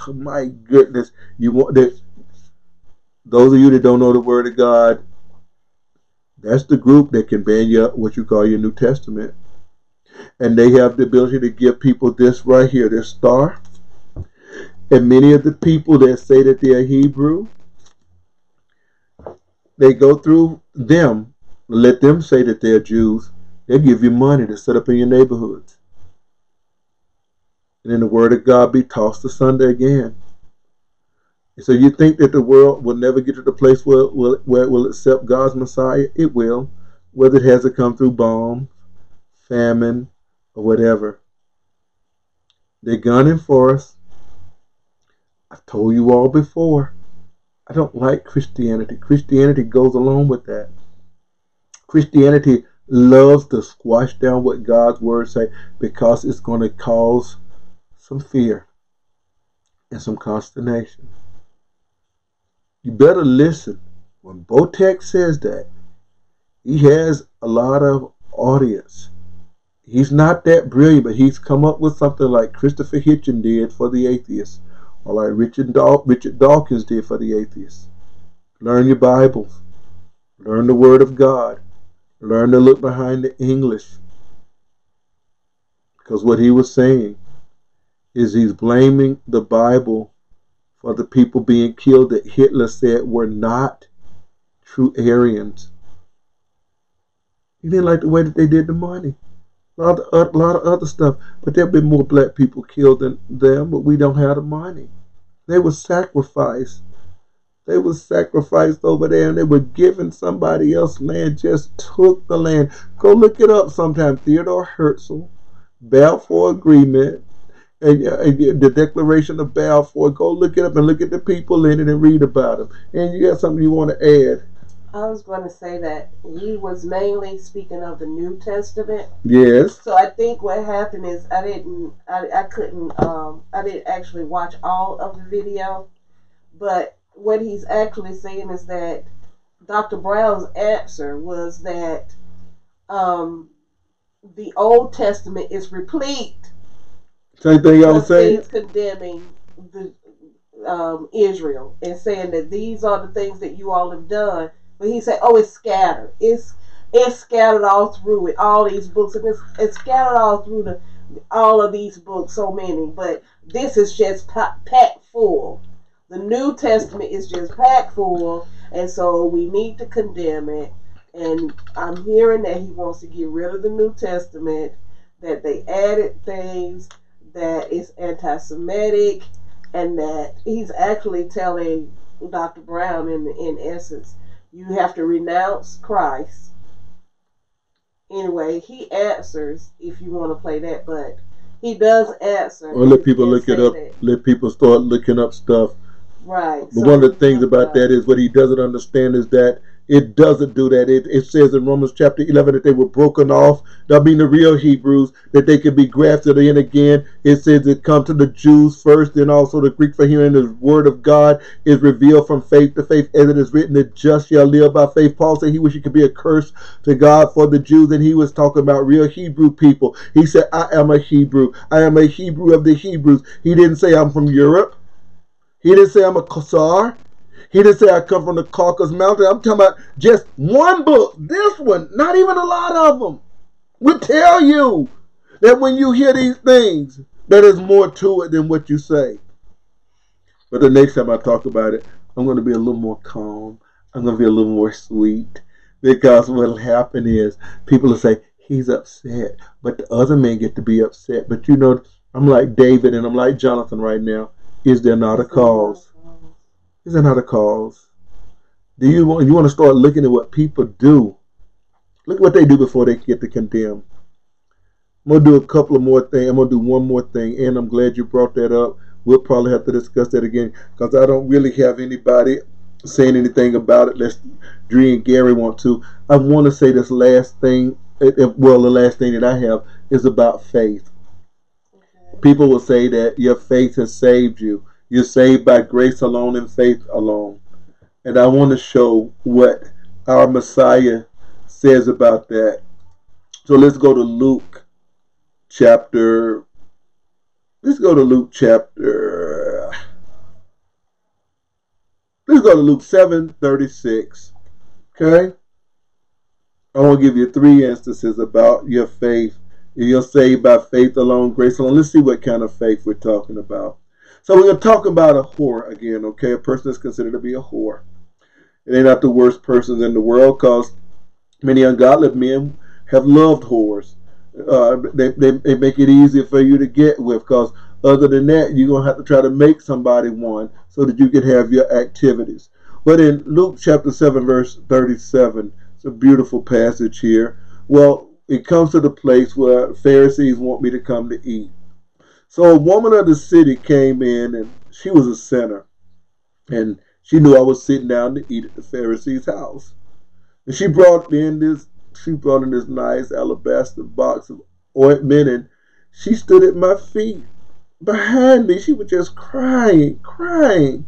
my goodness, you want this. those of you that don't know the Word of God, that's the group that can ban you what you call your New Testament. And they have the ability to give people this right here, this star. And many of the people that say that they're Hebrew, they go through them, let them say that they're Jews. They'll give you money to set up in your neighborhoods. And then the word of God be tossed asunder again. So you think that the world will never get to the place where, where it will accept God's Messiah? It will, whether it has to come through bombs, famine, or whatever. They're gunning for us. I've told you all before. I don't like Christianity. Christianity goes along with that. Christianity loves to squash down what God's word say because it's going to cause some fear and some consternation. You better listen. When Boteach says that, he has a lot of audience. He's not that brilliant, but he's come up with something like Christopher Hitchens did for the atheists, or like Richard, Daw- Richard Dawkins did for the atheists. Learn your Bibles. Learn the Word of God. Learn to look behind the English. Because what he was saying is he's blaming the Bible for the people being killed that Hitler said were not true Aryans. He didn't like the way that they did the money. A lot of, a lot of other stuff. But there have been more black people killed than them, but we don't have the money. They were sacrificed. They were sacrificed over there and they were given somebody else land, just took the land. Go look it up sometime. Theodore Herzl, Balfour Agreement, and, and the Declaration of Balfour. Go look it up and look at the people in it and read about them. And you got something you want to add? I was going to say that he was mainly speaking of the New Testament. Yes. So I think what happened is I didn't, I, I couldn't, um, I didn't actually watch all of the video, but what he's actually saying is that Dr. Brown's answer was that um, the Old Testament is replete Same thing I was saying. things condemning the um, Israel and saying that these are the things that you all have done. But he said, "Oh, it's scattered. It's it's scattered all through it. All these books, and it's, it's scattered all through the all of these books. So many, but this is just pa- packed full. The New Testament is just packed full, and so we need to condemn it. And I'm hearing that he wants to get rid of the New Testament. That they added things that is anti-Semitic, and that he's actually telling Dr. Brown, in in essence, you have to renounce Christ. Anyway, he answers if you want to play that, but he does answer. Or let people look it up. that. Let people start looking up stuff. Right. But one of the things about that is what he doesn't understand is that it doesn't do that. It, it says in Romans chapter 11 that they were broken off. That mean the real Hebrews, that they could be grafted in again. It says it come to the Jews first, then also the Greek for hearing the word of God is revealed from faith to faith, as it is written, the just shall live by faith. Paul said he wished he could be a curse to God for the Jews, and he was talking about real Hebrew people. He said, I am a Hebrew. I am a Hebrew of the Hebrews. He didn't say I'm from Europe. He didn't say I'm a Khazar. He didn't say I come from the Caucasus Mountain. I'm talking about just one book. This one, not even a lot of them, will tell you that when you hear these things, that there's more to it than what you say. But the next time I talk about it, I'm going to be a little more calm. I'm going to be a little more sweet. Because what'll happen is people will say, he's upset. But the other men get to be upset. But you know, I'm like David and I'm like Jonathan right now. Is there not a cause? Is there not a cause? Do you want you want to start looking at what people do? Look at what they do before they get to condemn. I'm gonna do a couple of more things. I'm gonna do one more thing, and I'm glad you brought that up. We'll probably have to discuss that again because I don't really have anybody saying anything about it. Let's Dree and Garry want to. I want to say this last thing. Well, the last thing that I have is about faith. People will say that your faith has saved you. You're saved by grace alone and faith alone. And I want to show what our Messiah says about that. So let's go to Luke chapter. Let's go to Luke chapter. Let's go to Luke 7 36. Okay? I want to give you three instances about your faith. You're saved by faith alone, grace alone. Let's see what kind of faith we're talking about. So we're going to talk about a whore again, okay? A person that's considered to be a whore. And they're not the worst persons in the world because many ungodly men have loved whores. Uh, they, they, they make it easier for you to get with because other than that, you're going to have to try to make somebody one so that you can have your activities. But in Luke chapter 7, verse 37, it's a beautiful passage here. Well, it comes to the place where Pharisees want me to come to eat. So a woman of the city came in and she was a sinner. And she knew I was sitting down to eat at the Pharisee's house. And she brought in this she brought in this nice alabaster box of ointment and she stood at my feet behind me. She was just crying, crying.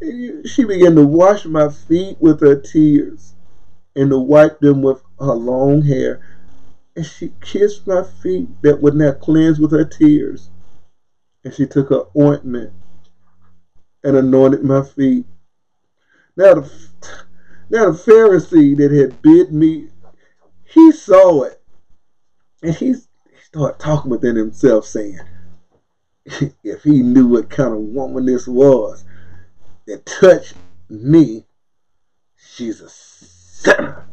And she began to wash my feet with her tears and to wipe them with her long hair. And she kissed my feet that were now cleansed with her tears. And she took her ointment and anointed my feet. Now the, now the Pharisee that had bid me, he saw it. And he, he started talking within himself, saying, if he knew what kind of woman this was that touched me, she's a sinner.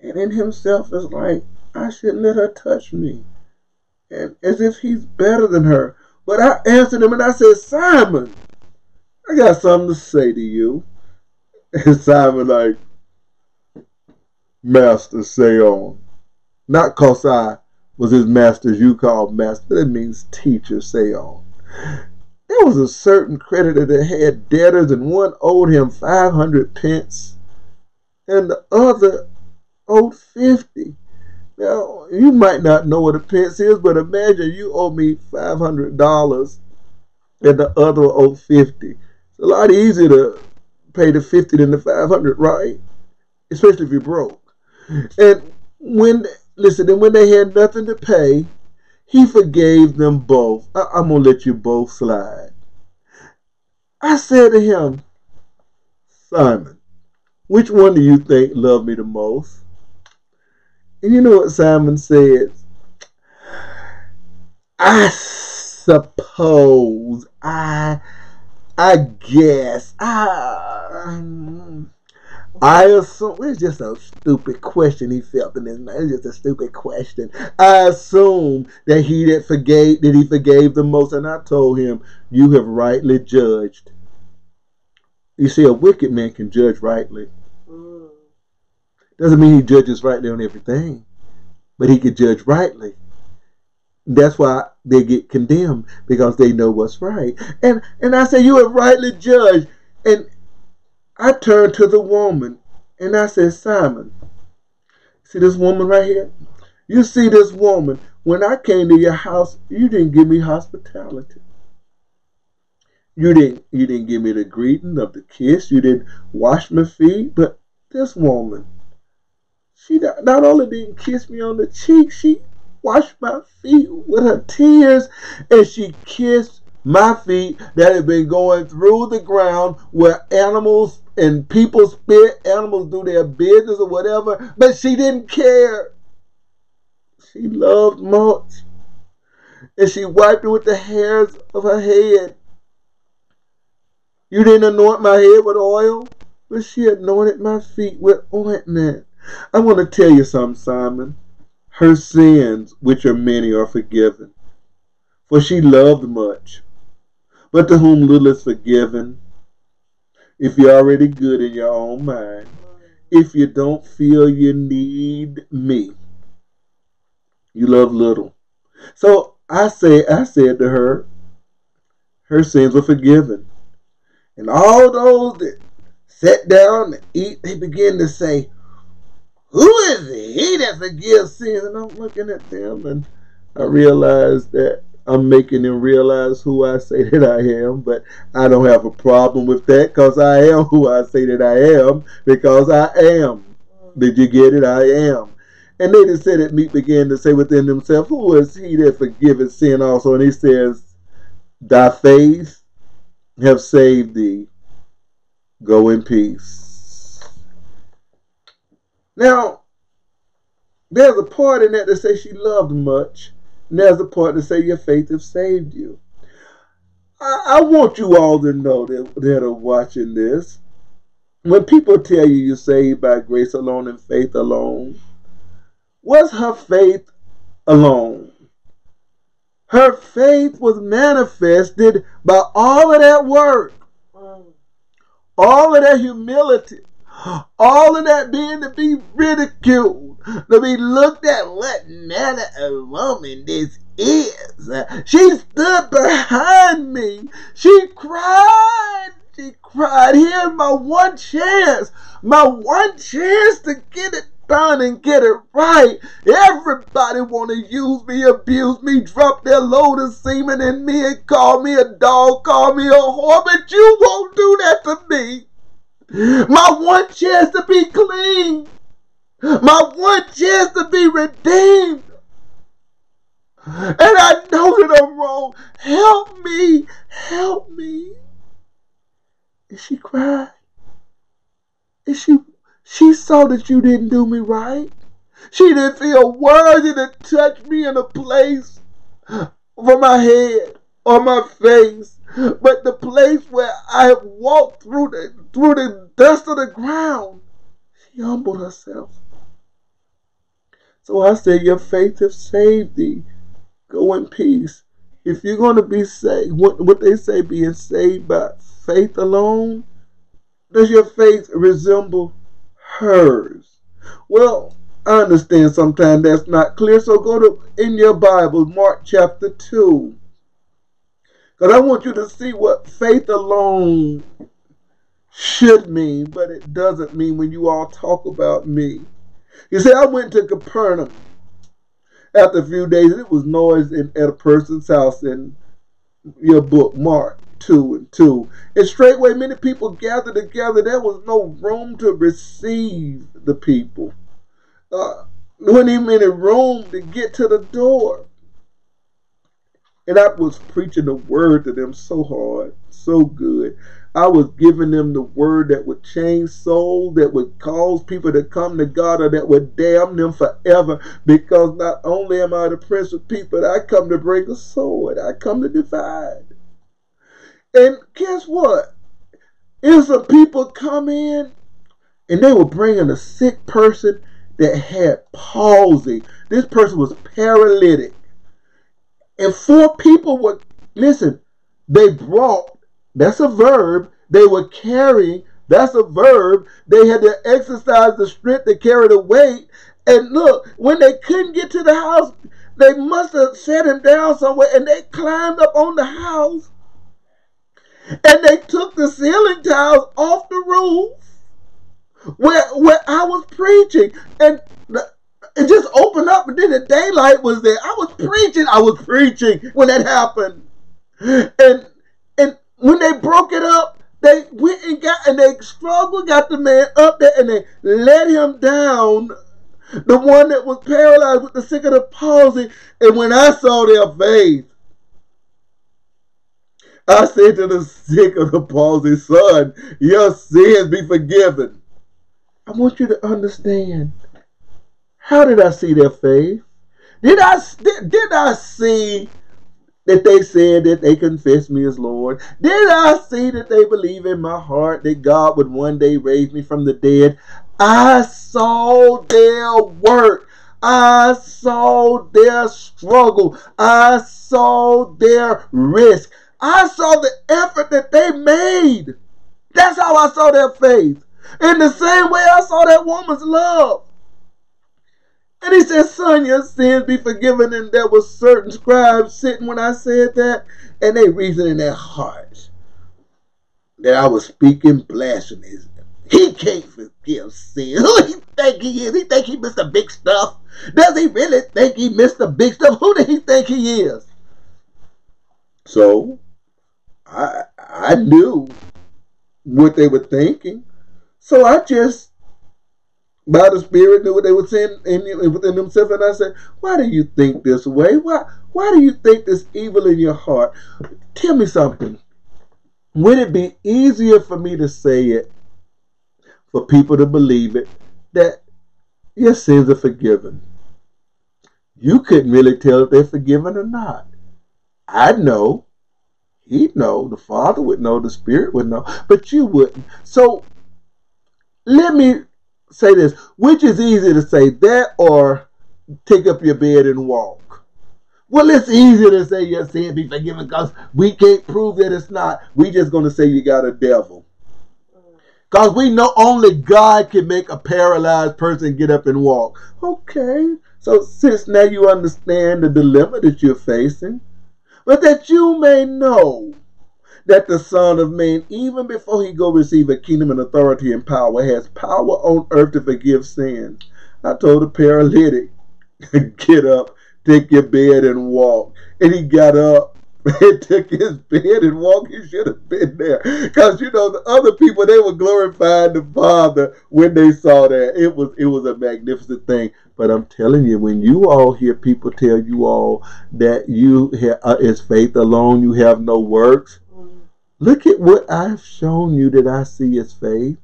And in himself is like, I shouldn't let her touch me. And as if he's better than her. But I answered him and I said, Simon, I got something to say to you. And Simon like, Master, say on. Not cause I was his master, you call master. That means teacher, say on. There was a certain creditor that had debtors, and one owed him 500 pence, and the other owed 50. Now, you might not know what a pence is, but imagine you owe me $500 and the other owed 50. It's a lot easier to pay the 50 than the 500, right? Especially if you're broke. And when listen, and when they had nothing to pay, he forgave them both. I, I'm to let you both slide. I said to him, Simon, which one do you think loved me the most? And you know what Simon says? I suppose, I, I guess, I, I assume it's just a stupid question he felt in his mind. It's just a stupid question. I assume that he that forgave that he forgave the most, and I told him, You have rightly judged. You see, a wicked man can judge rightly. Doesn't mean he judges rightly on everything, but he can judge rightly. That's why they get condemned because they know what's right. And and I say, You have rightly judged. And I turned to the woman and I said, Simon, see this woman right here? You see this woman. When I came to your house, you didn't give me hospitality. You didn't you didn't give me the greeting of the kiss. You didn't wash my feet. But this woman, she not, only didn't kiss me on the cheek, she washed my feet with her tears and she kissed my feet that had been going through the ground where animals and people spit, animals do their business or whatever, but she didn't care. She loved much. And she wiped it with the hairs of her head. You didn't anoint my head with oil, but she anointed my feet with ointment. I want to tell you something, Simon. Her sins, which are many, are forgiven. For she loved much. But to whom little is forgiven, if you're already good in your own mind, if you don't feel you need me, you love little. So I say, I said to her, her sins were forgiven. And all those that sat down to eat, they begin to say, Who is he that forgives sins? And I'm looking at them and I realize that I'm making them realize who I say that I am, but I don't have a problem with that because I am who I say that I am because I am. Did you get it? I am. And they just said it me began to say within themselves, Who is he that forgiveth sin also? And he says, Thy faith have saved thee. Go in peace. Now, there's a part in that that says she loved much, and there's a part that say your faith has saved you. I, I want you all to know that, that are watching this. When people tell you you're saved by grace alone and faith alone, was her faith alone? Her faith was manifested by all of that work, Mm. all of that humility, all of that being to be ridiculed, to be looked at what manner of woman this is. She stood behind me. She cried. She cried. Here's my one chance. My one chance to get it done and get it right. Everybody want to use me, abuse me, drop their load of semen in me and call me a dog, call me a whore, but you won't do that to me. My one chance to be clean. My one chance to be redeemed. And I know that I'm wrong. Help me. Help me. And she cried. And she she saw that you didn't do me right. She didn't feel worthy to touch me in a place for my head or my face, but the place where I have walked through the through the dust of the ground. She humbled herself. So I said, Your faith has saved thee. Go in peace. If you're going to be saved, what, what they say, being saved by faith alone, does your faith resemble hers? Well, I understand sometimes that's not clear, so go to in your Bible, Mark chapter 2. Because I want you to see what faith alone should mean, but it doesn't mean when you all talk about me. You see, I went to Capernaum after a few days, it was noise in, at a person's house in your book, Mark 2 and 2. And straightway many people gathered together. There was no room to receive the people. Uh, wasn't even any room to get to the door. And I was preaching the word to them so hard, so good. I was giving them the word that would change souls, that would cause people to come to God, or that would damn them forever. Because not only am I the Prince of Peace, but I come to break a sword. I come to divide. And guess what? If some people come in and they were bringing a sick person that had palsy, this person was paralytic. And four people were, listen, they brought that's a verb. They were carrying. That's a verb. They had to exercise the strength to carry the weight. And look, when they couldn't get to the house, they must have set him down somewhere and they climbed up on the house and they took the ceiling tiles off the roof where, where I was preaching. And it just opened up and then the daylight was there. I was preaching. I was preaching when that happened. And and when they broke it up, they went and got and they struggled, got the man up there, and they let him down. The one that was paralyzed with the sick of the palsy. And when I saw their faith, I said to the sick of the palsy, son, your sins be forgiven. I want you to understand. How did I see their faith? Did I did, did I see that they said that they confess me as Lord? Did I see that they believe in my heart that God would one day raise me from the dead? I saw their work. I saw their struggle. I saw their risk. I saw the effort that they made. That's how I saw their faith. In the same way I saw that woman's love. And he said, Son, your sins be forgiven. And there was certain scribes sitting when I said that, and they reasoned in their hearts that I was speaking blasphemies. He can't forgive sin. Who he think he is? He think he Mr. Big Stuff? Does he really think he Mr. Big Stuff? Who does he think he is? So I I knew what they were thinking. So I just by the Spirit knew what they were saying in, within themselves. And I said, Why do you think this way? Why why do you think this evil in your heart? Tell me something. would it be easier for me to say it, for people to believe it, that your sins are forgiven? You couldn't really tell if they're forgiven or not. I'd know. He'd know. The Father would know. The Spirit would know. But you wouldn't. So let me say this. Which is easier to say, that or take up your bed and walk? Well, it's easier to say your sin be forgiven because we can't prove that it's not. We just going to say you got a devil. Mm. Because we know only God can make a paralyzed person get up and walk. Okay. So since now you understand the dilemma that you're facing, but that you may know that the Son of Man, even before he go receive a kingdom and authority and power, has power on earth to forgive sins. I told the paralytic, get up, take your bed and walk. And he got up and took his bed and walked. He should have been there. Because you know, the other people they were glorifying the Father when they saw that. It was it was a magnificent thing. But I'm telling you, when you all hear people tell you all that you have, uh, is faith alone, you have no works. Look at what I've shown you that I see as faith.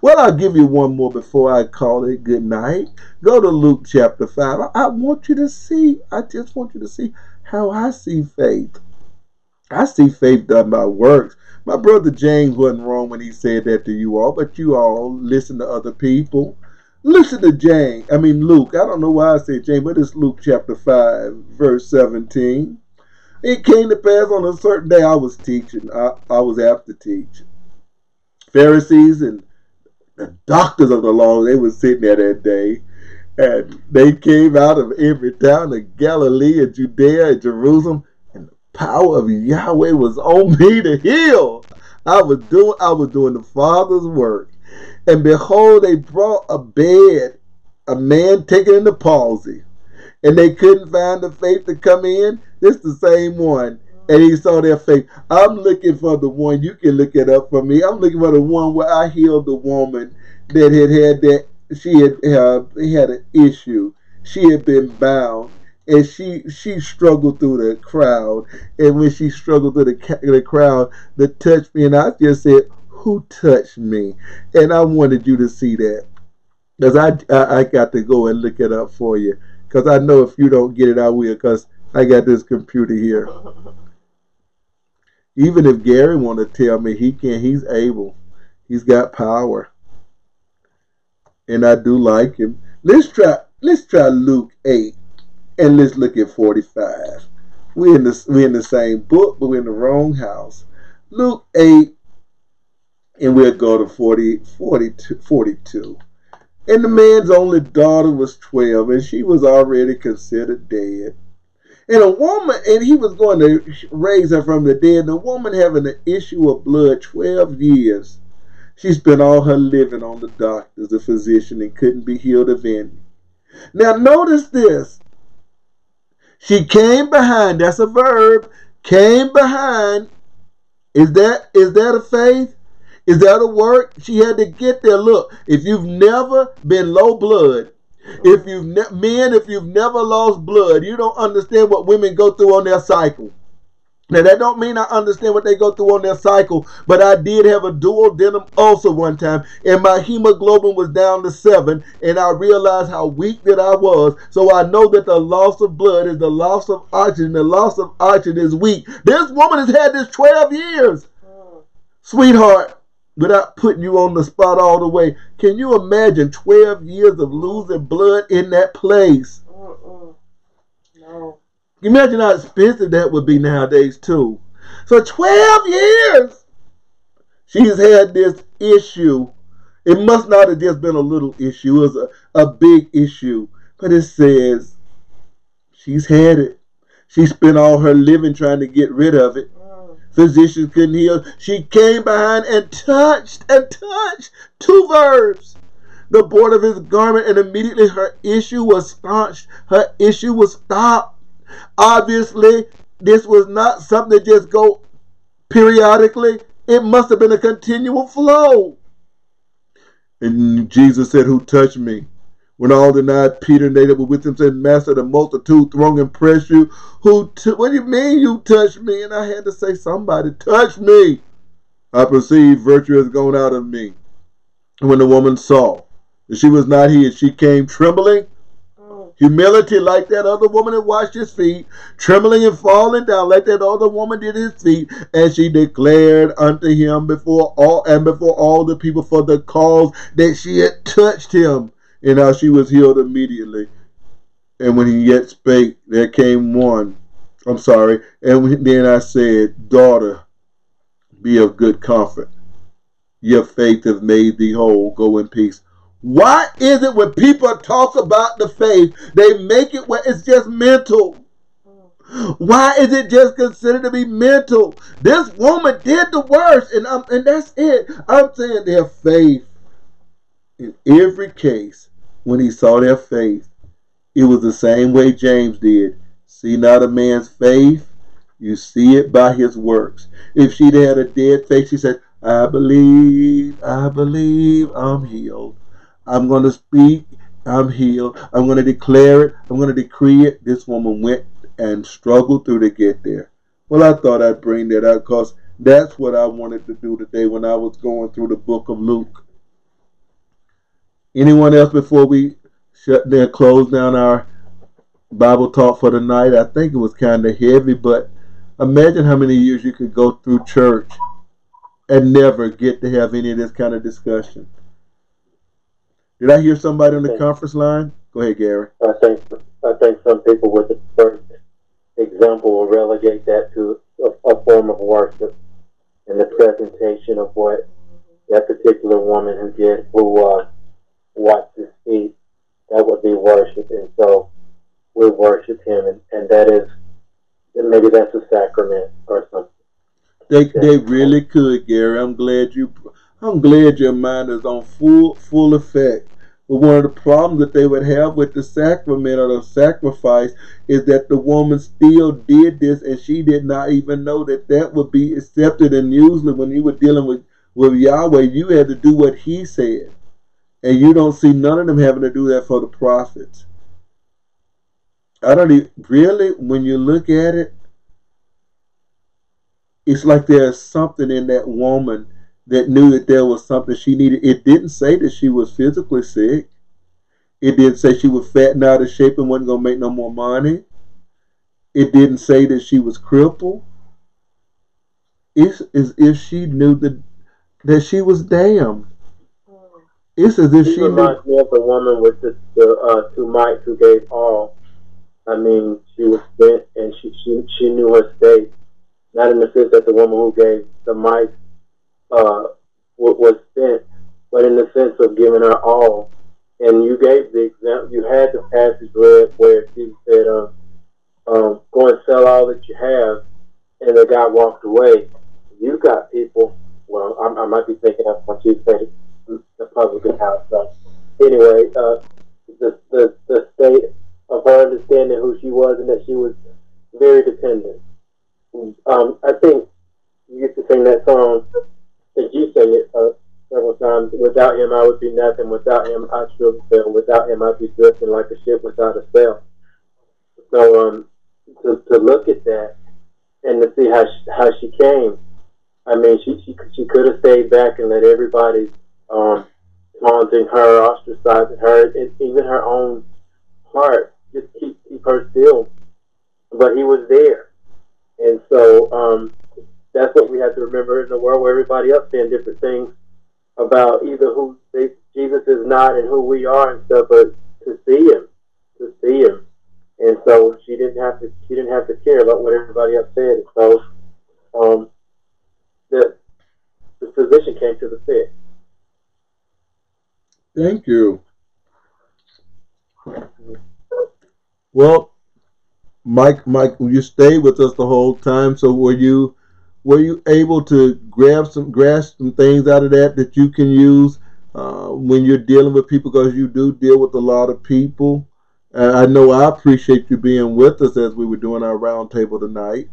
Well, I'll give you one more before I call it good night. Go to Luke chapter 5. I, want you to see, I just want you to see how I see faith. I see faith done by works. My brother James wasn't wrong when he said that to you all, but you all listen to other people. Listen to James. I mean Luke. I don't know why I said James, but it's Luke chapter 5, verse 17. It came to pass on a certain day I was teaching. I, I was apt to teach. Pharisees and the doctors of the law, they were sitting there that day. And they came out of every town of Galilee and Judea and Jerusalem. And the power of Yahweh was on me to heal. I was doing I was doing the Father's work. And behold, they brought a bed, a man taken in the palsy. And they couldn't find the faith to come in. It's the same one. And he saw their faith. I'm looking for the one. You can look it up for me. I'm looking for the one where I healed the woman that had had that. She had uh, had an issue. She had been bound, and she she struggled through the crowd. And when she struggled through the the crowd, that touched me, and I just said, "Who touched me?" And I wanted you to see that, because I, I I got to go and look it up for you. Because I know if you don't get it, I will. Because I got this computer here. Even if Garry want to tell me he can, he's able. He's got power. And I do like him. Let's try let's try Luke 8 and let's look at 45. We're in the we're in the same book, but we're in the wrong house. Luke 8 and we'll go to 40, 42, 42. And the man's only daughter was 12 and she was already considered dead. And a woman, and he was going to raise her from the dead. The woman having an issue of blood 12 years. She spent all her living on the doctors, the physician, and couldn't be healed of any. Now, notice this. She came behind, that's a verb, came behind. Is that is that a faith? Is that a work? She had to get there. Look, if you've never been low blood, if you've ne- men, if you've never lost blood, you don't understand what women go through on their cycle. Now that don't mean I understand what they go through on their cycle, but I did have a duodenal ulcer one time, and my hemoglobin was down to seven, and I realized how weak that I was. So I know that the loss of blood is the loss of oxygen. The loss of oxygen is weak. This woman has had this 12 years. Mm. Sweetheart, without putting you on the spot all the way, can you imagine 12 years of losing blood in that place? Mm-mm. No. Imagine how expensive that would be nowadays, too. So 12 years she's had this issue. It must not have just been a little issue, it was a, a big issue. But it says she's had it. She spent all her living trying to get rid of it. Physicians couldn't heal. She came behind and touched and touched. Two verbs. The border of his garment, and immediately her issue was staunched. Her issue was stopped. Obviously, this was not something that just go periodically. It must have been a continual flow. And Jesus said, Who touched me? When all denied, Peter and they were with him said, Master, the multitude throng and press you. Who? T- what do you mean you touched me? And I had to say, Somebody touched me. I perceive virtue has gone out of me. And when the woman saw that she was not hid, she came trembling, Mm. humility like that other woman that washed his feet, trembling and falling down like that other woman did his feet, and she declared unto him before all and before all the people for the cause that she had touched him, and how she was healed immediately. And when he yet spake, there came one. I'm sorry. And then I said, Daughter, be of good comfort. Your faith has made thee whole. Go in peace. Why is it when people talk about the faith, they make it where it's just mental? Why is it just considered to be mental? This woman did the worst, and I'm, and that's it. I'm saying their faith. In every case, when he saw their faith, it was the same way James did. See not a man's faith, you see it by his works. If she'd had a dead faith, she said, I believe, I believe I'm healed. I'm going to speak, I'm healed. I'm going to declare it, I'm going to decree it. This woman went and struggled through to get there. Well, I thought I'd bring that out because that's what I wanted to do today when I was going through the book of Luke. Anyone else before we shut down, close down our Bible talk for the night? I think it was kind of heavy, but imagine how many years you could go through church and never get to have any of this kind of discussion. Did I hear somebody on the conference line? Go ahead, Garry. I think I think some people with the first example will relegate that to a, a form of worship and the presentation of what that particular woman who did who uh, washed his feet that would be worship, and so we worship him, and, and that is maybe that's a sacrament or something. They they really could, Garry. I'm glad you I'm glad your mind is on full full effect. But one of the problems that they would have with the sacrament or the sacrifice is that the woman still did this and she did not even know that that would be accepted. And usually, when you were dealing with, with Yahweh, you had to do what He said. And you don't see none of them having to do that for the prophets. I don't even, really, when you look at it, it's like there's something in that woman that knew that there was something she needed. It didn't say that she was physically sick. It didn't say she was fat and out of shape and wasn't going to make no more money. It didn't say that she was crippled. It's as if she knew that, that she was damned. It's as if She she knew. reminds me of the woman with the, the uh, two mites who gave all. I mean, she was bent and she, she she knew her state. Not in the sense that the woman who gave the mites uh, wa- was spent, but in the sense of giving her all. And you gave the example. You had the passage read where Jesus said, um, um, "Go and sell all that you have," and the guy walked away. You got people. Well, I, I might be thinking of what you said, the public house. So anyway, uh, the, the the state of her understanding who she was and that she was very dependent. Um, I think you used to sing that song. I think you sang it uh, several times. Without him, I would be nothing. Without him, I'd still fail. Without him, I'd be drifting like a ship without a sail. So um, to, to look at that and to see how she, how she came, I mean, she she, she could have stayed back and let everybody um, taunting her, ostracizing her, and even her own heart just keep keep her still. But he was there, and so um, that's what we have to remember in the world where everybody else saying different things about either who they, Jesus is not and who we are and stuff, but to see him, to see him, and so she didn't have to she didn't have to care about what everybody else said. And so um, the the physician came to the sick. Thank you. Well, Mike, Mike, you stayed with us the whole time. So were you were you able to grab some grasp some things out of that that you can use uh, when you're dealing with people? Because you do deal with a lot of people. And I know I appreciate you being with us as we were doing our roundtable tonight.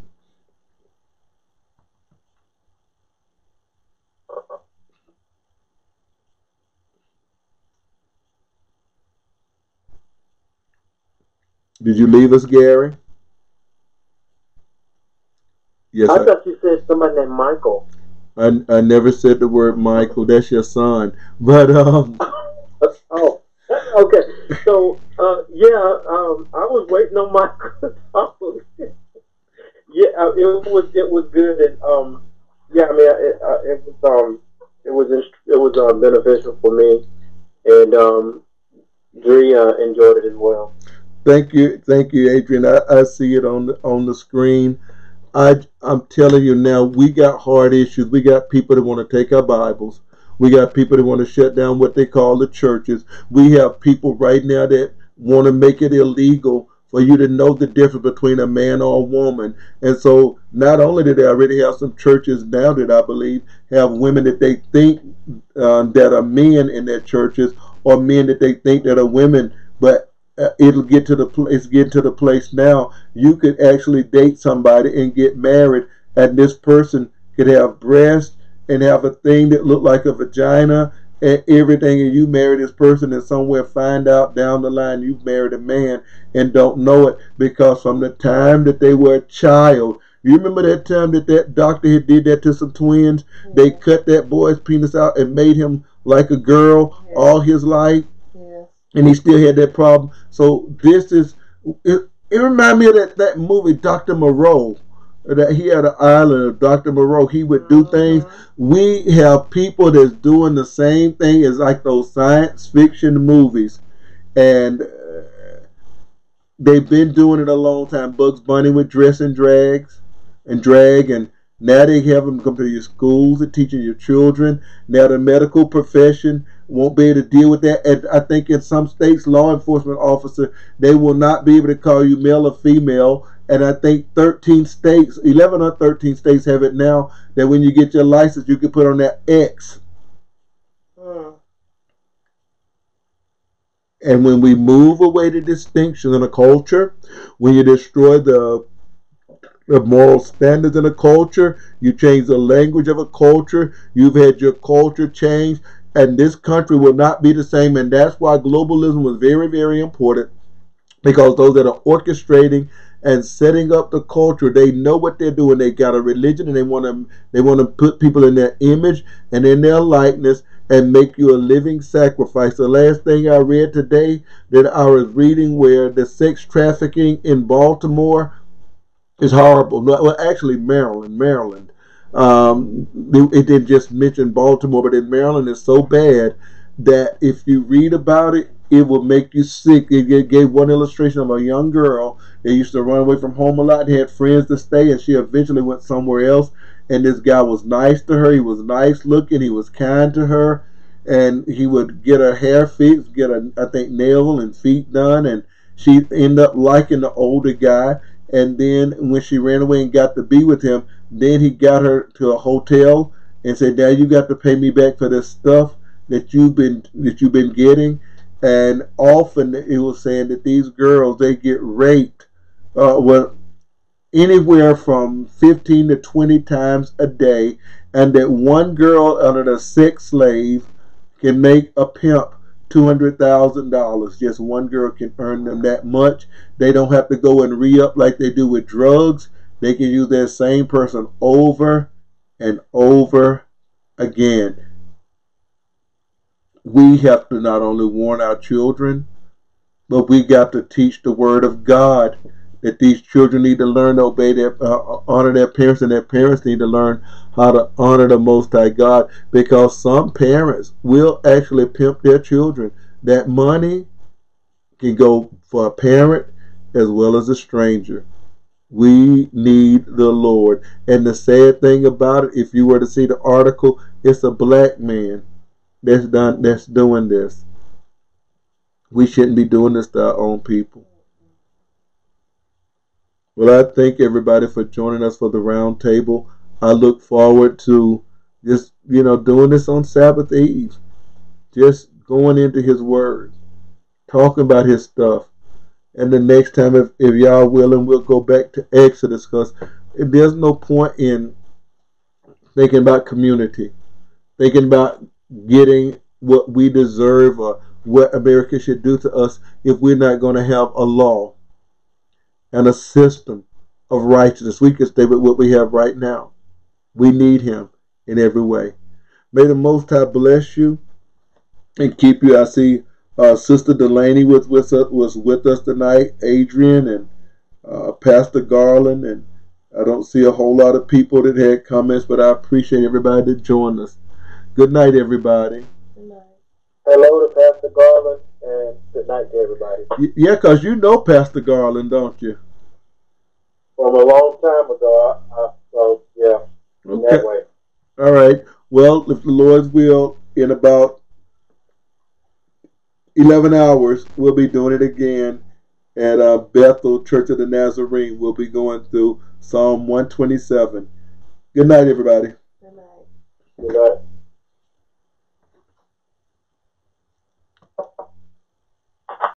Did you leave us, Garry? Yes, I I- thought you said somebody named Michael. I, I never said the word Michael. That's your son. But um, oh, okay. So, uh, yeah, um, I was waiting on talk. yeah, uh, it was it was good, and um, yeah, I mean, it, it was um, it was it was uh, beneficial for me, and um, Dre uh, enjoyed it as well. Thank you, thank you, Adrian. I, I see it on the on the screen. I I'm telling you now, we got hard issues. We got people that want to take our Bibles. We got people that want to shut down what they call the churches. We have people right now that want to make it illegal for you to know the difference between a man or a woman. And so, not only do they already have some churches now that I believe have women that they think uh, that are men in their churches, or men that they think that are women, but Uh, it'll get to the place get to the place now you could actually date somebody and get married and this person could have breasts and have a thing that looked like a vagina and everything and you marry this person and somewhere find out down the line you've married a man and don't know it because from the time that they were a child you remember that time that that doctor had did that to some twins they cut that boy's penis out and made him like a girl Yeah. all his life. And he still had that problem. So this is it. It reminded me of that, that movie Doctor Moreau. That he had an island of Doctor Moreau. He would do things. Mhm. We have people that's doing the same thing as like those science fiction movies, and uh, they've been doing it a long time. Bugs Bunny with dress and drags and drag and. Now they have them come to your schools and teaching your children. Now the medical profession won't be able to deal with that. And I think in some states, law enforcement officer, they will not be able to call you male or female. And I think 13 states, 11 or 13 states have it now that when you get your license, you can put on that X. And when we move away the distinction in a culture, when you destroy the the moral standards in a culture, you change the language of a culture, you've had your culture changed, and this country will not be the same. And that's why globalism was very, very important. Because those that are orchestrating and setting up the culture, they know what they're doing. They got a religion and they want to they want to put people in their image and in their likeness and make you a living sacrifice. The last thing I read today that I was reading where the sex trafficking in Baltimore is horrible. No, Well, actually, Maryland, Maryland. Um, it it didn't just mention Baltimore, but in Maryland, it's so bad that if you read about it, it will make you sick. It gave one illustration of a young girl that used to run away from home a lot, had friends to stay, and she eventually went somewhere else. And this guy was nice to her. He was nice looking. He was kind to her, and he would get her hair fixed, get her, I think, nail and feet done, and she ended up liking the older guy. And then when she ran away and got to be with him, then he got her to a hotel and said, "Now you got to pay me back for this stuff that you've been that you've been getting." And often it was saying that these girls they get raped, uh, well, anywhere from fifteen to twenty times a day, and that one girl under the sex slave can make a pimp two hundred thousand dollars. Just one girl can earn them that much. They don't have to go and re up like they do with drugs. They can use that same person over and over again. We have to not only warn our children, but we got to teach the word of God that these children need to learn to obey their uh, honor their parents and their parents need to learn how to honor the most high God because some parents will actually pimp their children that money can go for a parent as well as a stranger we need the Lord and the sad thing about it if you were to see the article it's a black man that's done that's doing this we shouldn't be doing this to our own people well, I thank everybody for joining us for the round table. I look forward to just, you know, doing this on Sabbath Eve. Just going into his word, talking about his stuff. And the next time, if, if y'all willing, we'll go back to Exodus because there's no point in thinking about community, thinking about getting what we deserve or what America should do to us if we're not going to have a law and a system of righteousness. We can stay with what we have right now. We need him. in every way. May the Most High bless you and keep you. I see uh, Sister Delaney was with us, was with us tonight, Adrian and uh, Pastor Garland, and I don't see a whole lot of people that had comments, but I appreciate everybody that joined us. Good night, everybody. Good night. Hello to Pastor Garland and good night to everybody. Y- yeah, cause you know Pastor Garland, don't you? From a long time ago, I, I, so yeah, in Okay. that way. All right. Well, if the Lord's will, in about 11 hours, we'll be doing it again at uh, Bethel Church of the Nazarene. We'll be going through Psalm 127. Good night, everybody. Good night. Good night.